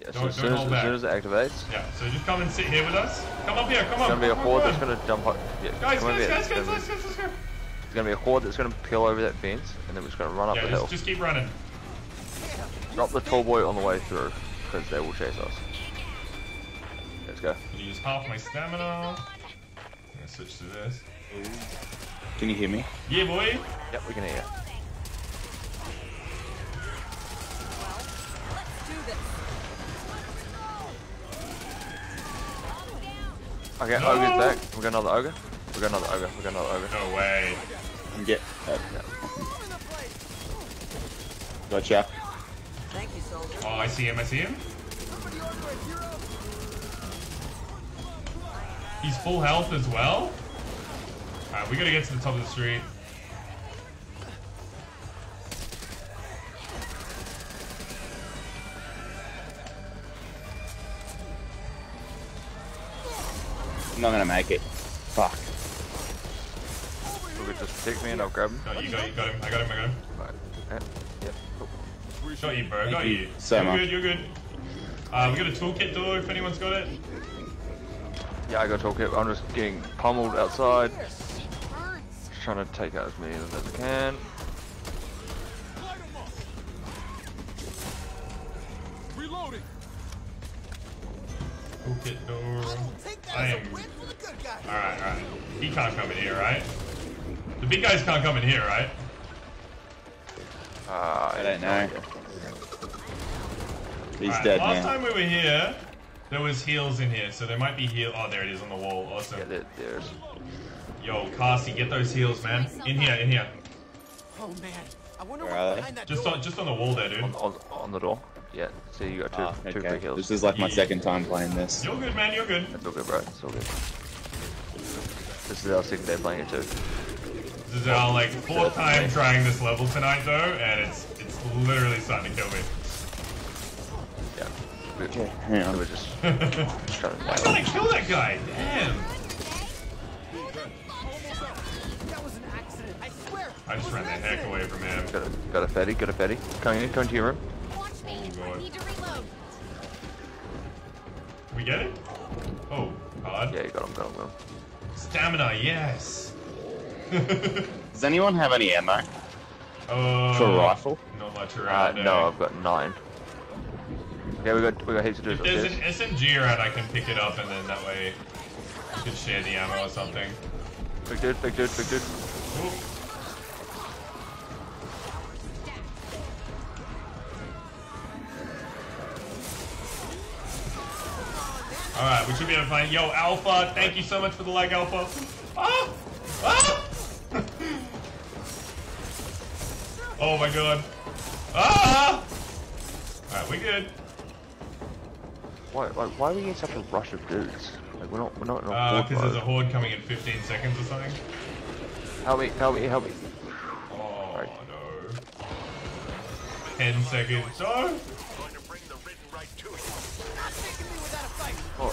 Yeah, so Don't- as, don't soon as, hold as soon as it activates, Yeah, so just come and sit here with us. Come up here, come it's on. gonna be a come on, horde that's gonna jump up. Yeah, Guys, come over guys, here. guys, It's guys, gonna let's, be- let's, let's go. It's gonna be a horde that's gonna peel over that fence, and then we're just gonna run up Yeah, the just, hill. just keep running. Drop the Tallboy on the way through, because they will chase us. Let's go. Can use half my stamina. I'm gonna switch to this. Can you hear me? Yeah, boy. Yep, we can hear you. Okay, No! ogre's back. We got another ogre. We got another ogre. We got another ogre. No way. Get. Uh, gotcha. Thank you, soldier. Oh, I see him. I see him. He's full health as well. Alright, we gotta get to the top of the street. I'm not gonna make it. Fuck. We just take me and I'll grab him. No, you got, you got him. I got him. I got him. Right. Yep. Yep. Cool. Got you, bro. Thank got you you. so you're much. good. You're good. Uh, we got a toolkit door if anyone's got it. Yeah, I got toolkit. I'm just getting pummeled outside. Just trying to take out as many of them as I can. Reloading. Toolkit door. I am. Alright, alright. He can't come in here, right? The big guys can't come in here, right? Uh, I don't know. He's Alright, dead Last now. time we were here, there was heals in here, so there might be heal. Oh, there it is on the wall. Awesome. Yeah, there, there's. Yo, Cassie, get those heals, man. In here, in here. Oh man, I wonder Where what's are they? behind that Just on, just on the wall there, dude. On, on, on the door. Yeah, So you got two, Ah, two free okay. This is like my second time playing this. You're good, man. You're good. It's all good, bro. It's all good. This is our second day playing it too. This is our like fourth time trying this level tonight though, and it's it's literally starting to kill me. Yeah. We, hang on. we were just trying to Why can't I kill that guy? Damn. That was an accident. I swear. I just ran the heck away from him. got a got a fatty, got a fatty. Coming in, coming to your room. Watch me. Oh, God. Need to reload. We get it? Oh, hard. Yeah, you got him, got him, got him. Stamina, yes. Does anyone have any ammo Uh, for a rifle? Not much Uh, no? I've got nine. Yeah, we got we got heaps of If dudes there's an. SMG around, I can pick it up, and then that way we can share the ammo or something. Big dude, big dude, big dude. Ooh. Alright, we should be able to find. Yo, Alpha, thank you so much for the like, Alpha. Ah! Ah! oh my god. Ah! Alright, we good. Why, like, why are we getting such a rush of dudes? Like, we're not, we're not in a Uh, horde because there's a horde coming in 15 seconds or something. Help me, help me, help me. Oh Right. no. 10 seconds. No! Going to bring the ridden right to you. Not taking me without a fight. Oh,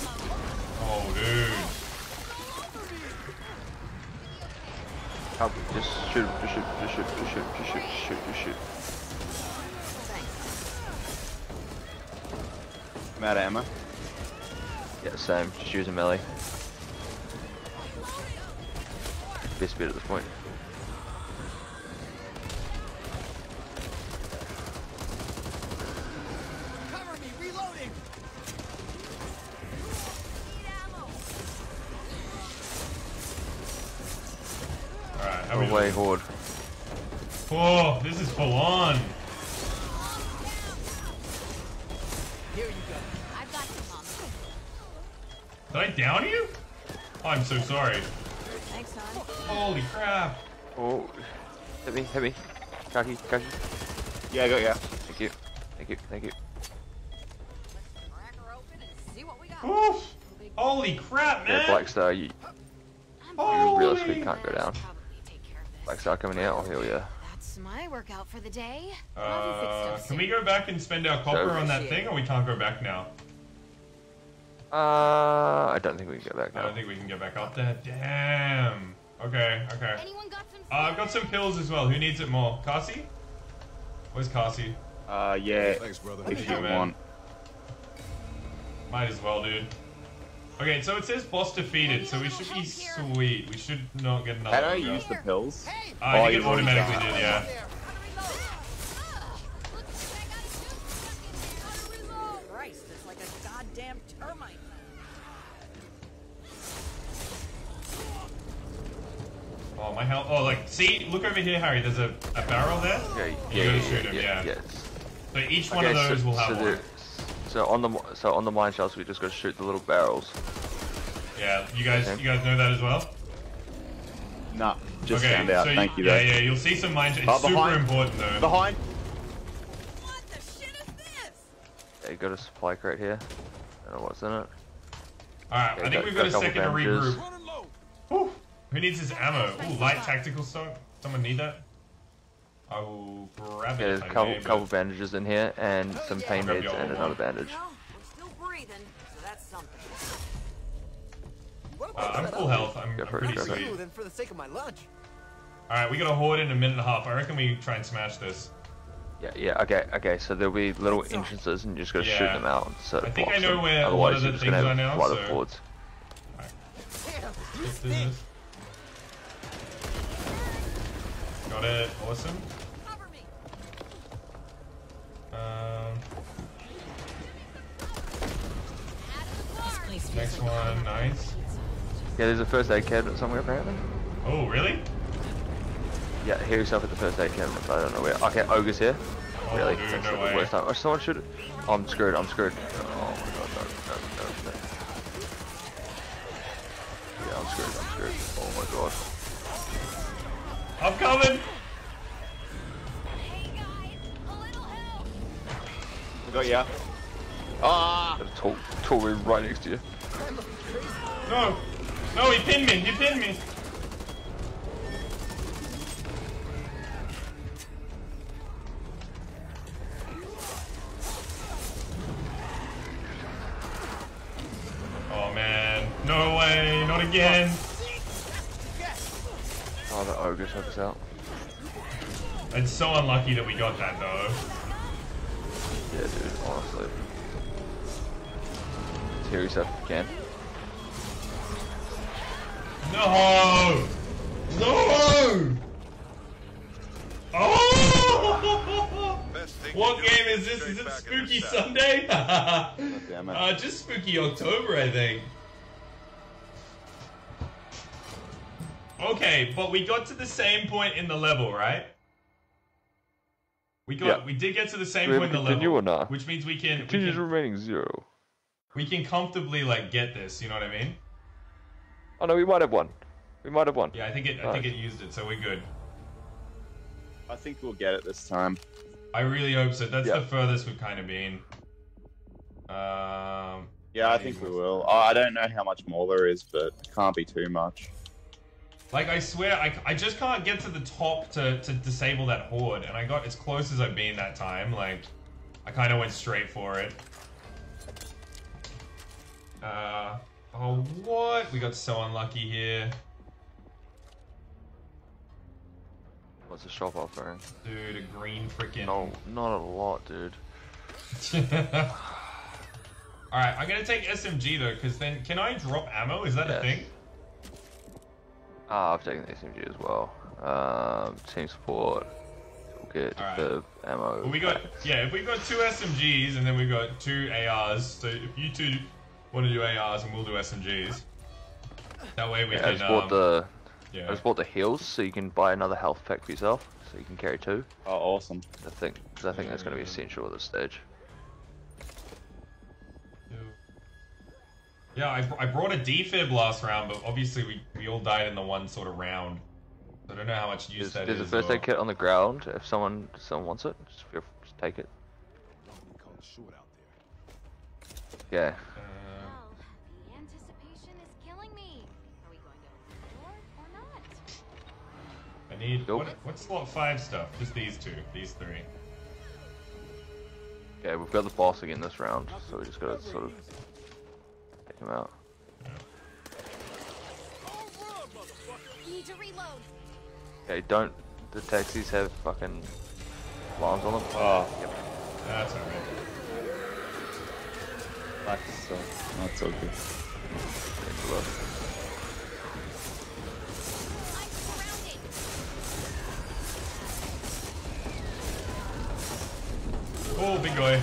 Oh, dude. Help me. Just shoot, just shoot, just shoot, just shoot, just shoot, just shoot, just shoot. I'm out of ammo. Yeah, same. Just use a melee. Best bit at this point. Alright, how we Away doing? horde. Oh, this is full on. Here you go. I've got you, Mom. Did I down you? Oh, I'm so sorry. Thanks, hon. Holy crap. Oh, hit me, hit me. Kaki, Kaki. Yeah, I got ya. Thank you, thank you, thank you. Crack her open and see what we got. Oof. Holy crap, man. Yeah, Black Star, you, you Holy. realistically can't go down. Probably take care of this. Black Star coming out, oh hell yeah. That's my workout for the day. Uh, I'll be fixed up can we go back and spend our copper on that thing, or we can't go back now? Uh, I don't think we can go back now. I don't think we can get back up there. Damn. Okay, okay. Anyone got some? Uh, I've got some pills as well. Who needs it more? Cassie? Where's Cassie? Uh, yeah. Thanks, brother. If you want. Might as well, dude. Okay, so it says boss defeated, so we should be sweet. We should not get another. How do I one. use the pills? Uh, I think you've it automatically did, yeah. Christ, it's like a goddamn termite. Oh, my health. Oh, like, see? Look over here, Harry. There's a, a barrel there. Yeah, You yeah, gotta yeah, shoot yeah, him, yeah, yeah. yes. So each one Okay, of those so, will have so, one. The, so on the so on the mine shells, we just got to shoot the little barrels. Yeah, you guys, Okay. you guys know that as well. Nah, just okay, found out. so Thank you, Yeah, though. yeah, you'll see some mine. It's Oh, super behind. important though. Behind. What the shit is this? Yeah, you got a supply crate here. I don't know what's in it. All right, I think got- we've got got a a couple second to regroup. Who needs this ammo? Ooh, light tactical stock. Someone need that? I will grab Yeah, it. there's if a I couple may, but- couple bandages in here and some pain meds and old another one. bandage. Well, still breathing, so that's something. Uh, I I'm full health. I'm, Go I'm for it, pretty go for it. sweet. Ooh, then for the sake of my lunch. All right, we got a horde in a minute and a half. I reckon we try and smash this. Yeah, yeah, okay, okay. So there'll be little entrances and you just gotta shoot them out. So it I think I blocks know them. where a lot Otherwise, of you're the just gonna things have are now, flood of so- hordes. Damn, Let's these do things. this. Got it. Awesome. Cover me. Um, This place feels next one. Nice. Yeah, there's a first aid cabinet somewhere apparently. Oh, really? Yeah, heal yourself at the first aid cabinet, but I don't know where. Okay, ogre's here. Oh, really? dude, That's no the way. worst time. Oh, someone should. Oh, I'm screwed. I'm screwed. Oh my god, no, no, no, no. Yeah, I'm screwed. I'm screwed. Oh my god. I'm coming. Hey guys, a little help. I got ya. Ah! There's a tall, tall room right next to you. No. No, he pinned me. He pinned me. Oh, man. No way. Not again. Oh, the ogre took us out. It's so unlucky that we got that, though. Yeah, dude. Honestly. Tear yourself if you can. No! No! Oh! What game is this? Is it Spooky Sunday? damn it. uh, just Spooky October, I think. Okay, but we got to the same point in the level, right? We got, Yeah. we did get to the same Do we point in the continue level, or not? which means we can, we Continues can, remaining zero. We can comfortably like get this. You know what I mean? Oh no, we might have one. We might have one. Yeah, I think it, I think it used it, so we're good. I think we'll get it this time. I really hope so. That's Yeah. the furthest we've kind of been. Um, Yeah, I think we will. I I don't know how much more there is, but it can't be too much. like I swear, I, I just can't get to the top to, to disable that horde, and I got as close as I've been that time. Like, I kind of went straight for it. Uh, oh what? We got so unlucky here, What's the shop offering? dude. A green freaking. No, not a lot, dude. All right, I'm gonna take SMG though, because then can I drop ammo? Is that a thing? Ah, I've taken the SMG as well. Um, team support. We'll get Alright. the ammo. Well, we got yeah. If we've got two SMGs and then we've got two ARs, so if you two want to do ARs and we'll do SMGs, that way we Yeah, I can. just bought um, the. yeah. I just bought the heals, so you can buy another health pack for yourself, so you can carry two. Oh, awesome. I think, cause I think that's going to be essential at this stage. Yeah, I, I brought a defib last round, but obviously we, we all died in the one sort of round. So I don't know how much use There's, that there's is. a first or- aid kit on the ground. If someone someone wants it, just, feel, just take it. Yeah. I need Nope. what, what's slot five stuff? Just these two, these three. Okay, we've got the boss again this round, so we just got to sort of take him out. Need to reload. Okay, don't the taxis have fucking alarms on them? Oh, That's alright. that's so, that's so good. Oh, big guy.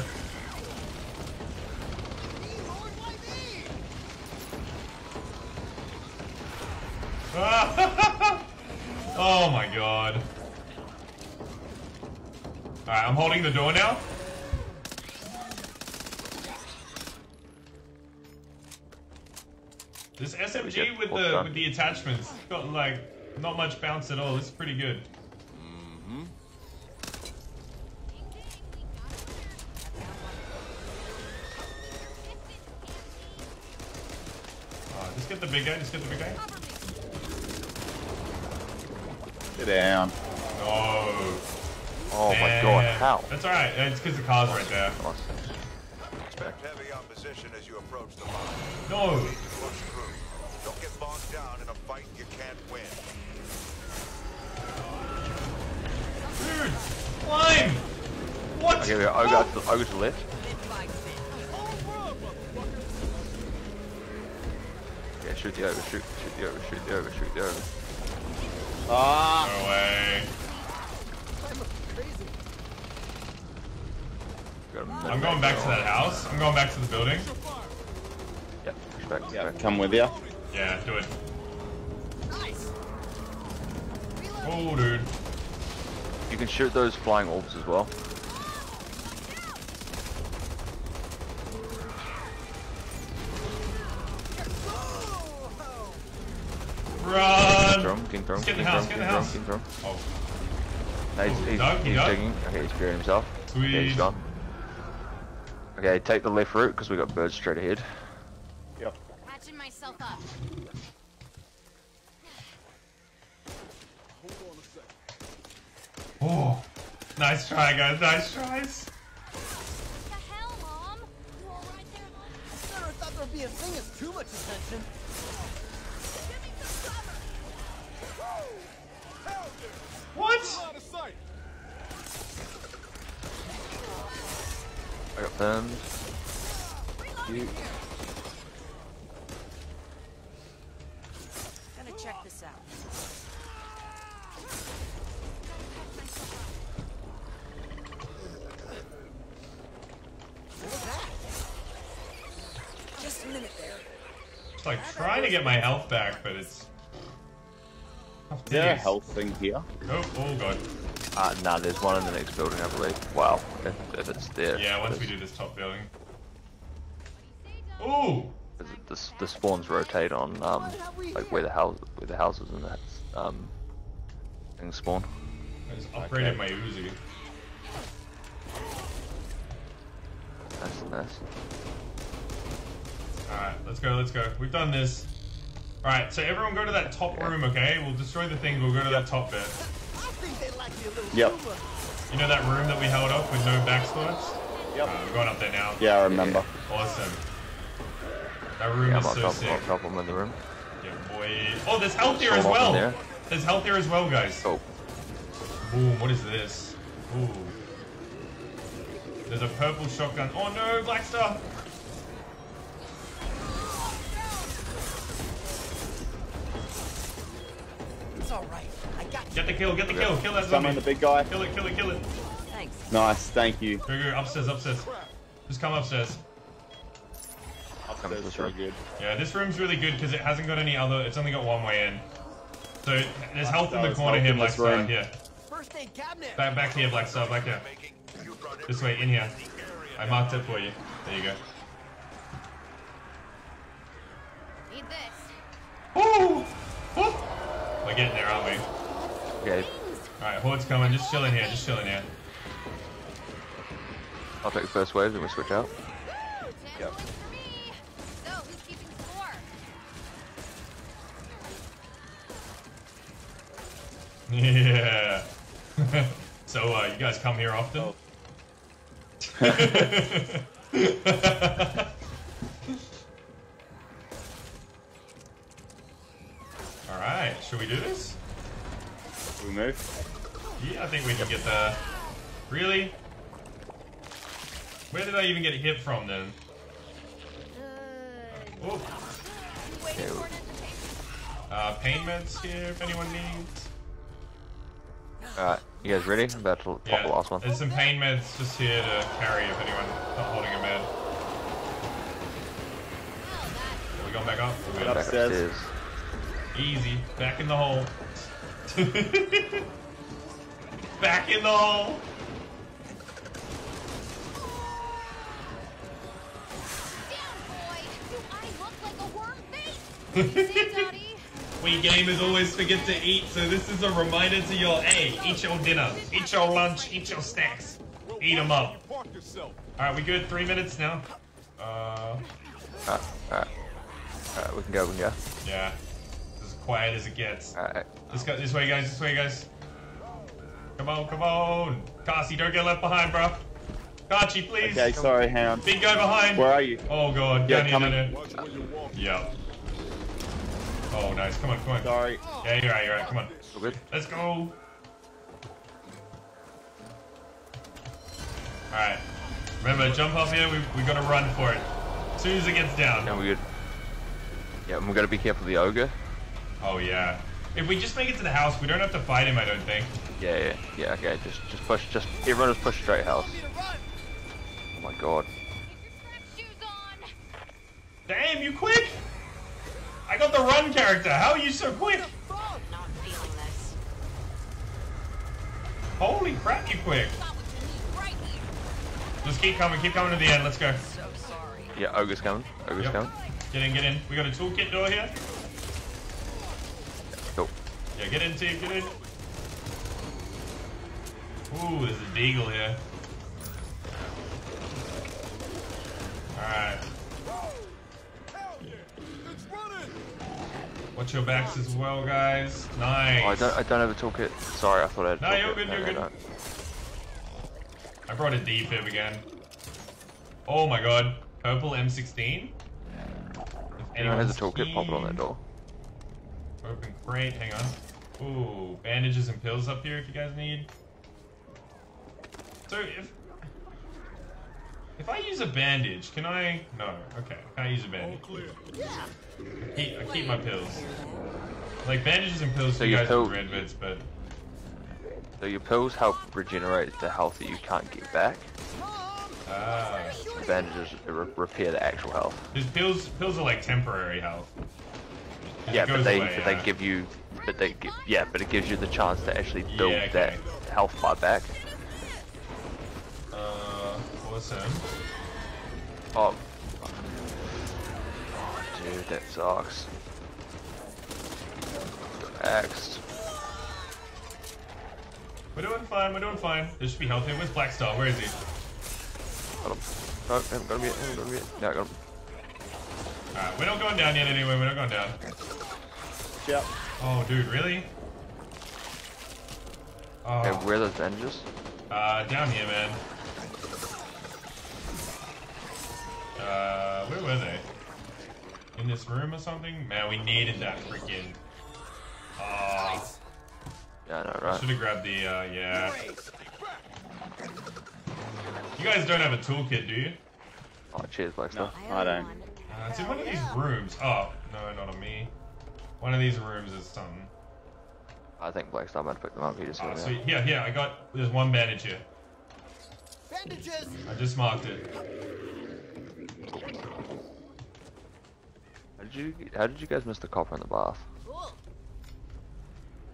oh my god. Alright, I'm holding the door now. This SMG with the with the attachments got like not much bounce at all. It's pretty good. Uh, just get the big guy. Just get the big guy. Get down. No. Oh my god, how? That's alright. Uh, it's because the car's right there. Oh, Expect heavy opposition as you approach the line. No. Push through. Don't get bogged down in a fight you can't win. Dude, climb. What? Okay, we got Ogre, to the, Ogre to the left. Yeah, shoot the Ogre, shoot, shoot the Ogre, shoot the Ogre, shoot the Ogre. Ah! No way. Got him. I'm going back to that house. I'm going back to the building. Yep, push back, push Yeah, back. come with you. Yeah, do it. Nice. Oh, dude. You can shoot those flying orbs as well. Run. Throw him, king throw him, Let's get in king the throw him, king the throw him, king throw. Oh, oh No, he's, Oh, he's, dug, he's dug. digging. Okay, he's buried himself. Sweet. Yeah, he's gone. Okay, take the left route because we got birds straight ahead. Yep. Patching myself up. oh. Nice try, guys. Nice tries. What The hell, Mom? You all right there, Mom? Never thought there'd be a thing as too much attention. What? I got pens. Gonna check this out. What's that? Just a minute there. It's like trying to get my health back, but it's is there a health thing here? Oh, oh god. Uh, nah, there's one in the next building, I believe. Wow, if, if it's there. Yeah, once we do this top building. Ooh! The, the, spawns rotate on um like where the house where the houses and that um things spawn. I just upgraded my Uzi. Nice, nice. Alright, let's go, let's go. We've done this. Alright, so everyone go to that top room, okay? We'll destroy the thing, we'll go to that top bit. Yep. You know that room that we held up with no backswords? Yep. Uh, we're going up there now. Yeah, I remember. Awesome. That room Yeah, is so up, sick. I'm in the room. Yeah, boy. Oh, there's health here as Someone up in well. there. There's health here as well, guys. Oh. Boom, what is this? Ooh. There's a purple shotgun. Oh no, Black Star! All right. I got you. Get the kill, get the kill, kill that Summon zombie. the big guy. Kill it, kill it, kill it. Thanks. Nice, thank you. Go, go, upstairs, upstairs. Just come upstairs. Upstairs, very good. Yeah, this room's really good because it hasn't got any other. It's only got one way in. So there's health in the corner here, in Black this Star. Here, First aid cabinet. back, back here, Black Star, back here. This way, in here. I marked it for you. There you go. Need this. Woo! Woo! We're getting there, aren't we? Okay, Alright, Horde's coming. Just chilling here, just chilling here. I'll take the first wave, then we switch out. Ten points for me. So, who's keeping score? Yeah. so, uh, you guys come here often? Alright, should we do this? We move. Yeah, I think we can get the. Really? Where did I even get hit from then? Oh, Waiting for an invitation. uh, pain meds here if anyone needs. Alright, you guys ready? I'm about to pop Yeah, the last one. there's some pain meds just here to carry if anyone's not holding a med. Are we going back up? We're good. Back upstairs. Easy. Back in the hole. Back in the hole. Down, boy. Do I look like a worm face? Say, Daddy. We gamers always forget to eat, so this is a reminder to you all. Hey, eat your dinner, eat your lunch, eat your snacks. Eat them up. Alright, we good? Three minutes now? Uh, Alright, alright. Alright, we can go, we can go. yeah. As quiet as it gets. Alright. Let's go this way, guys. This way, guys. Come on, come on. Kasi, don't get left behind, bro. Kachi, please. Okay, sorry, hang on. Big guy behind. Where are you? Oh, God. Yeah, down here, coming. down here. Watch where you walk. Yeah. Oh, nice. Come on, come on. Sorry. Yeah, you're right, you're right. Come on. All good? Let's go. Alright. Remember, jump up here. We, we gotta run for it. As soon as it gets down. Yeah, we're good. Yeah, and we gotta be careful of the ogre. Oh, yeah. If we just make it to the house, we don't have to fight him, I don't think. Yeah, yeah, yeah, okay, just just push, just, everyone just push straight house. Oh my god. Damn, you quick! I got the run character. How are you so quick? Not feeling this. Holy crap, you quick. Got what you need right here. Just keep coming, keep coming to the end. Let's go. So sorry. Yeah, ogre's coming. Ogre's Yep. coming. Get in, get in. We got a toolkit door here. Yeah, get in, team, get in. Ooh, there's a deagle here. Alright. Watch your backs as well, guys. Oh, Nice. I don't, I don't have a toolkit. Sorry, I thought I had No, you're good, you're good. I brought a defib again. Oh my god. Purple M16? If Anyone has a toolkit, pop it on that door. Open crate, hang on. Ooh, bandages and pills up here if you guys need. So if If I use a bandage, can I? No. Okay, can I use a bandage? I keep, I keep my pills. Like bandages and pills So you your guys pill- red bits, but So your pills help regenerate the health that you can't get back. ah, The bandages re- repair the actual health. Because pills pills are like temporary health. It Yeah, but they away, but yeah. they give you but they gi- yeah, but it gives you the chance to actually build Yeah, okay. that health bar back. Uh, awesome. Oh. oh dude, that sucks. Axed. We're doing fine. We're doing fine. This should be healthy. Where's Black Star? Where is he? Got him. No, haven't got him yet. Haven't got him yet. No, I got him. Alright, we're not going down yet anyway. We're not going down. Yep. Oh, dude, really? Oh. Okay, where are those bandages? Uh, down here, man. Uh, where were they? In this room or something? Man, we needed that freaking. Oh, Yeah, I know, right? should have grabbed the, uh, yeah. You guys don't have a toolkit, do you? Oh, cheers, Black Star. I don't. Uh, it's in one of these rooms. Oh, no, not on me. One of these rooms is something. I think Black Star might have picked them up. He just Oh, went sweet. out. Here, here, I got. There's one bandage here. Bandages! I just marked it. How did you how did you guys miss the copper in the bath?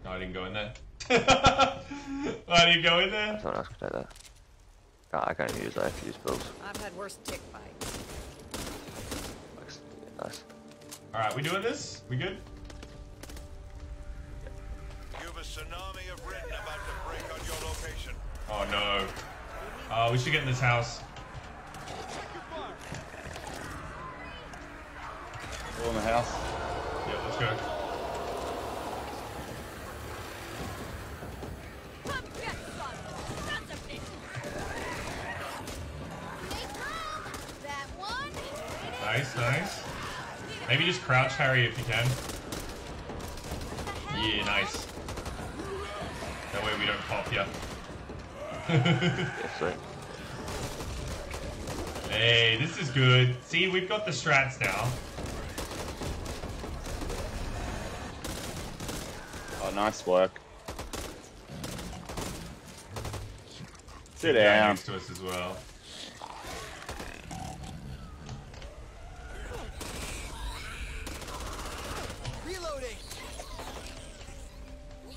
No, I didn't go in there. I didn't go in there. Someone else could take that. No, I can't use that. I have to use pills. I've had worse tick bites. Nice. Alright, we doing this? We good? You've a tsunami of Ridden about to break on your location. Oh no. Uh, we should get in this house. All in the house. Yeah, let's go. Nice, nice. Maybe just crouch Harry if you can. Yeah, nice. That way we don't pop you. Yeah, sweet. hey, this is good. See, we've got the strats now. Oh, nice work. Sit Guy down. next to us as well.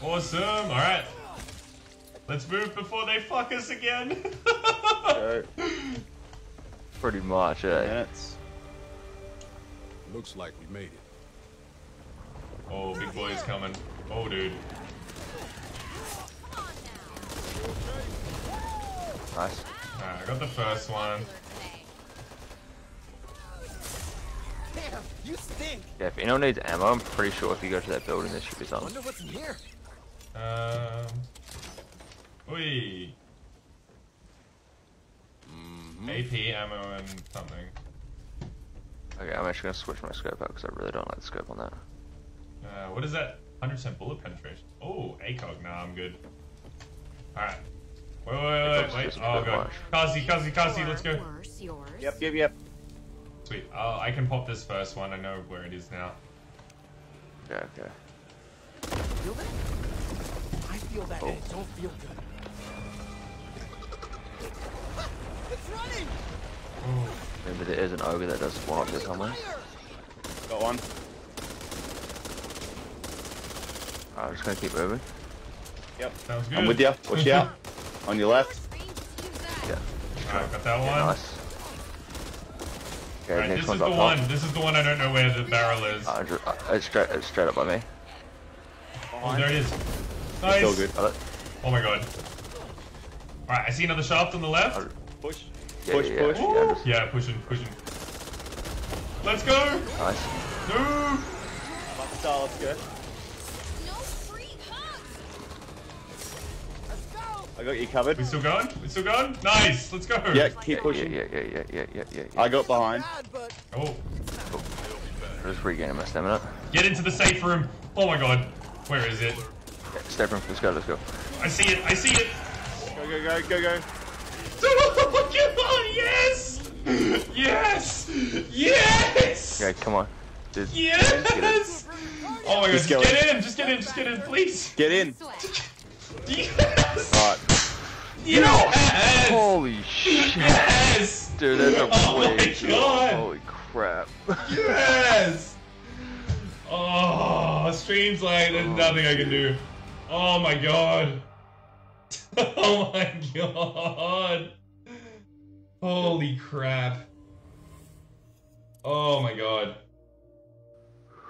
Awesome. All right. Let's move before they fuck us again. Go. Pretty much, eh? Minutes. Looks like we made it. oh, big boy's coming. Oh, dude. Nice. Alright, I got the first one. Damn, you stink! Yeah, if anyone needs ammo, I'm pretty sure if you go to that building, there should be something. Wonder what's in here. Um. Oi. AP ammo and something. Okay, I'm actually gonna switch my scope out because I really don't like the scope on that. Uh, what is that? 100% bullet penetration. Oh, ACOG. Nah, I'm good. Alright. Wait, wait, wait, ACOG's wait. Oh, bit god. much. Kazi, Kazi, Kazi, let's go. Yours, yours. Yep, yep, yep. Sweet. Uh, I can pop this first one. I know where it is now. Okay, okay. Feel that? I feel that, and it don't feel good. It's running! Maybe there is an ogre that does spawn up here somewhere. Got one. Alright, I'm just gonna keep moving. Yep. Sounds good. I'm with you. Watch out. On your left. Yeah. Alright, got that one. Yeah, nice. Okay, Alright, next this is the up top. one. This is the one I don't know where the barrel is. Uh, uh, it's straight, it's straight up by me. Oh, there it is. It's Nice. all good. Uh, Oh my god. Alright, I see another shaft on the left. Push. Yeah, push, yeah, yeah. push. Yeah, just- Yeah, pushing, pushing. Let's go! Nice. No! Black Star, let's go. I got you covered. We still going? We still going? Nice! Let's go! Yeah, keep pushing. Yeah, yeah, yeah, yeah, yeah, yeah, yeah. I got behind. Oh, Just regaining my stamina. get into the safe room. Oh my god. Where is it? Yeah, step room, let's go, let's go. I see it, I see it! Go, go, go, go, go. Oh my god, yes! Yes! Yes! Okay, come on. Dude, Yes! Oh my god, Just just get in, just get in, just get in, please! Get in. Yes! Alright. Yes! Holy shit. Yes! Dude, that's a Oh my. God. Holy crap. Yes! Oh, streams like there's nothing I can do. Oh my god. Oh my god. Holy crap. Oh my god.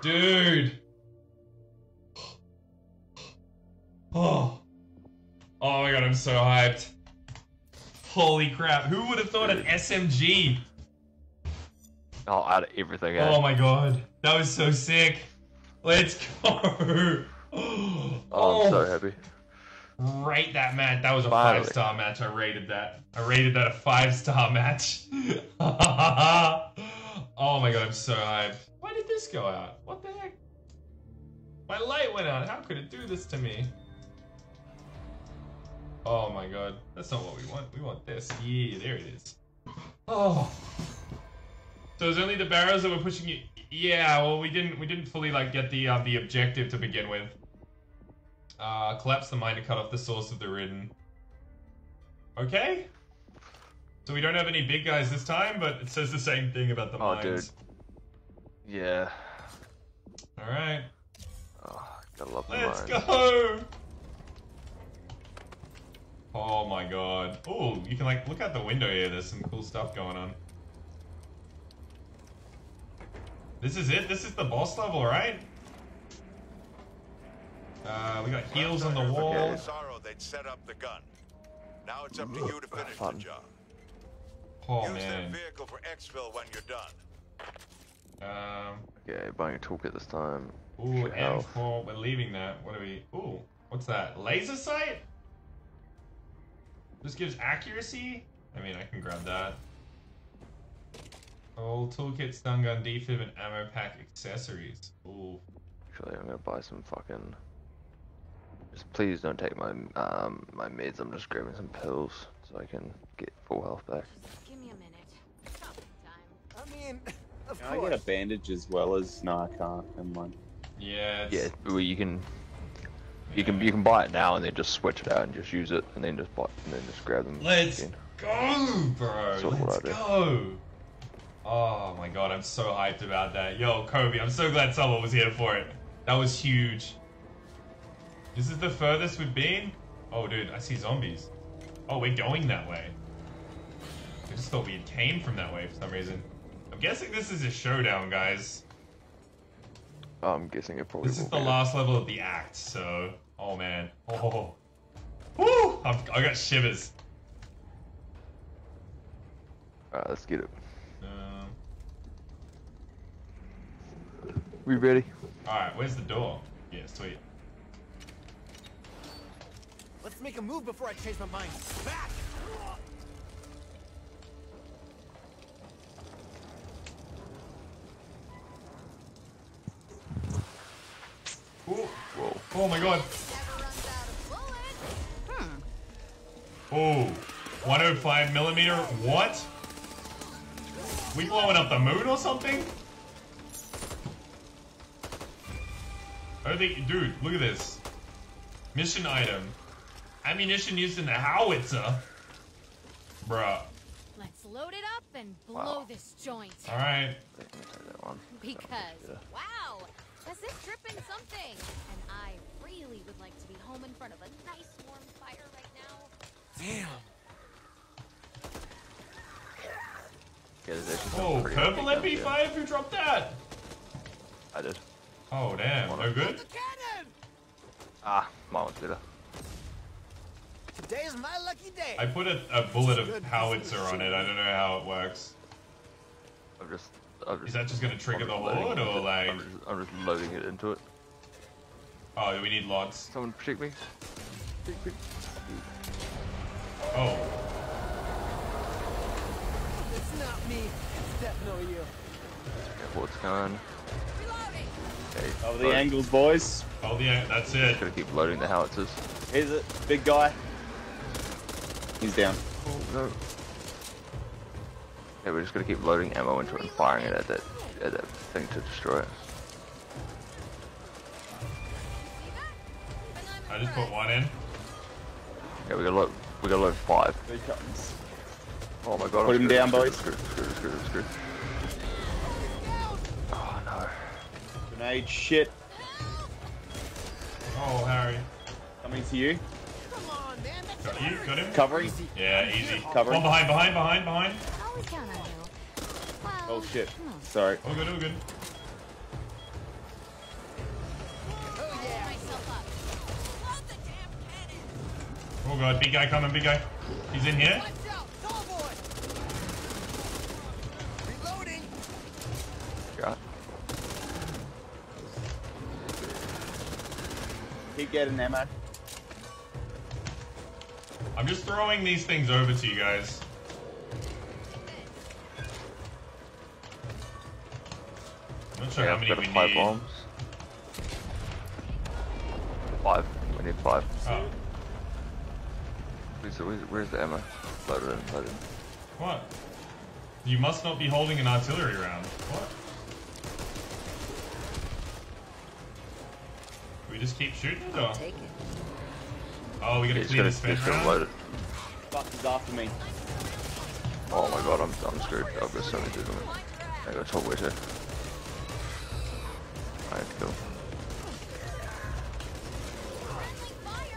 Dude. Oh. Oh my god, I'm so hyped. Holy crap. Who would have thought an SMG? Oh, out of everything. eh? Oh my god. That was so sick. Let's go. Oh, I'm so oh. happy. Rate that match. That was a Finally. five star match. I rated that. I rated that a five star match. oh my god, I'm so hyped. Why did this go out? What the heck? My light went out. How could it do this to me? Oh my god. That's not what we want. We want this. Yeah, there it is. Oh. So it's only the barrows that were pushing you. Yeah, well, we didn't we didn't fully like get the uh, the objective to begin with. Uh, collapse the mine to cut off the source of the ridden. Okay. So we don't have any big guys this time, but it says the same thing about the Oh, mines. dude. Yeah. All right. Oh, gotta love the Let's mines. go. Oh my god. Oh, you can like look out the window here. There's some cool stuff going on. This is it. This is the boss level, right? Uh, we got heals on the wall. Sorrow they'd set up the gun. Now it's up to you to finish Fun. the job. Oh Use man. that vehicle for exfil when you're done. Um. Okay, buying a toolkit this time. Ooh, M4. We're leaving that. What are we? Ooh, what's that? Laser sight? This gives accuracy. I mean, I can grab that. Oh, toolkit, stun gun, defib, and ammo pack accessories. Ooh. Actually, I'm gonna buy some fucking. Just please don't take my um my meds. I'm just grabbing some pills so I can get full health back. Give me a minute. Shopping time. I mean, of Can I get a bandage as well as? No, I can't. Never mind. Yeah. Yeah, well, you can. You can you can buy it now and then just switch it out and just use it and then just buy and then just grab them. Let's again. go, bro. That's Let's I do. go. Oh my god, I'm so hyped about that. Yo, Kobe, I'm so glad someone was here for it. That was huge. This is the furthest we've been? Oh, dude, I see zombies. Oh, we're going that way. I just thought we had came from that way for some reason. I'm guessing this is a showdown, guys. I'm guessing it probably. This is the be. last level of the act, so... Oh, man. Oh. Woo! I've, I got shivers. Alright, let's get it. We ready? Alright, where's the door? Yeah, sweet. Let's make a move before I change my mind. Back! Ooh. Whoa. Oh my god. Never runs out of bullets. Hmm. Oh. 105 millimeter? What? We blowing up the moon or something? I don't think, dude, look at this. Mission item. Ammunition used in the howitzer. Bruh. Let's load it up and blow Wow. this joint. Alright. that one. Because, wow, does this dripping something? And I really would like to be home in front of a nice warm fire right now. Damn. Yeah, there's actually some Oh, purple healthy guns, MP5? Who dropped that? I did. Oh, damn. No good? Cannon! Ah, mine was better. Today is my lucky day. I put a, a bullet of howitzer on it. I don't know how it works. I'm just. I've just Is that just gonna trigger I'm the just loading horde or like? I'm just, I'm just loading it into it. Oh, do we need lots. Someone protect me. Protect me. Oh. It's not me. It's definitely you. Okay, what's going? Okay, Over oh, the load. angles, boys. Oh, yeah, that's it. Gotta keep loading the howitzers. Here's it, big guy. He's down. Oh no. Yeah, we're just gonna keep loading ammo into it and firing it at that at that thing to destroy it. I just put one in. Yeah, we gotta load. We gotta load five. Here he comes. Oh my god! Put I'm him screwed, down, I'm boys. Screwed, screwed, Grenade shit. Oh, Harry. Coming to you. Got you? Got him? Covering. Yeah, easy. Covering. One behind, behind, behind, behind. Oh, Always count on you. Well, Oh shit. Sorry. All good, all good. Oh god, big guy coming, big guy. He's in here. Got. Keep getting ammo. I'm just throwing these things over to you guys. Not sure Yeah, how I've many got we five need. bombs. Five. We need five. Oh, Where's the, where's, where's the ammo? Load it in. Load it in. what? You must not be holding an artillery round. What? We just keep shooting it or? Take it. Oh, we gotta Yeah, just clear gotta, the spent just gotta round? load it. Fuck is after me. Oh my god, I'm, I'm screwed. I've got so many dudes on me. I got top way too. Alright, cool.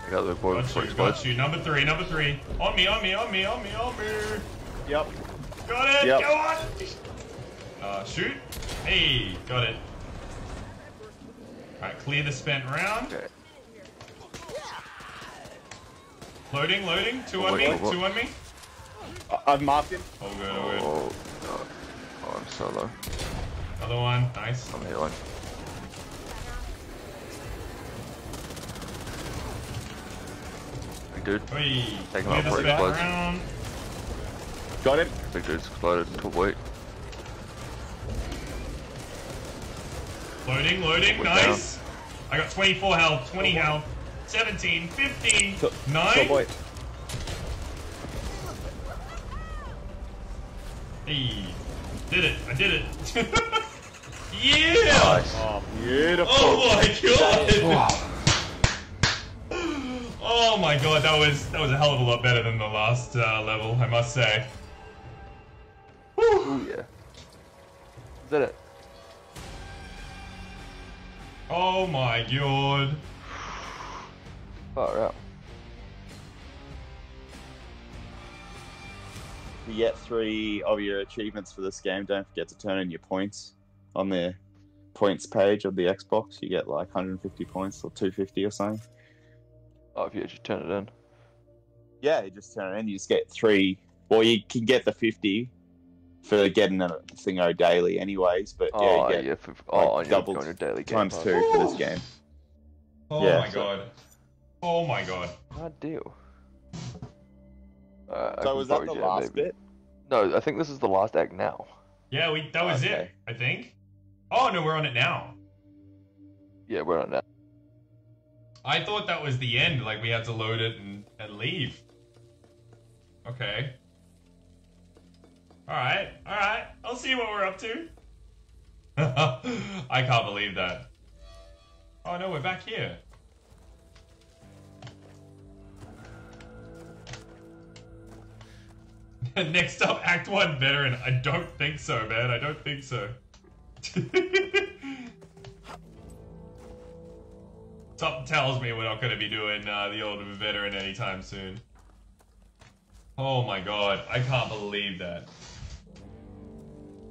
I got the boy Got before you, he got you. Number three, number three. On me, on me, on me, on me, on me. Yep. Got it, Yep. go on! Uh, shoot. Hey, got it. Alright, clear the spent round. Loading, loading. Two on Wait, me, what, what? two on me. I- I've marked him. Oh, good, oh, good. Oh, god. Oh, I'm so low. Another one, nice. I'm healing. Big dude. Whee. Take him Clear out the before he spent explodes. round. Got him. Big dude's exploded. Top weight. Loading, loading, We're nice. I got 24 health, 20 health, 17, 15, Top 9. boy. Hey, did it, I did it. yeah! Nice. Oh, beautiful. Oh my god! Oh my god, that was that was a hell of a lot better than the last uh, level, I must say. Ooh, yeah. Is that it? Oh my god. Far out. You get three of your achievements for this game. Don't forget to turn in your points on the points page of the Xbox. You get like 150 points or 250 or something. Oh, if you actually turn it in. Yeah, you just turn it in. You just get three. Well, you can get the 50 for getting a thingo daily, anyways. But yeah, Oh, you get yeah. For, oh, on your, doubled on daily game times pass. two for this game. Oh Yeah, my so- god. Oh my god. Bad deal. Uh, I So was that the do last maybe. bit? No, I think this is the last act now. Yeah, we that was it, I think. Oh no, we're on it now. Yeah, we're on that. I thought that was the end, like we had to load it and, and leave. Okay. Alright, alright. I'll see what we're up to. I can't believe that. Oh no, we're back here. Next up, Act 1 veteran. I don't think so, man. I don't think so. Something tells me we're not going to be doing uh, the old veteran anytime soon. Oh my god, I can't believe that.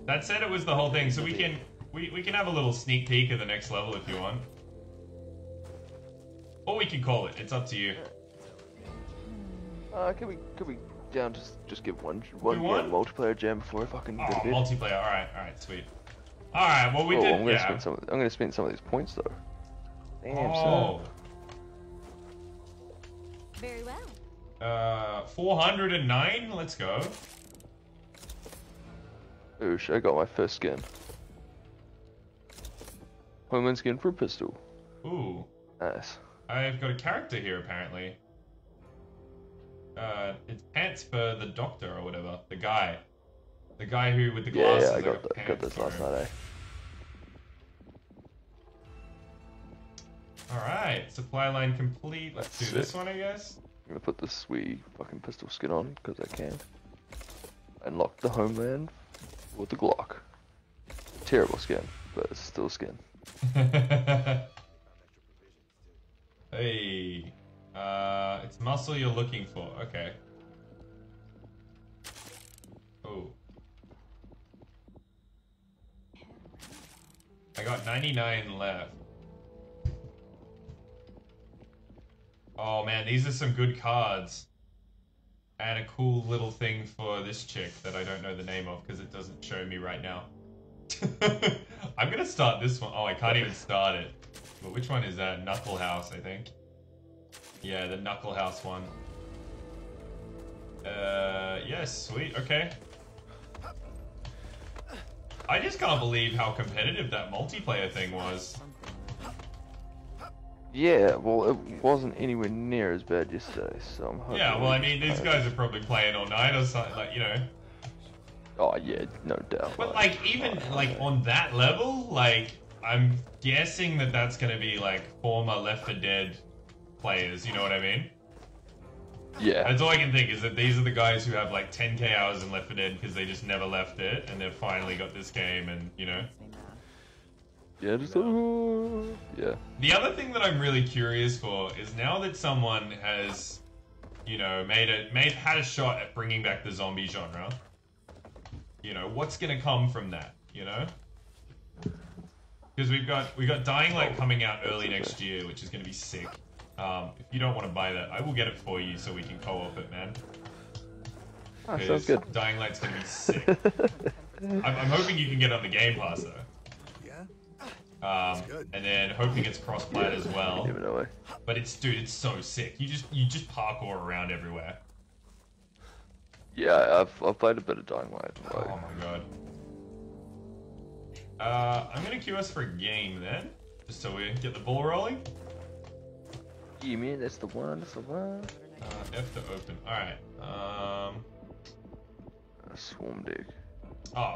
That said, it was the whole thing, so we can we, we can have a little sneak peek of the next level if you want. Or we can call it. It's up to you. Uh, can we can we down just just give one one We yeah, want- multiplayer jam before I fucking Oh, get a multiplayer. All right, all right, sweet. All right, well we oh, did. I'm gonna yeah. spend some. I'm gonna spend some of these points though. Damn, oh, Very well. uh, 409. Let's go. Oosh, I got my first skin. Homeland skin for a pistol. Ooh, Nice. I've got a character here apparently. Uh, it's pants for the doctor or whatever, the guy. The guy who with the glasses. yeah, I like got, a th- got pants this last night, eh? Alright, supply line complete. Let's do That's this one, I guess. I'm gonna put this sweet fucking pistol skin on because I can. Unlock the homeland with the Glock. Terrible skin, but it's still skin. hey. Uh, it's muscle you're looking for. Okay. Oh. I got 99 left. Oh man, these are some good cards. And a cool little thing for this chick that I don't know the name of because it doesn't show me right now. I'm gonna start this one. Oh, I can't even start it. But which one is that? Knuckle House, I think. Yeah, the Knuckle House one. Uh, yes, sweet, okay. I just can't believe how competitive that multiplayer thing was. Yeah, well, it wasn't anywhere near as bad yesterday, so I'm hoping. Yeah, well, I mean, these guys are probably playing all night or something, like, you know. Oh yeah, no doubt. But, like, even, oh, like, on that level, like, I'm guessing that that's gonna be, like, former Left 4 Dead players, you know what I mean? Yeah. That's all I can think is that these are the guys who have, like, 10k hours in Left 4 Dead because they just never left it, and they've finally got this game, and, you know. Yeah, just uh, yeah. The other thing that I'm really curious for is now that someone has, you know, made it, made had a shot at bringing back the zombie genre. You know, what's gonna come from that? You know, because we've got we've got Dying Light coming out early next year, which is gonna be sick. Um, if you don't want to buy that, I will get it for you so we can co-op it, man. 'Cause sounds good. Dying Light's gonna be sick. I'm, I'm hoping you can get on the Game Pass though. Um, and then hoping it's cross-plat as well. You never know? But it's dude, it's so sick. You just you just parkour around everywhere. Yeah, I've I've played a bit of Dying Light. Oh my god. Uh, I'm gonna queue us for a game then, just so we get the ball rolling. Yeah, man, that's the one. That's the one. Uh, F to open. All right. Um. Swarm dig. Oh,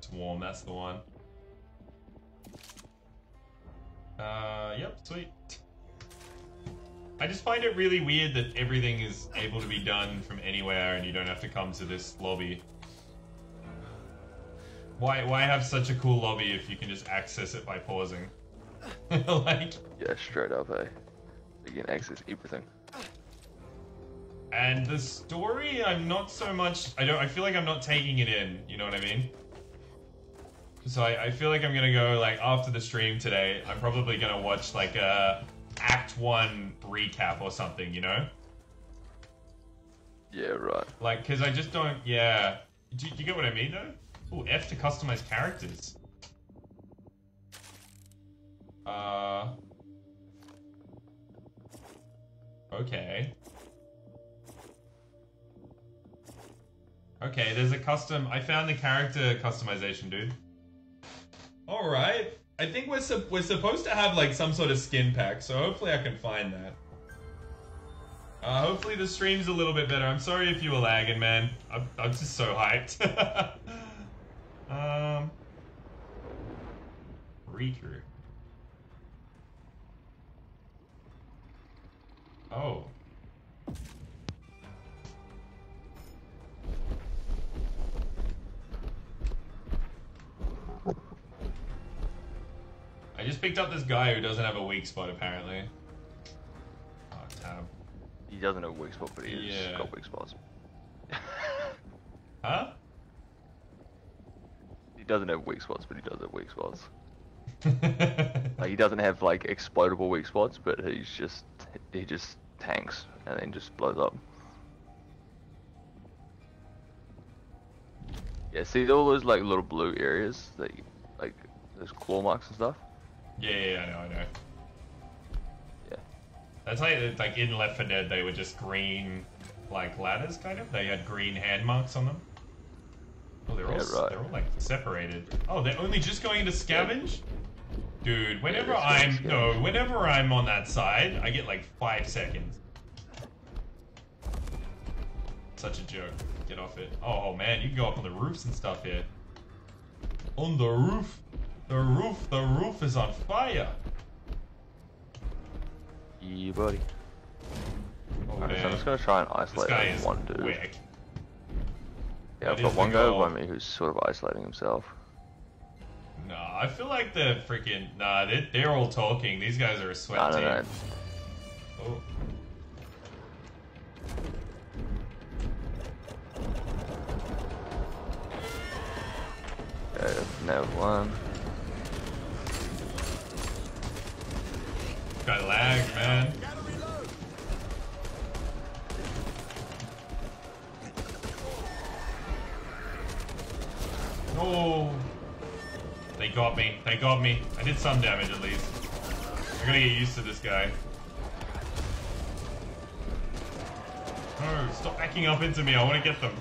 swarm. That's the one. Uh, yep, sweet. I just find it really weird that everything is able to be done from anywhere and you don't have to come to this lobby. Why why have such a cool lobby if you can just access it by pausing? like Yeah, straight up, eh? You can access everything. and the story I'm not so much I don't I feel like I'm not taking it in, you know what I mean? So I, I feel like I'm gonna go like after the stream today, I'm probably gonna watch like a act one recap or something, you know? Yeah, right. Like, cause I just don't yeah. Do, do you get what I mean though? Oh, F to customize characters. Uh Okay. Okay, there's a custom. I found the character customization, dude. All right. I think we're sup- we're supposed to have like some sort of skin pack, so hopefully I can find that. Uh, hopefully the stream's a little bit better. I'm sorry if you were lagging, man. I'm, I'm just so hyped. um, recruit. Oh. I just picked up this guy who doesn't have a weak spot, apparently. Oh, tab. He doesn't have a weak spot, but he's Yeah. got weak spots. Huh? He doesn't have weak spots, but he does have weak spots. like he doesn't have like explodable weak spots, but he's just he just tanks and then just blows up. Yeah, see all those like little blue areas that you, like those claw marks and stuff. Yeah, yeah, yeah, I know, I know. Yeah. That's like, like in Left 4 Dead, they were just green, like ladders, kind of. They had green hand marks on them. Oh, they're all Yeah, right. they're all like separated. Oh, they're only just going into scavenge. Dude, whenever just I'm no, whenever I'm on that side, I get like five seconds. Such a joke. Get off it. Oh man, you can go up on the roofs and stuff here. On the roof. The roof, the roof is on fire. Yeah, buddy. Oh, Alright, so I'm just gonna try and This isolate guy that is one dude. Yeah, That I've got one guy goal. by me who's sort of isolating himself. Nah, I feel like the freaking nah, they, they're all talking. These guys are a sweat no, team. no. Oh. Okay, no one. Got lag, man. No. They got me. They got me. I did some damage at least. I gotta get used to this guy. No, stop backing up into me. I want to get them.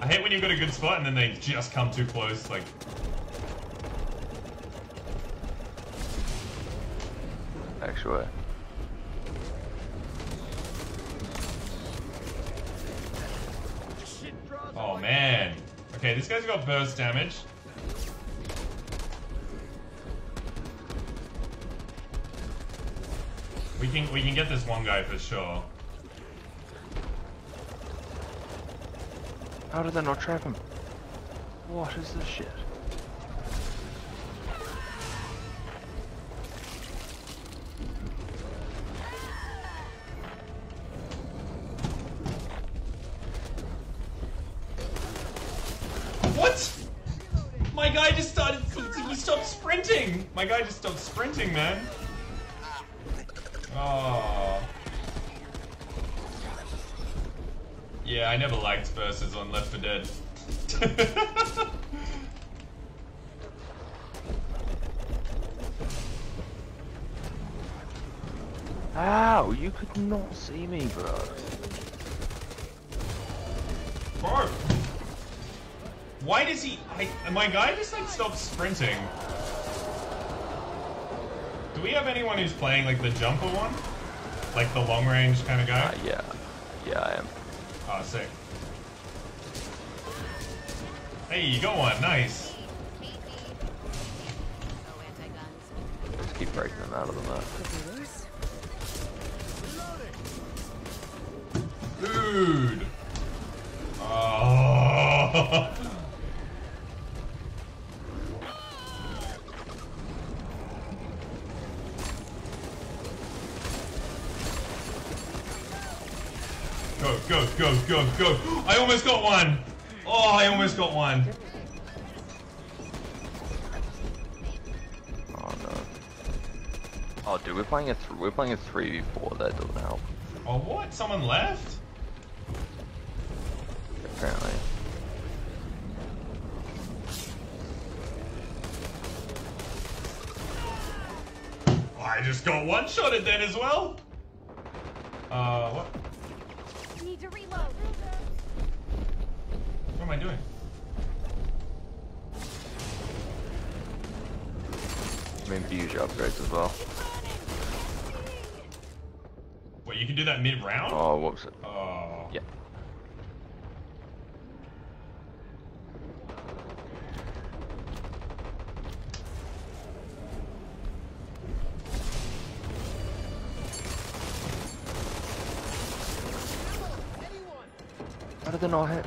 I hate when you've got a good spot and then they just come too close. Like, Actually. oh man. Okay, this guy's got burst damage. We can we can get this one guy for sure. How did they not trap him? What is this shit? My guy just stopped sprinting, man. Oh. Yeah, I never liked versus on Left 4 Dead. Ow, you could not see me, bro. Bro. Why does he? I, my guy just like stopped sprinting. Do we have anyone who's playing like the jumper one? Like the long range kind of guy? Uh, yeah. Yeah, I am. Oh, sick. Hey, you got one. Nice. Just keep breaking them out of the map. Dude. Oh. Go, go, go. I almost got one. Oh, I almost got one. Oh no. Oh, dude, we're playing a th- we're playing a three v four. That doesn't help. Oh, what? Someone left? Apparently. I just got one shotted then as well. Uh, what? What am I doing? Mean, use your upgrades as well. Wait, you can do that mid-round? Oh, it? Oh. Yeah. How did they not hit?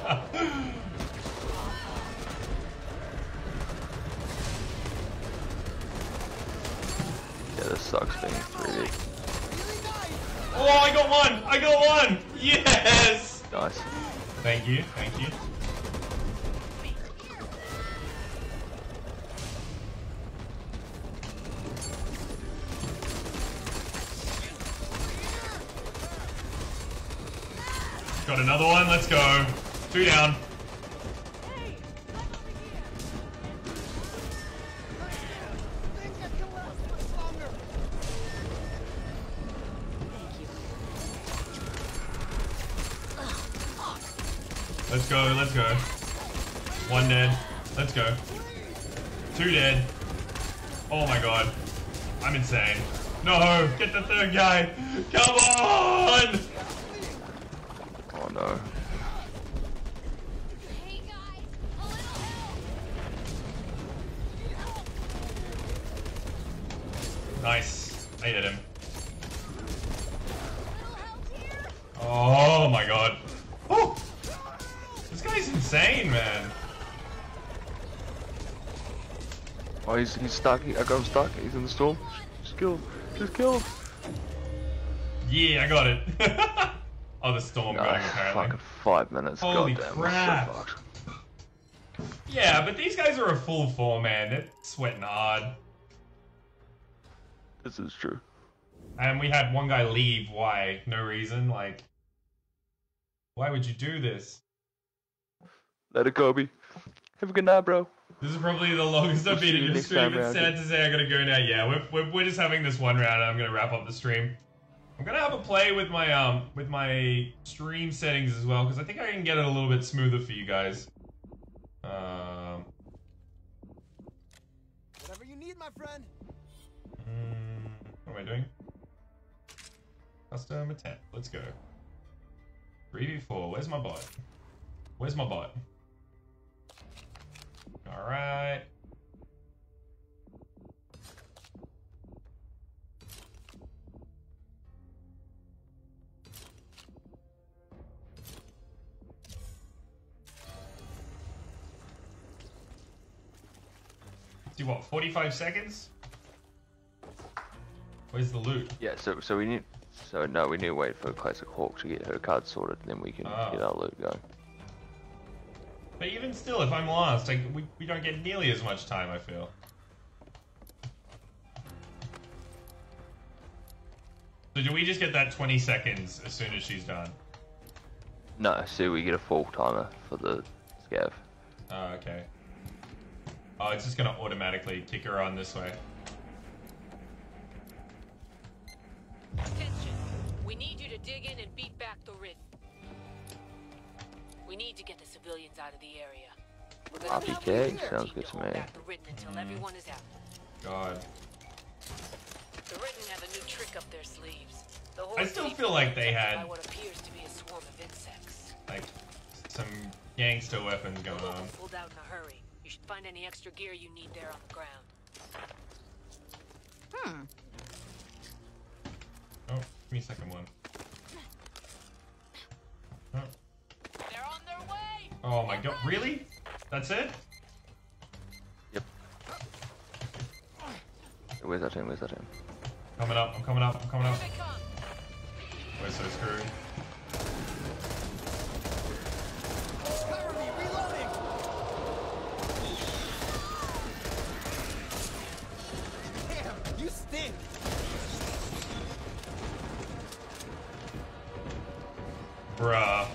another one, let's go. Two down. Let's go, let's go. One dead. Let's go. Two dead. Oh my god. I'm insane. No, get the third guy. Come on! He's, stuck. I got him stuck. He's in the storm. Just kill. Just kill. Yeah, I got it. oh, the storm Nah, going apparently. fucking five minutes. Holy Goddamn, crap. So. Yeah, but these guys are a full four, man. They're sweating hard. This is true. And we had one guy leave. Why? No reason. Like, why would you do this? Let it go, B. Have a good night, bro. This is probably the longest I've been in you your stream. time It's sad to say I gotta go now. Yeah, we're, we're, we're just having this one round and I'm gonna wrap up the stream. I'm gonna have a play with my um with my stream settings as well because I think I can get it a little bit smoother for you guys. Um, Whatever you need, my friend. mm, what am I doing? Custom attempt. Let's go. 3v4. Where's my bot? Where's my bot? Alright. See what, 45 seconds? Where's the loot? Yeah, so so we need so no, we need to wait for Classic Hawk to get her card sorted, then we can Oh. get our loot going. But even still, if I'm lost, like, we, we don't get nearly as much time, I feel. So do we just get that 20 seconds as soon as she's done? No, so we get a full timer for the scav. Oh, okay. Oh, it's just gonna automatically kick her on this way. Attention. We need you to dig in and beat back the Ridden. We need to get the civilians out of the area. We're RPK sounds good to me. back the Ridden until everyone is out. God. The Ridden have a new trick up their sleeves. The I still feel like they had- what appears to be a swarm of insects. Like, some gangster weapons The going on. locals pulled out in a hurry. You should find any extra gear you need there on the ground. Hmm. Oh, give me a second one. Oh my god, really? That's it? Yep. Where's that team? Where's that team? Coming up, I'm coming up, I'm coming up. We're so screwed. Cover. Damn, you stink. Bruh.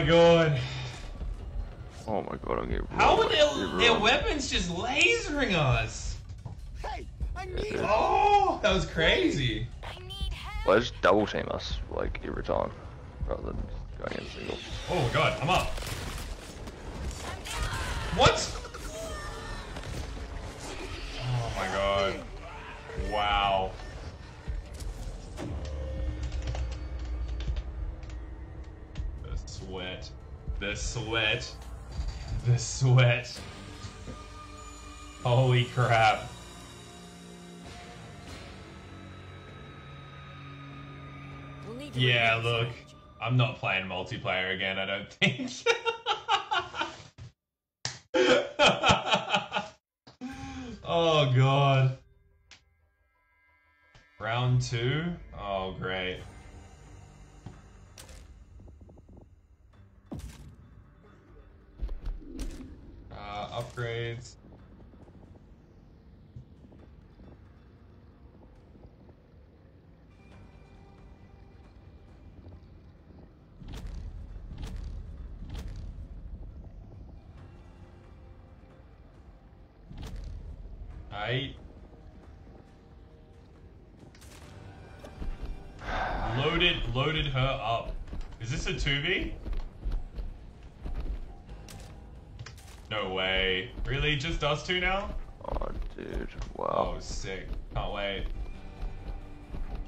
My god. Oh my god, I'm getting How rolled are their, their weapons just lasering us? Hey, I need Oh, that was crazy. Well, just double team us like every time, rather than going in single. Oh my god, I'm up. Yeah, look, I'm not playing multiplayer again. I don't think. Oh god. Round two? Oh great. Uh, upgrades. Us two now? Oh, dude. Wow. Oh, sick. Can't wait.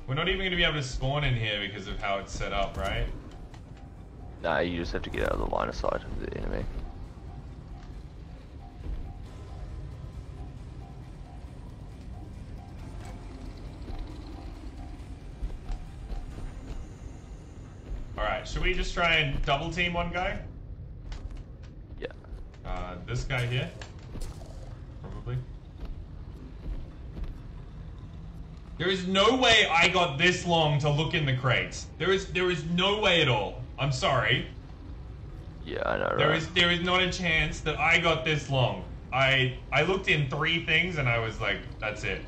We're not even going to be able to spawn in here because of how it's set up, right? Nah, you just have to get out of the line of sight of the enemy. Alright, should we just try and double team one guy? Yeah. Uh, this guy here? Probably. There is no way I got this long to look in the crates. There is there is no way at all. I'm sorry. Yeah, I know, There right? is there is not a chance that I got this long. I I looked in three things and I was like, that's it.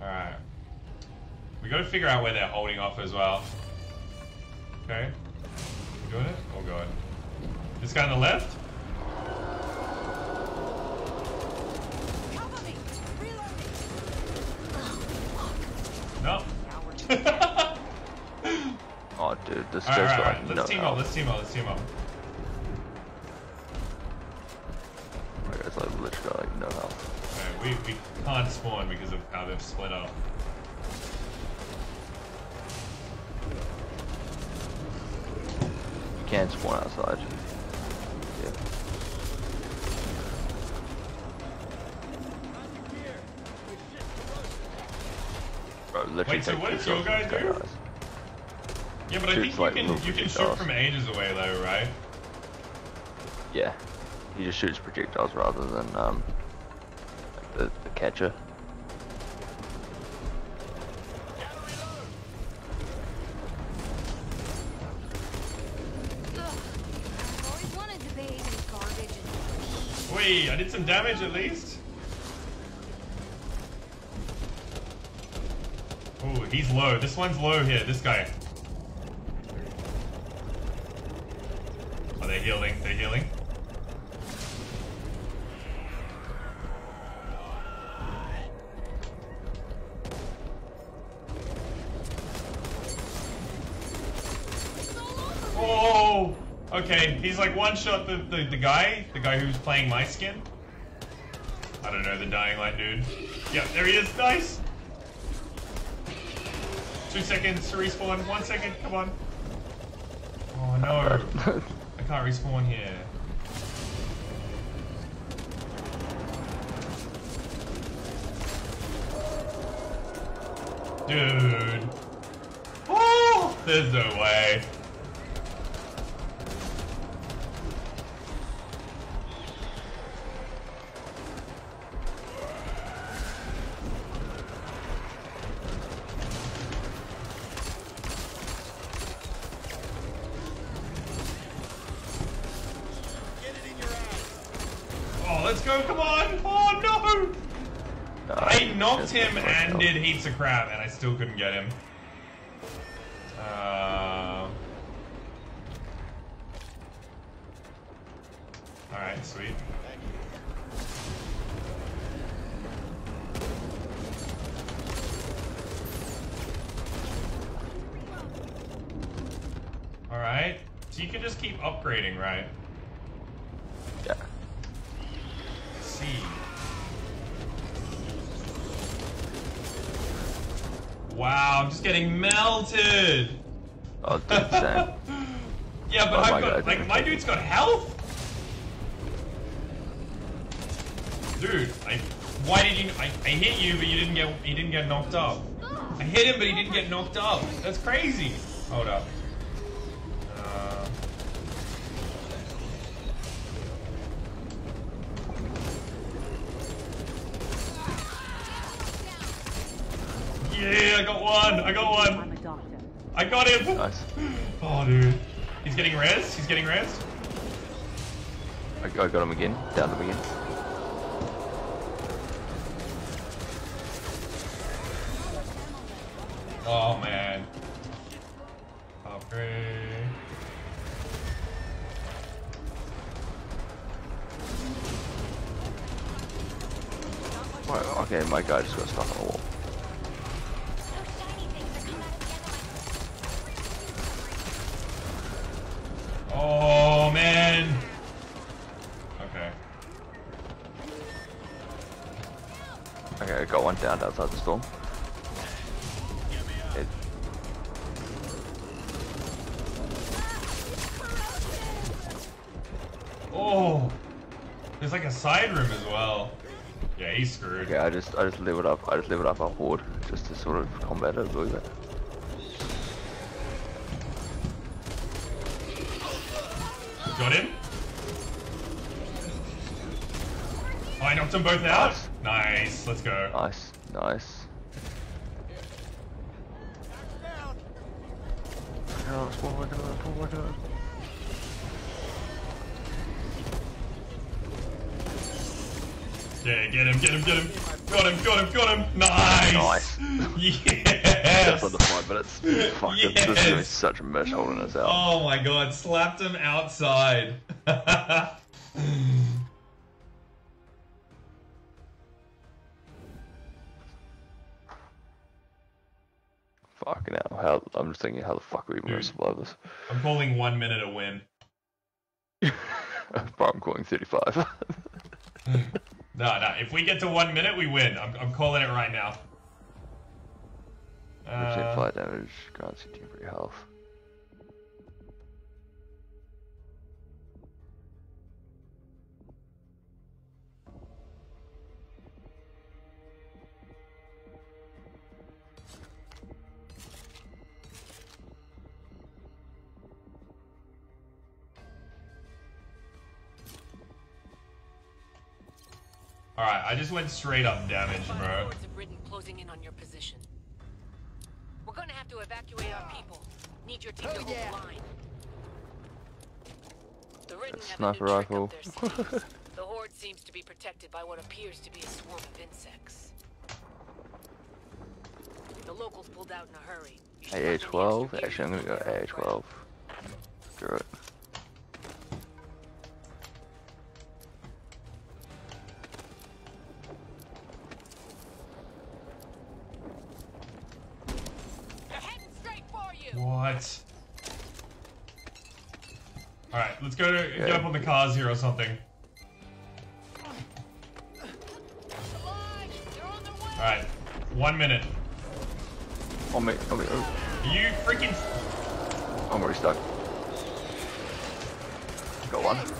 Alright. We gotta figure out where they're holding off as well. Okay. You doing it? Oh god. This guy on the left? No. Oh, dude, this Alright, guy's alright, got alright. Let's team up, let's team up, let's team up. That guy's like literally got like no health. Okay, we, we can't spawn because of how they've split up. You can't spawn outside. Literally Wait, so take what two does your guy do? dies. Yeah, but I Shoots think like you can you can shoot from ages away though, right? Yeah. He just shoots projectiles rather than um the, the catcher. I've always wanted to bathe in garbage and Wait, I did some damage at least. Oh, he's low. This one's low here. This guy. Oh, they're healing. They're healing. Oh, okay. He's like one shot the, the, the guy, the guy who's playing my skin. I don't know, the Dying Light dude. Yeah, there he is. Nice. Two seconds to respawn. One second. Come on. Oh no. I can't respawn here. Dude. Oh, there's no way. Of crap, and I still couldn't get him. Uh... Alright, sweet. Alright, so you can just keep upgrading, right? Yeah. see. Wow, I'm just getting melted. Oh, dude. Yeah, but Oh I've got God, like dude. my dude's got health. Dude, I why did you I, I hit you but you didn't get he didn't get knocked up. I hit him but he didn't get knocked up. That's crazy. Hold up. Uh, yeah, I got one. I got one. I got him. Nice. Oh, dude. He's getting res. He's getting res. I, I got him again. Down him again. Down outside the storm. It, Oh. There's like a side room as well. Yeah, he's screwed. okay, I just I just leveled up I just leveled up our horde just to sort of combat it a little bit. Got him. Oh, I knocked them both out. Nice. Let's go. Nice, nice. One, one. Yeah, get him, get him, get him. Got him, got him, got him. Nice. Nice. Yes. That's under five minutes. Fuck, this, this is gonna be such a mess holding us out. Oh my god, slapped him outside. I'm thinking, how the fuck are we even gonna survive this? I'm calling one minute a win. I'm calling 35. No, no. If we get to one minute, we win. I'm, I'm calling it right now. 100% Uh, fire damage, grants you temporary health. Alright, I just went straight up damage, bro. Hordes Ridden closing in on your position. We're gonna have to evacuate our people. Need your team to hold the oh, line. The Ridden have Sniper rifle. up the horde seems to be protected by what appears to be a swarm of insects. The locals pulled out in a hurry. You should find any AA12? Actually, I'm gonna go useful for our AA12. Screw it. What? Alright, let's go to get Yeah. up on the cars here or something. Alright, one minute. On me, on me. Oh, You freaking. I'm already stuck. Got one.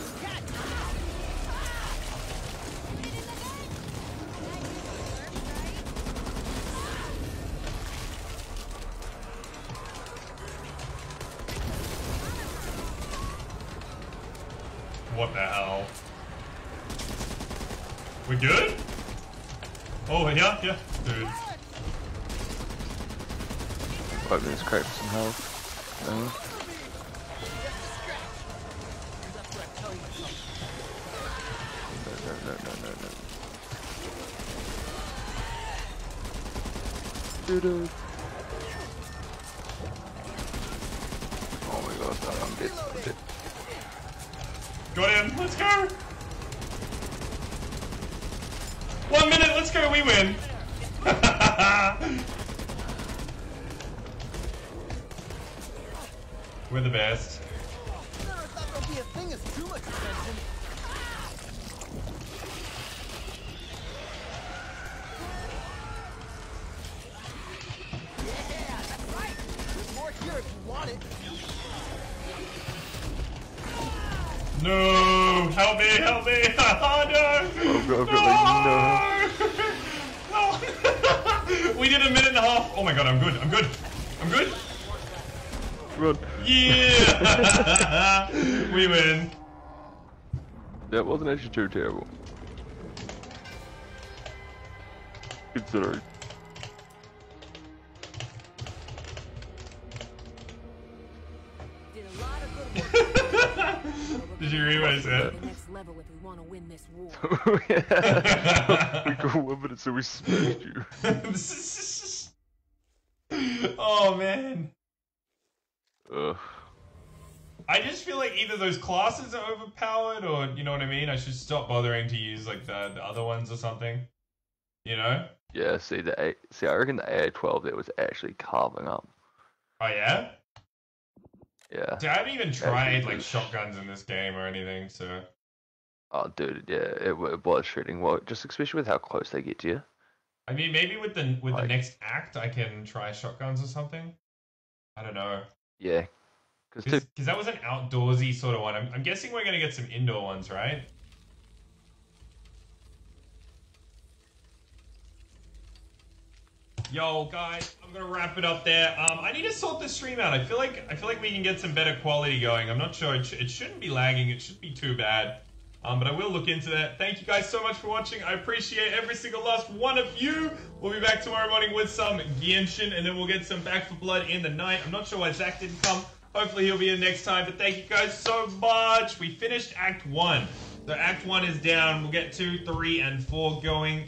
too terrible. Considering. Did you read what I said? we go one minute, so we smashed you. oh man. Ugh. I just feel like either those classes are overpowered or you know what I mean? I should stop bothering to use like the, the other ones or something. You know? Yeah, see the A- see, I reckon the AA12 there was actually carving up. Oh yeah? Yeah. See, I haven't even tried like shotguns in this game or anything, so Oh, dude, yeah, it, it was shooting Well, just especially with how close they get to you. I mean maybe with the with the next act I can try shotguns or something. I don't know. Yeah, because that was an outdoorsy sort of one. I'm, I'm guessing we're gonna get some indoor ones, right? Yo, guys, I'm gonna wrap it up there. Um, I need to sort the stream out. I feel like I feel like we can get some better quality going. I'm not sure. It, sh- it shouldn't be lagging. It shouldn't be too bad. Um, but I will look into that. Thank you guys so much for watching. I appreciate every single last one of you. We'll be back tomorrow morning with some Genshin, and then we'll get some Back 4 Blood in the night. I'm not sure why Zach didn't come. Hopefully he'll be in next time. But thank you guys so much. We finished Act One. So Act One is down. We'll get two, three, and four going.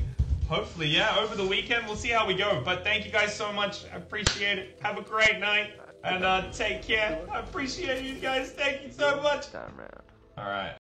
Hopefully, yeah, over the weekend. We'll see how we go. But thank you guys so much. I appreciate it. Have a great night. And uh, take care. I appreciate you guys. Thank you so much. All right.